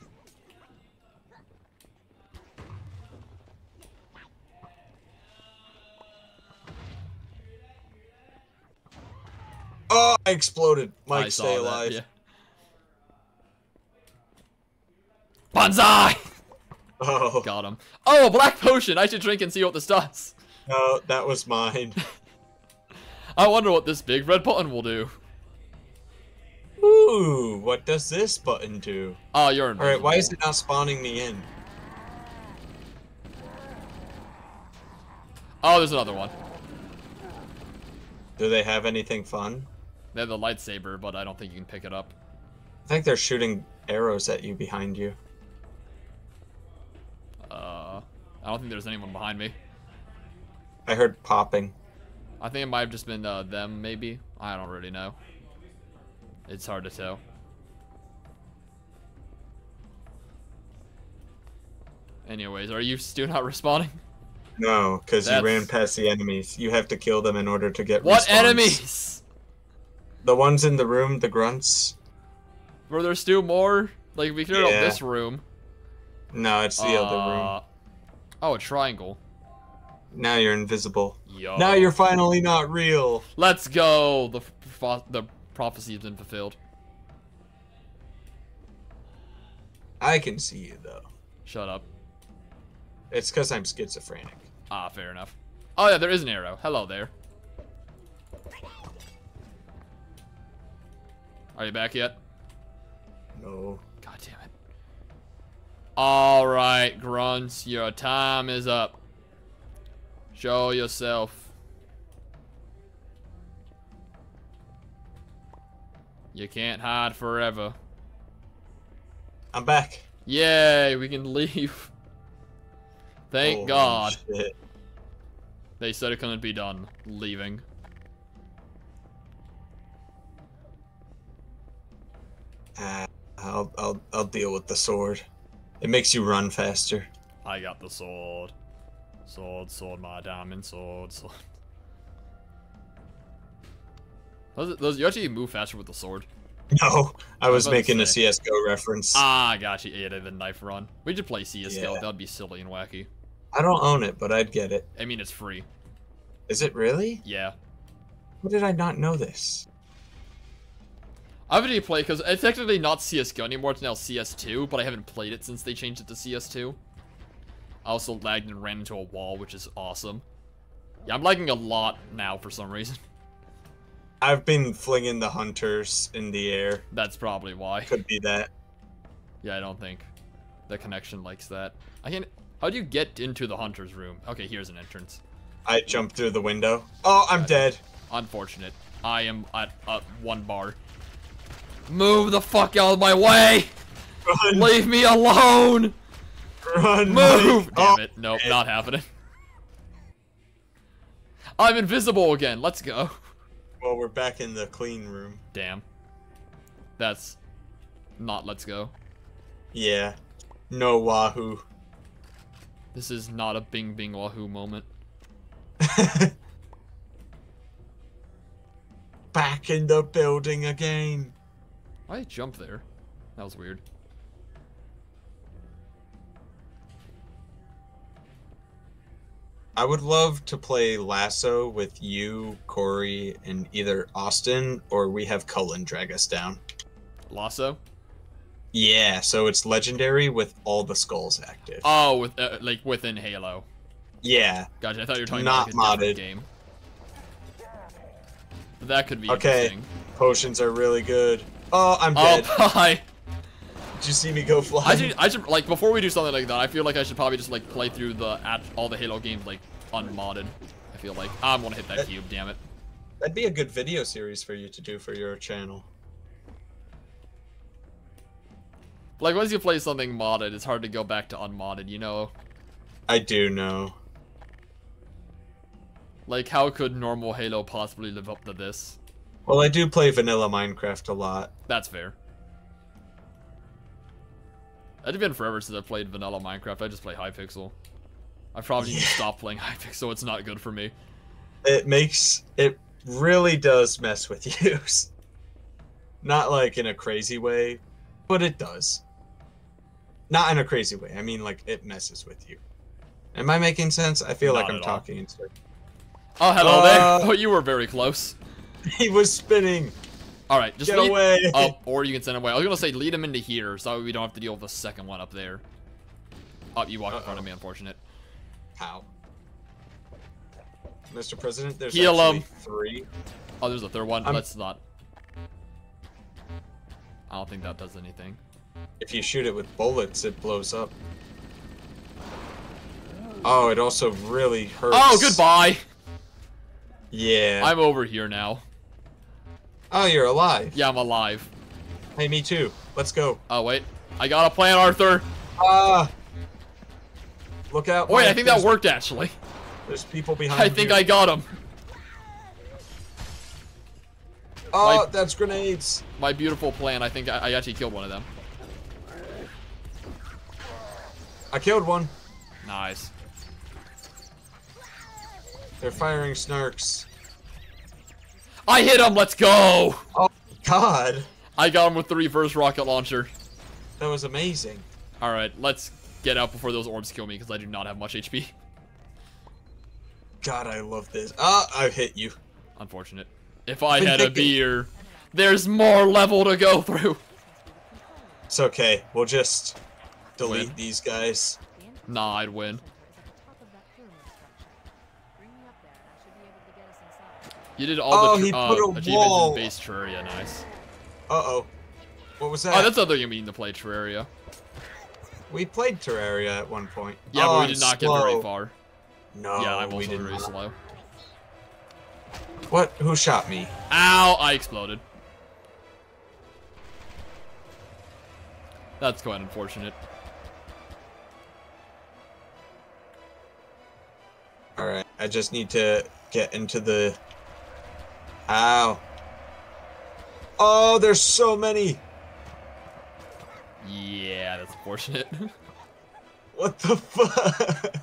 Oh, I exploded. Mike, saw stay that, alive. yeah. Banzai! *laughs* Oh, Got him. Oh, a black potion! I should drink and see what this does. no, that was mine. *laughs* *laughs* I wonder what this big red button will do. Ooh, what does this button do? Oh, you're invisible. Alright, why is it not spawning me in? Oh, there's another one. Do they have anything fun? They have the lightsaber, but I don't think you can pick it up. I think they're shooting arrows at you behind you. I don't think there's anyone behind me. I heard popping. I think it might have just been uh, them, maybe. I don't really know. It's hard to tell. Anyways, are you still not *laughs* responding? No, because you ran past the enemies. You have to kill them in order to get What respawns. enemies? The ones in the room, the grunts. Were there still more? Like, we cleared out Yeah. this room. No, it's the other room. Oh, a triangle. Now you're invisible. Yo. Now you're finally not real. Let's go. The the prophecy has been fulfilled. I can see you though. Shut up. It's because I'm schizophrenic. Ah, fair enough. Oh yeah, there is an arrow. Hello there. Are you back yet? No. God damn it. All right, grunts, your time is up. Show yourself. You can't hide forever. I'm back. Yay, we can leave. Thank Holy God. shit. They said it couldn't be done. Leaving. Ah, I'll, I'll, I'll deal with the sword. It makes you run faster. I got the sword. Sword, sword, my diamond sword, sword. You actually move faster with the sword. No, I was about to making a. CS:GO reference. Ah, gotcha. Yeah, the knife run. We should play CS:GO. Yeah. That'd be silly and wacky. I don't own it, but I'd get it. I mean, it's free. Is it really? Yeah. How did I not know this? I haven't even played because it's technically not CS:GO anymore. It's now CS2, but I haven't played it since they changed it to CS2. I also lagged and ran into a wall, which is awesome. Yeah, I'm lagging a lot now for some reason. *laughs* I've been flinging the hunters in the air. That's probably why. Could be that. Yeah, I don't think the connection likes that. I can't... How do you get into the hunter's room? Okay, here's an entrance. I jumped through the window. Oh, I'm dead. Unfortunate. I am at uh, one bar. Move the fuck out of my way! Run, Leave me alone! run, Move! Mike. Damn Oh, it. Nope, man. not happening. I'm invisible again. Let's go. Well, we're back in the clean room. Damn. That's not let's go. Yeah. No Wahoo. This is not a bing bing wahoo moment. *laughs* back in the building again. I jump there? That was weird. I would love to play LASO with you, Corey, and either Austin or we have Cullen drag us down. LASO? Yeah, so it's legendary with all the skulls active. Oh, with uh, like within Halo. yeah. Gotcha. I thought you were talking Not about like modded. game. But that could be Okay. interesting. Potions are really good. Oh, I'm Oh, dead. bye. Did you see me go flying? I should, I should like before we do something like that. I feel like I should probably just like play through the at all the Halo games like unmodded. I feel like I'm gonna hit that Uh, cube. Damn it. That'd be a good video series for you to do for your channel. Like once you play something modded, it's hard to go back to unmodded. You know, I do know. like how could normal Halo possibly live up to this? Well, I do play vanilla Minecraft a lot. That's fair. It's been forever since I played vanilla Minecraft. I just play Hypixel. I probably need to stop playing *laughs* Hypixel. It's not good for me. It makes it really does mess with *laughs* you. Not like in a crazy way, but it does. Not in a crazy way. I mean, like it messes with you. Am I making sense? I feel like I'm all. talking. Oh, hello Uh, there. *laughs* Oh, you were very close. *laughs* He was spinning. All right, just Get lead away. up, or you can send him away. I was gonna say lead him into here, so we don't have to deal with the second one up there. Oh, you walk in front of me, unfortunate. How? Mr. President, there's Heal actually 'em. three. Oh, there's a third one. I'm- Let's not. I don't think that does anything. If you shoot it with bullets, it blows up. Oh, it also really hurts. Oh, goodbye. Yeah. I'm over here now. Oh, you're alive. Yeah, I'm alive. Hey, me too. Let's go. Oh wait, I got a plan, Arthur. Ah! Look out. Oh, wait, I think that worked actually. There's people behind I think you. I got him. Oh, my- that's grenades. My beautiful plan. I think I, I actually killed one of them. I killed one. Nice. They're firing snarks. I hit him. Let's go. Oh God, I got him with the reverse rocket launcher. that was amazing. All right, let's get out before those orbs kill me because I do not have much HP. God, I love this. Ah, I hit you. Unfortunate. If I *laughs* had a beer, there's more level to go through. It's okay. We'll just delete Win. these guys. Nah, I'd win. is at the top of that pyramid structure. Bring me up there, and I should be able to get us inside. You did all Oh, the he tr- uh, a achievements wall. in base Terraria. Nice. Uh oh. What was that? Oh, that's other you mean to play Terraria. We played Terraria at one point. Yeah, oh, but we I'm did not slow. get very far. No, yeah, I'm we also did very not. slow. What? Who shot me? Ow! I exploded. That's quite unfortunate. All right, I just need to get into the. Ow. Oh, there's so many. Yeah, that's unfortunate. *laughs* What the fuck?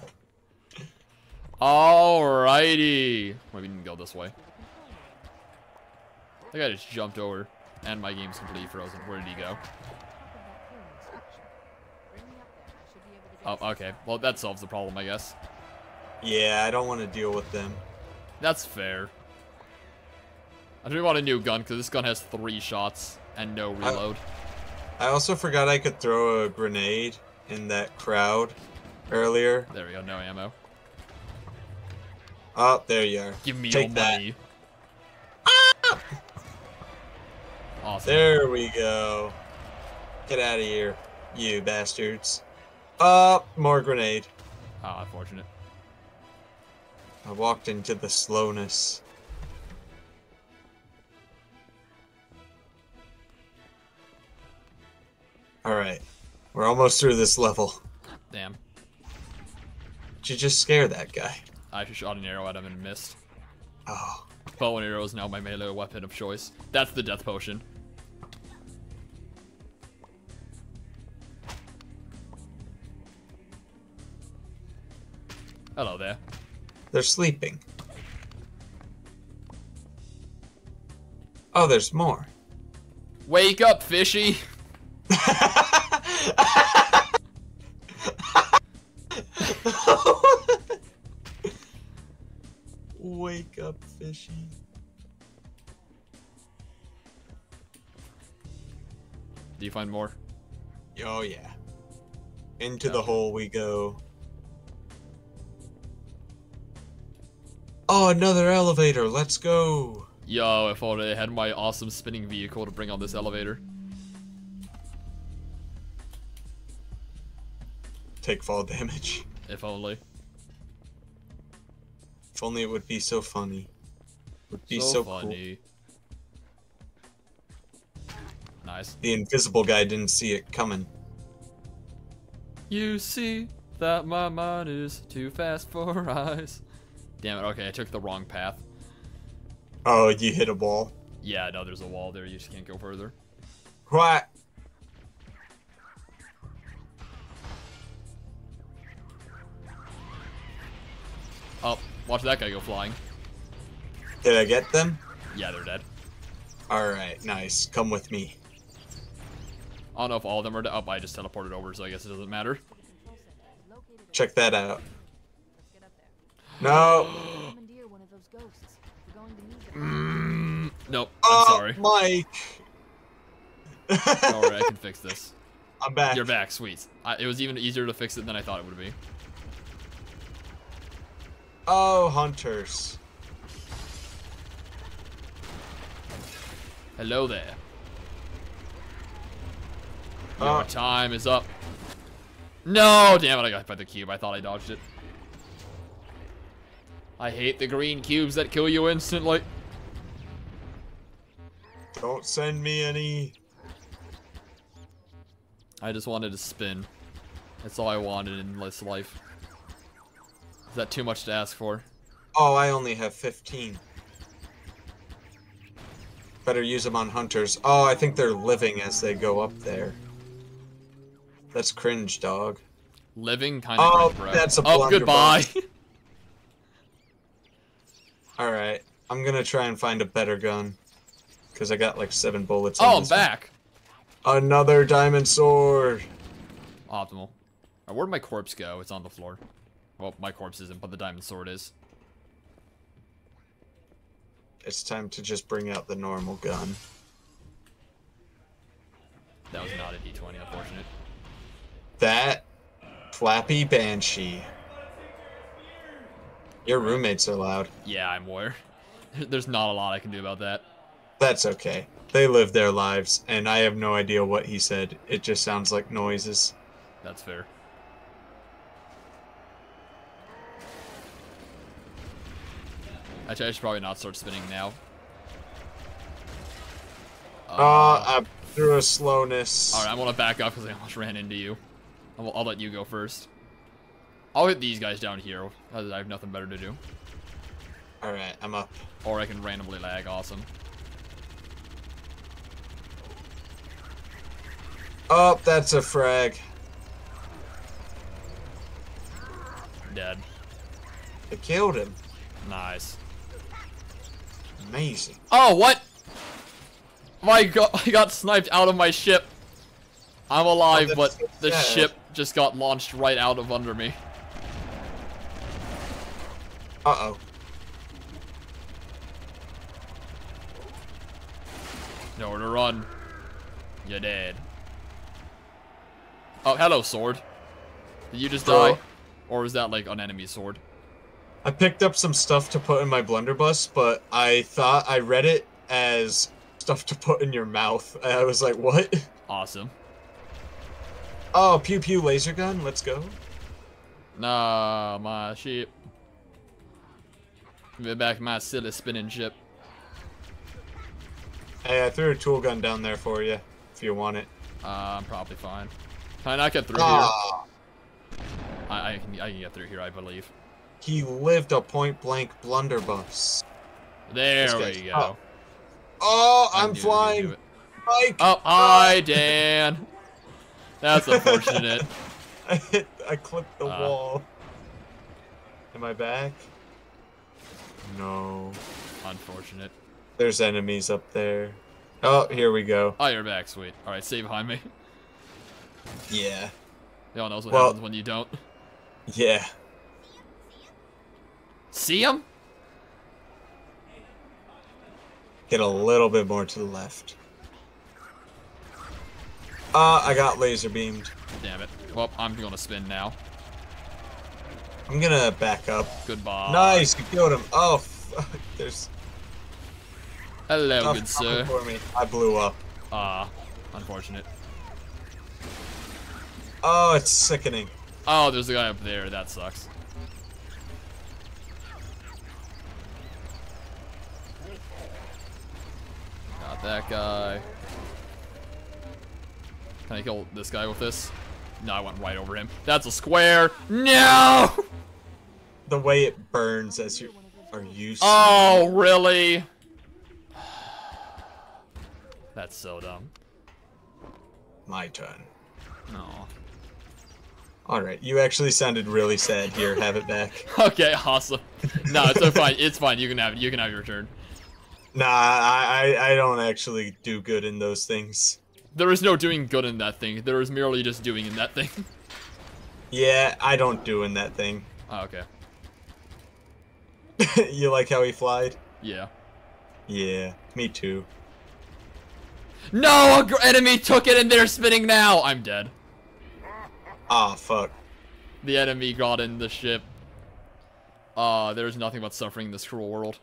Alrighty. Maybe we can go this way. I think I just jumped over. And my game's completely frozen. Where did he go? Top of that pyramid structure. Bring me up there, and I should be able to get Oh, okay. Well, that solves the problem, I guess. yeah, I don't want to deal with them. That's fair. I do want a new gun, because this gun has three shots and no reload. I also forgot I could throw a grenade in that crowd earlier. There we go, no ammo. Oh, there you are. Give me Take your that. money. Awesome. There we go. Get out of here, you bastards. Uh, more grenade. Oh, unfortunate. I walked into the slowness. Alright. We're almost through this level. Damn. Did you just scare that guy? I actually shot an arrow at him and missed. Oh. Bow and arrow is now my melee weapon of choice. That's the death potion. Hello there. They're sleeping. Oh, there's more. Wake up, fishy! *laughs* Wake up, fishy. Do you find more? Oh yeah. Into the hole we go. Oh, another elevator. Let's go. Yo, if only I had my awesome spinning vehicle to bring on this elevator. Take fall *laughs* damage. If only. If only it would be so funny. Would be so, so, cool. funny. Nice. The invisible guy didn't see it coming. You see that my mind is too fast for *laughs* eyes. Damn it, okay, I took the wrong path. Oh, you hit a ball. Yeah, no, there's a wall there, you just can't go further. What? Watch that guy go flying. Did I get them? Yeah, they're dead. Alright, nice. Come with me. I don't know if all of them are dead. Oh, I just teleported over, so I guess it doesn't matter. The control center is located at- Check that out. Let's get up there. No. Commandeer one of those ghosts. We're going to need the Mm, nope, I'm Oh, sorry. Mike. Worry, I can fix this. *laughs* I'm back. You're back, sweet. I, it was even easier to fix it than I thought it would be. Oh, hunters. Hello there. Your Uh, time is up. No, damn it, I got hit by the cube. I thought I dodged it. I hate the green cubes that kill you instantly. don't send me any. I just wanted to spin. That's all I wanted in this life. Is that too much to ask for? Oh, I only have 15. Better use them on hunters. Oh, I think they're living as they go up there. That's cringe, dog. Living kind of. Oh, bro. that's a Oh, goodbye. *laughs* Alright, I'm gonna try and find a better gun. Because I got like seven bullets. oh, I'm this one. back. Another diamond sword. Optimal. Alright, where'd my corpse go? It's on the floor. Well, my corpse isn't, but the diamond sword is. It's time to just bring out the normal gun. That was not a D20, unfortunate. That flappy banshee. Your roommates are loud. Yeah, I'm aware. *laughs* There's not a lot I can do about that. That's okay. They live their lives, and I have no idea what he said. It just sounds like noises. That's fair. Actually, I should probably not start spinning now. Uh, I threw a slowness. Alright, I'm gonna back up because I almost ran into you. I'll, I'll let you go first. I'll hit these guys down here. I have nothing better to do. Alright, I'm up. Or I can randomly lag. Awesome. Oh, that's a frag. Dead. I killed him. Nice. Amazing. Oh, what? My god, *laughs* I got sniped out of my ship. I'm alive, Oh, but so the ship just got launched right out of under me. Uh-oh. Nowhere to run. You're dead. Oh, hello, sword. Did you just Bro. die? Or was that like an enemy sword? I picked up some stuff to put in my blunderbuss, but I thought I read it as stuff to put in your mouth. *laughs* I was like, what? Awesome. Oh, pew pew laser gun. Let's go. Nah, my ship. Give me back my silly spinning ship. Hey, I threw a tool gun down there for you, if you want it. Uh, I'm probably fine. Can I not get through here? Ah, I, I can I can get through here, I believe. He lived a point blank blunderbuss. There we go. Oh, I I'm knew you'd do flying. Mike. Oh, hi, Dan. That's unfortunate. I *laughs* hit. I clipped the Uh. wall. Am I back? No. Unfortunate. There's enemies up there. Oh, here we go. Oh, you're back, sweet. All right, stay behind me. Yeah. Y'all knows what Well- happens when you don't. Yeah. See him? Get a little bit more to the left. Uh, I got laser beamed. Damn it. Well, I'm gonna spin now. I'm gonna back up. Goodbye. Nice, you killed him. Oh, fuck. There's Hello, good sir. for me. I blew up. Ah, unfortunate. Oh, it's sickening. Oh, there's a guy up there. That sucks. Got that guy. Can I kill this guy with this? No, I went right over him. That's a square. No! The way it burns as you are used. Oh, really? That's so dumb. My turn. No. All right, you actually sounded really sad. Here, have it back. *laughs* Okay, awesome. No, it's so fine. It's fine. You can have it. You can have your turn. Nah, I, I I don't actually do good in those things. There is no doing good in that thing. There is merely just doing in that thing. *laughs* Yeah, I don't do in that thing. oh, okay. *laughs* you like how he flied? Yeah. Yeah, me too. No, a gr- enemy took it and they're spinning now. I'm dead. Ah, fuck. The enemy got in the ship. Uh, there's nothing but suffering in this cruel world.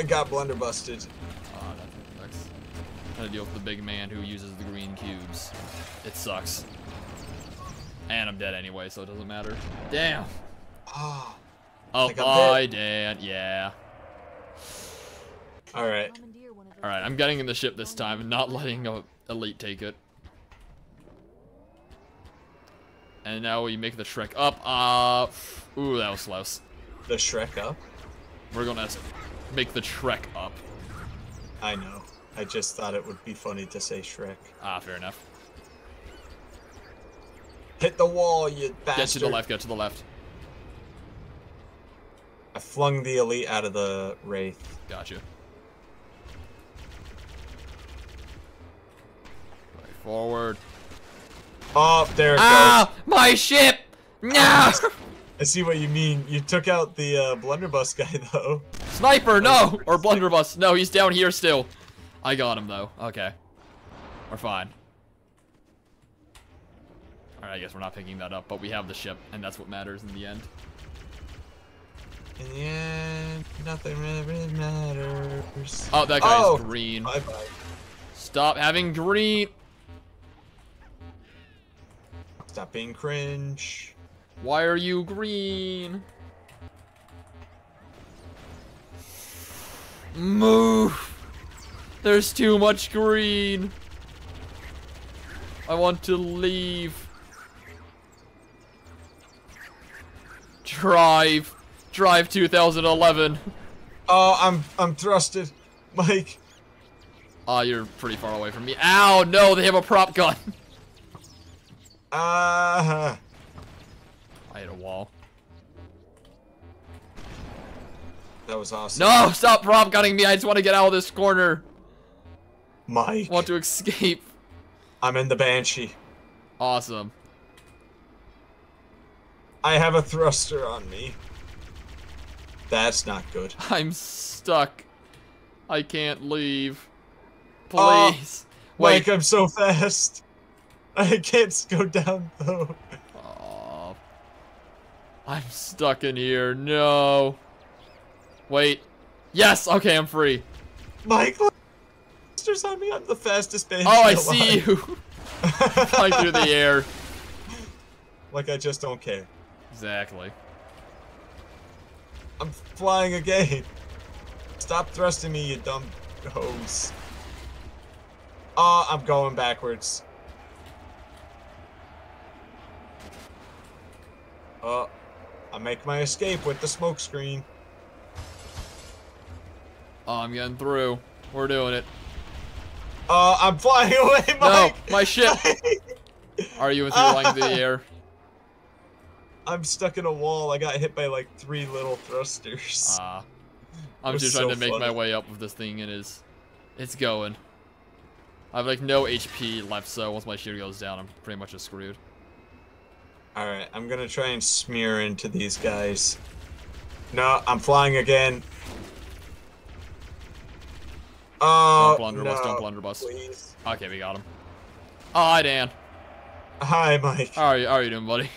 I got blunderbusted. Ah, that sucks. Trying to deal with the big man who uses the green cubes. It sucks. And I'm dead anyway, so it doesn't matter. Damn. Ah. Oh, Think I'm bye, Dan. Yeah. All right. Commandeer one of those Alright, I'm getting in the ship this time and not letting a elite take it. And now we make the Shrek up. Uh, ooh, that was close. The Shrek up. We're gonna s- make the Shrek up. I know. I just thought it would be funny to say Shrek. Ah, fair enough. Hit the wall, you bastard. Get to the left, get to the left. I flung the elite out of the wraith. Gotcha. Right forward. Oh, there it goes. Ah! My ship! No! *laughs* I see what you mean. You took out the uh, blunderbuss guy *laughs* though. Sniper, no! Or blunderbuss. No, he's down here still. I got him though. Okay. We're fine. Alright, I guess we're not picking that up, but we have the ship, and that's what matters in the end. In the end, nothing really matters. Oh, that guy's Oh! green. Bye bye. Stop having green. Stop being cringe. Why are you green? Move. There's too much green. I want to leave. Drive. Drive 2011. Oh, I'm I'm thrusted, Mike. Ah, you're pretty far away from me. Ow, no, they have a prop gun. Ah. I hit a wall. that was awesome. No, stop prop gunning me. I just want to get out of this corner. Mike. I want to escape. I'm in the banshee. Awesome. I have a thruster on me. That's not good. *laughs* I'm stuck. I can't leave. Oh, Please. Wait. Mike, I'm so fast. *laughs* I can't go down though. I'm stuck in here. No. Wait. Yes. Okay, I'm free. Michael! thrusters on me. I'm the fastest banshee. Oh, I alive. see you. *laughs* Flying through the air. like I just don't care. Exactly. I'm flying again. Stop thrusting me, you dumb hose. Oh, ah, I'm going backwards. Oh, I make my escape with the smoke screen. Oh, I'm getting through. We're doing it. Oh, I'm flying *laughs* away, Mike. No, my ship. *laughs* Are you with your through the air? *laughs* I'm stuck in a wall. I got hit by like three little thrusters. Ah. I'm just trying so to make my way up with this thing and it's it's going. I have like no HP left, so once my shield goes down, I'm pretty much just screwed. All right, I'm gonna try and smear into these guys. No, I'm flying again. Oh, Don't blunderbuss, no, don't blunderbuss. Please. Okay, we got him. Oh, hi, Dan. Hi, Mike. How are you, how are you doing, buddy?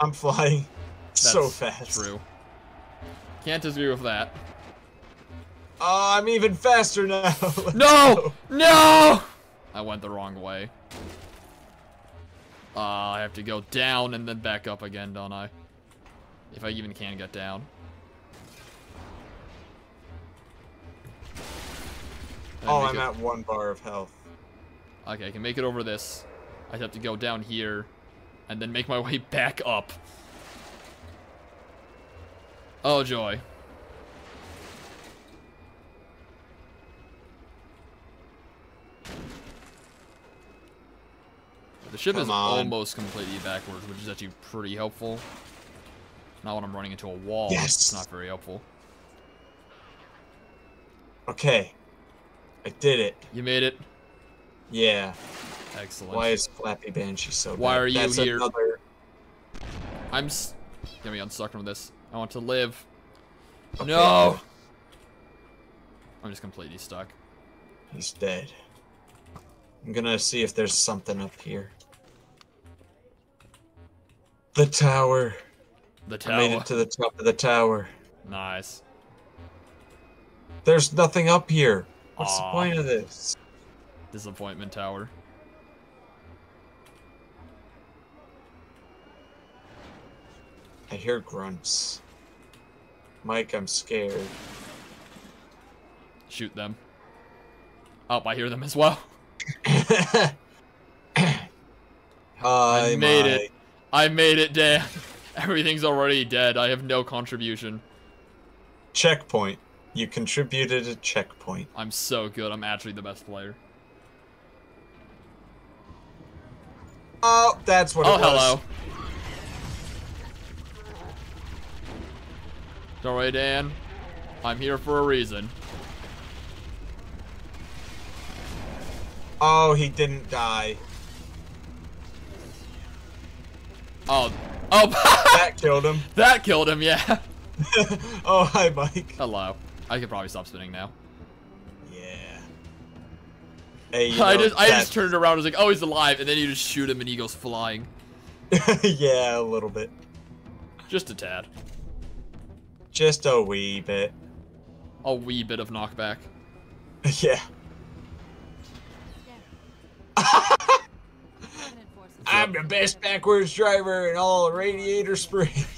I'm flying so fast. True. Can't disagree with that. Oh, I'm even faster now. *laughs* No! No! I went the wrong way. Uh, I have to go down and then back up again, don't I? If I even can get down. Oh, I'm it- at one bar of health. Okay, I can make it over this. I have to go down here and then make my *laughs* way back up. Oh, joy. The ship is on. almost completely backwards, which is actually pretty helpful. Not when I'm running into a wall. Yes. It's not very helpful. Okay. I did it. You made it. Yeah. Excellent. Why is Flappy Banshee so Why bad? are you That's here? Another... I'm s gonna be unstuck from this. I want to live. Okay, No! I'm just completely stuck. He's dead. I'm gonna see if there's something up here. The tower. The I made it to the top of the tower. Nice. There's nothing up here. What's Aw. the point of this? Disappointment tower. I hear grunts. Mike, I'm scared. Shoot them. Oh, I hear them as well. *laughs* Hi, I made it. I made it, Dan. *laughs* Everything's already dead. I have no contribution. Checkpoint. You contributed a checkpoint. I'm so good. I'm actually the best player. Oh, that's what Oh, it was. hello. Don't worry, Dan. I'm here for a reason. Oh, he didn't die. Oh, oh, *laughs* That killed him. that killed him. Yeah. *laughs* oh, hi, Mike. Hello. I could probably stop spinning now. Yeah. Hey, you I know, just, I just turned around. I was like, oh, he's alive, and then you just shoot him, and he goes flying. *laughs* yeah, a little bit. Just a tad. Just a wee bit. A wee bit of knockback. yeah. I'm the best backwards driver in all Radiator Springs. *laughs*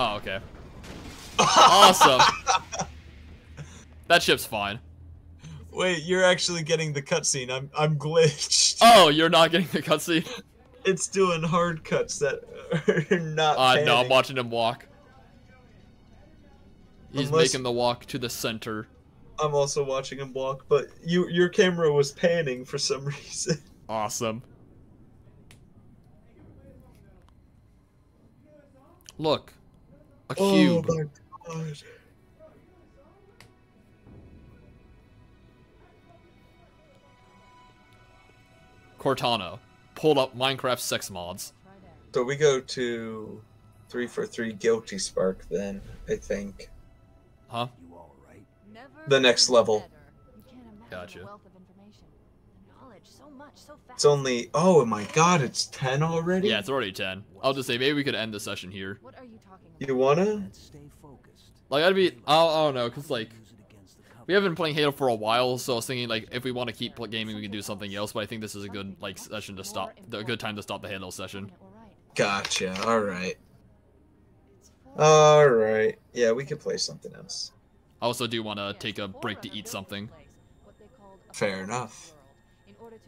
Oh, okay. awesome. *laughs* That ship's fine. Wait, you're actually getting the cutscene. I'm I'm glitched. Oh, you're not getting the cutscene? *laughs* It's doing hard cuts that are not. Uh, no, I'm watching him walk. He's Unless- making the walk to the center. I'm also watching him walk, but you your camera was panning for some *laughs* reason. Awesome. Look. A oh cube. Oh my god. Cortana. Pulled up Minecraft sex mods. So we go to three for three guilty spark then, I think. Huh? Never The next level. better. You can't imagine Gotcha. the wealth of information. The knowledge, so much, so fast. It's only oh my god, it's ten already? Yeah, it's already 10. I'll just say, maybe we could end the session here. What are you talking about? You wanna? Stay focused. Like, I'd be. I don't, I don't know, because, like, Use it against the cover. we haven't been playing Halo for a while, so I was thinking, like, if we want to keep pl- gaming, we can do something else, but I think this is a good, like, session to stop. A good time to stop the Halo session. It were right. Gotcha. All right. All right. Yeah, we could play something else. I also do want to Yes, take a break to eat something. place, what they called a Fair enough. in order to-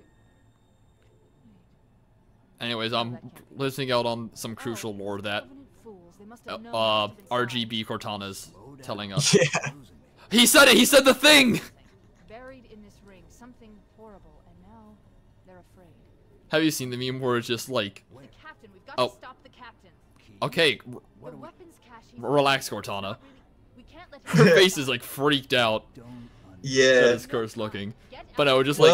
Anyways, I'm listening out on some crucial lore that Covenant fools, they must uh, uh, what was inside. RGB Cortana's Slow telling us. Yeah. He said it! He said the thing! Buried in this ring, something horrible, and now they're afraid. Have you seen the meme where it's just like, The captain, we've got Oh. to stop the captain. Okay, the do we weapons cache. he's relax, got, Cortana. Her face is like freaked out. Yeah. That is cursed looking. But no, of just like-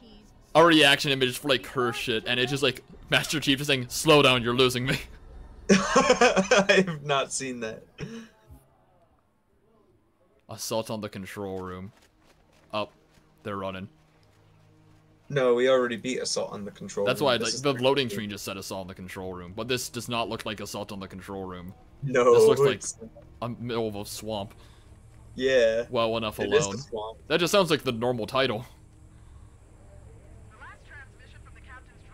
keys, A reaction image for like curse shit, and it's just like Master Chief just saying, "Slow down, you're losing me." *laughs* I have not seen that. Assault on the control room. Up. they're running. No, we already beat assault on the control. That's room. why like the loading screen just said assault on the control room, but this does not look like assault on the control room. No, This looks like- A middle of a swamp. yeah. Well enough alone. That just sounds like the normal title.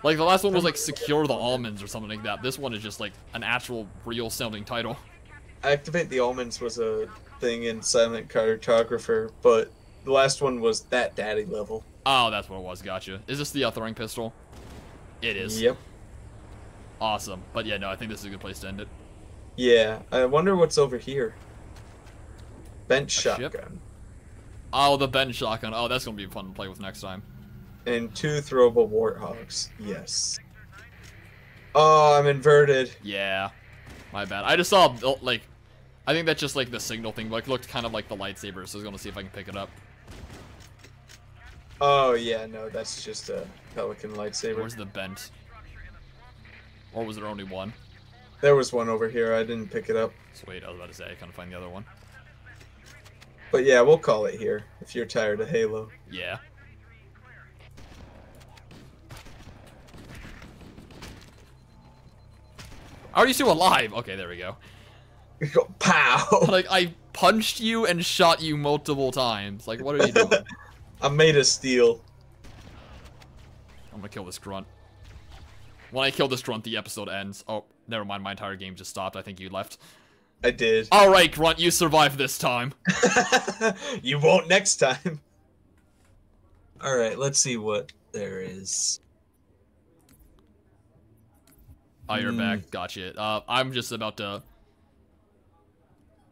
Like the last one was like secure the almonds or something like that. This one is just like an actual real sounding title. Activate the almonds was a thing in Silent Cartographer, but the last one was that daddy level. Oh, that's what it was. Gotcha. Is this the uh, throwing pistol? It is. Yep. Awesome. But yeah, no, I think this is a good place to end it. Yeah. I wonder what's over here. Bent ship? shotgun Oh, the Ben shotgun. Oh, that's gonna be fun to play with next time. and two throwable warthogs. Yes. Oh, I'm inverted. Yeah. My bad. I just saw like, I think that's just like the signal thing. Like looked kind of like the lightsaber, so I was gonna see if I can pick it up. Oh yeah, no, that's just a pelican lightsaber. Where's the bent? Or was there only one? There was one over here. I didn't pick it up. Sweet. I was about to say I couldn't find the other one. But yeah, we'll call it here if you're tired of Halo. Yeah. Are you still alive? Okay, there we go. We *laughs* go pow. *laughs* Like I punched you and shot you multiple times. Like what are you doing? *laughs* I'm made of steel. I'm gonna kill this grunt. When I kill this grunt, the episode ends. Oh, never mind. My entire game just stopped. I think you left. I did. All right, grunt, you survived this time. *laughs* you won't next time. All right, let's see what there is. Oh, you're Hmm. back. Gotcha. Uh, I'm just about to.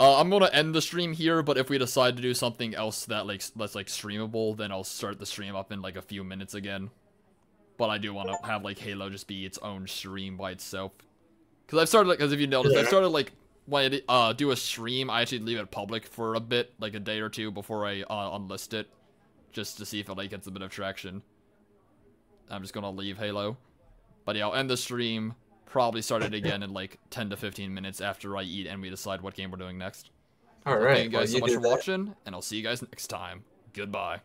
Uh, I'm gonna end the stream here, but if we decide to do something else that like that's like streamable, then I'll start the stream up in like a few minutes again. But I do want to have like Halo just be its own stream by itself. Cause I've started like, cause if you noticed, I've started like when I uh do a stream, I actually leave it public for a bit, like a day or two before I uh, unlist it, just to see if it like gets a bit of traction. I'm just gonna leave Halo, but yeah, I'll end the stream. Probably start it again in like 10 to 15 minutes after I eat and we decide what game we're doing next. All So right, Thank you well, guys so you much for that. watching, and I'll see you guys next time. Goodbye.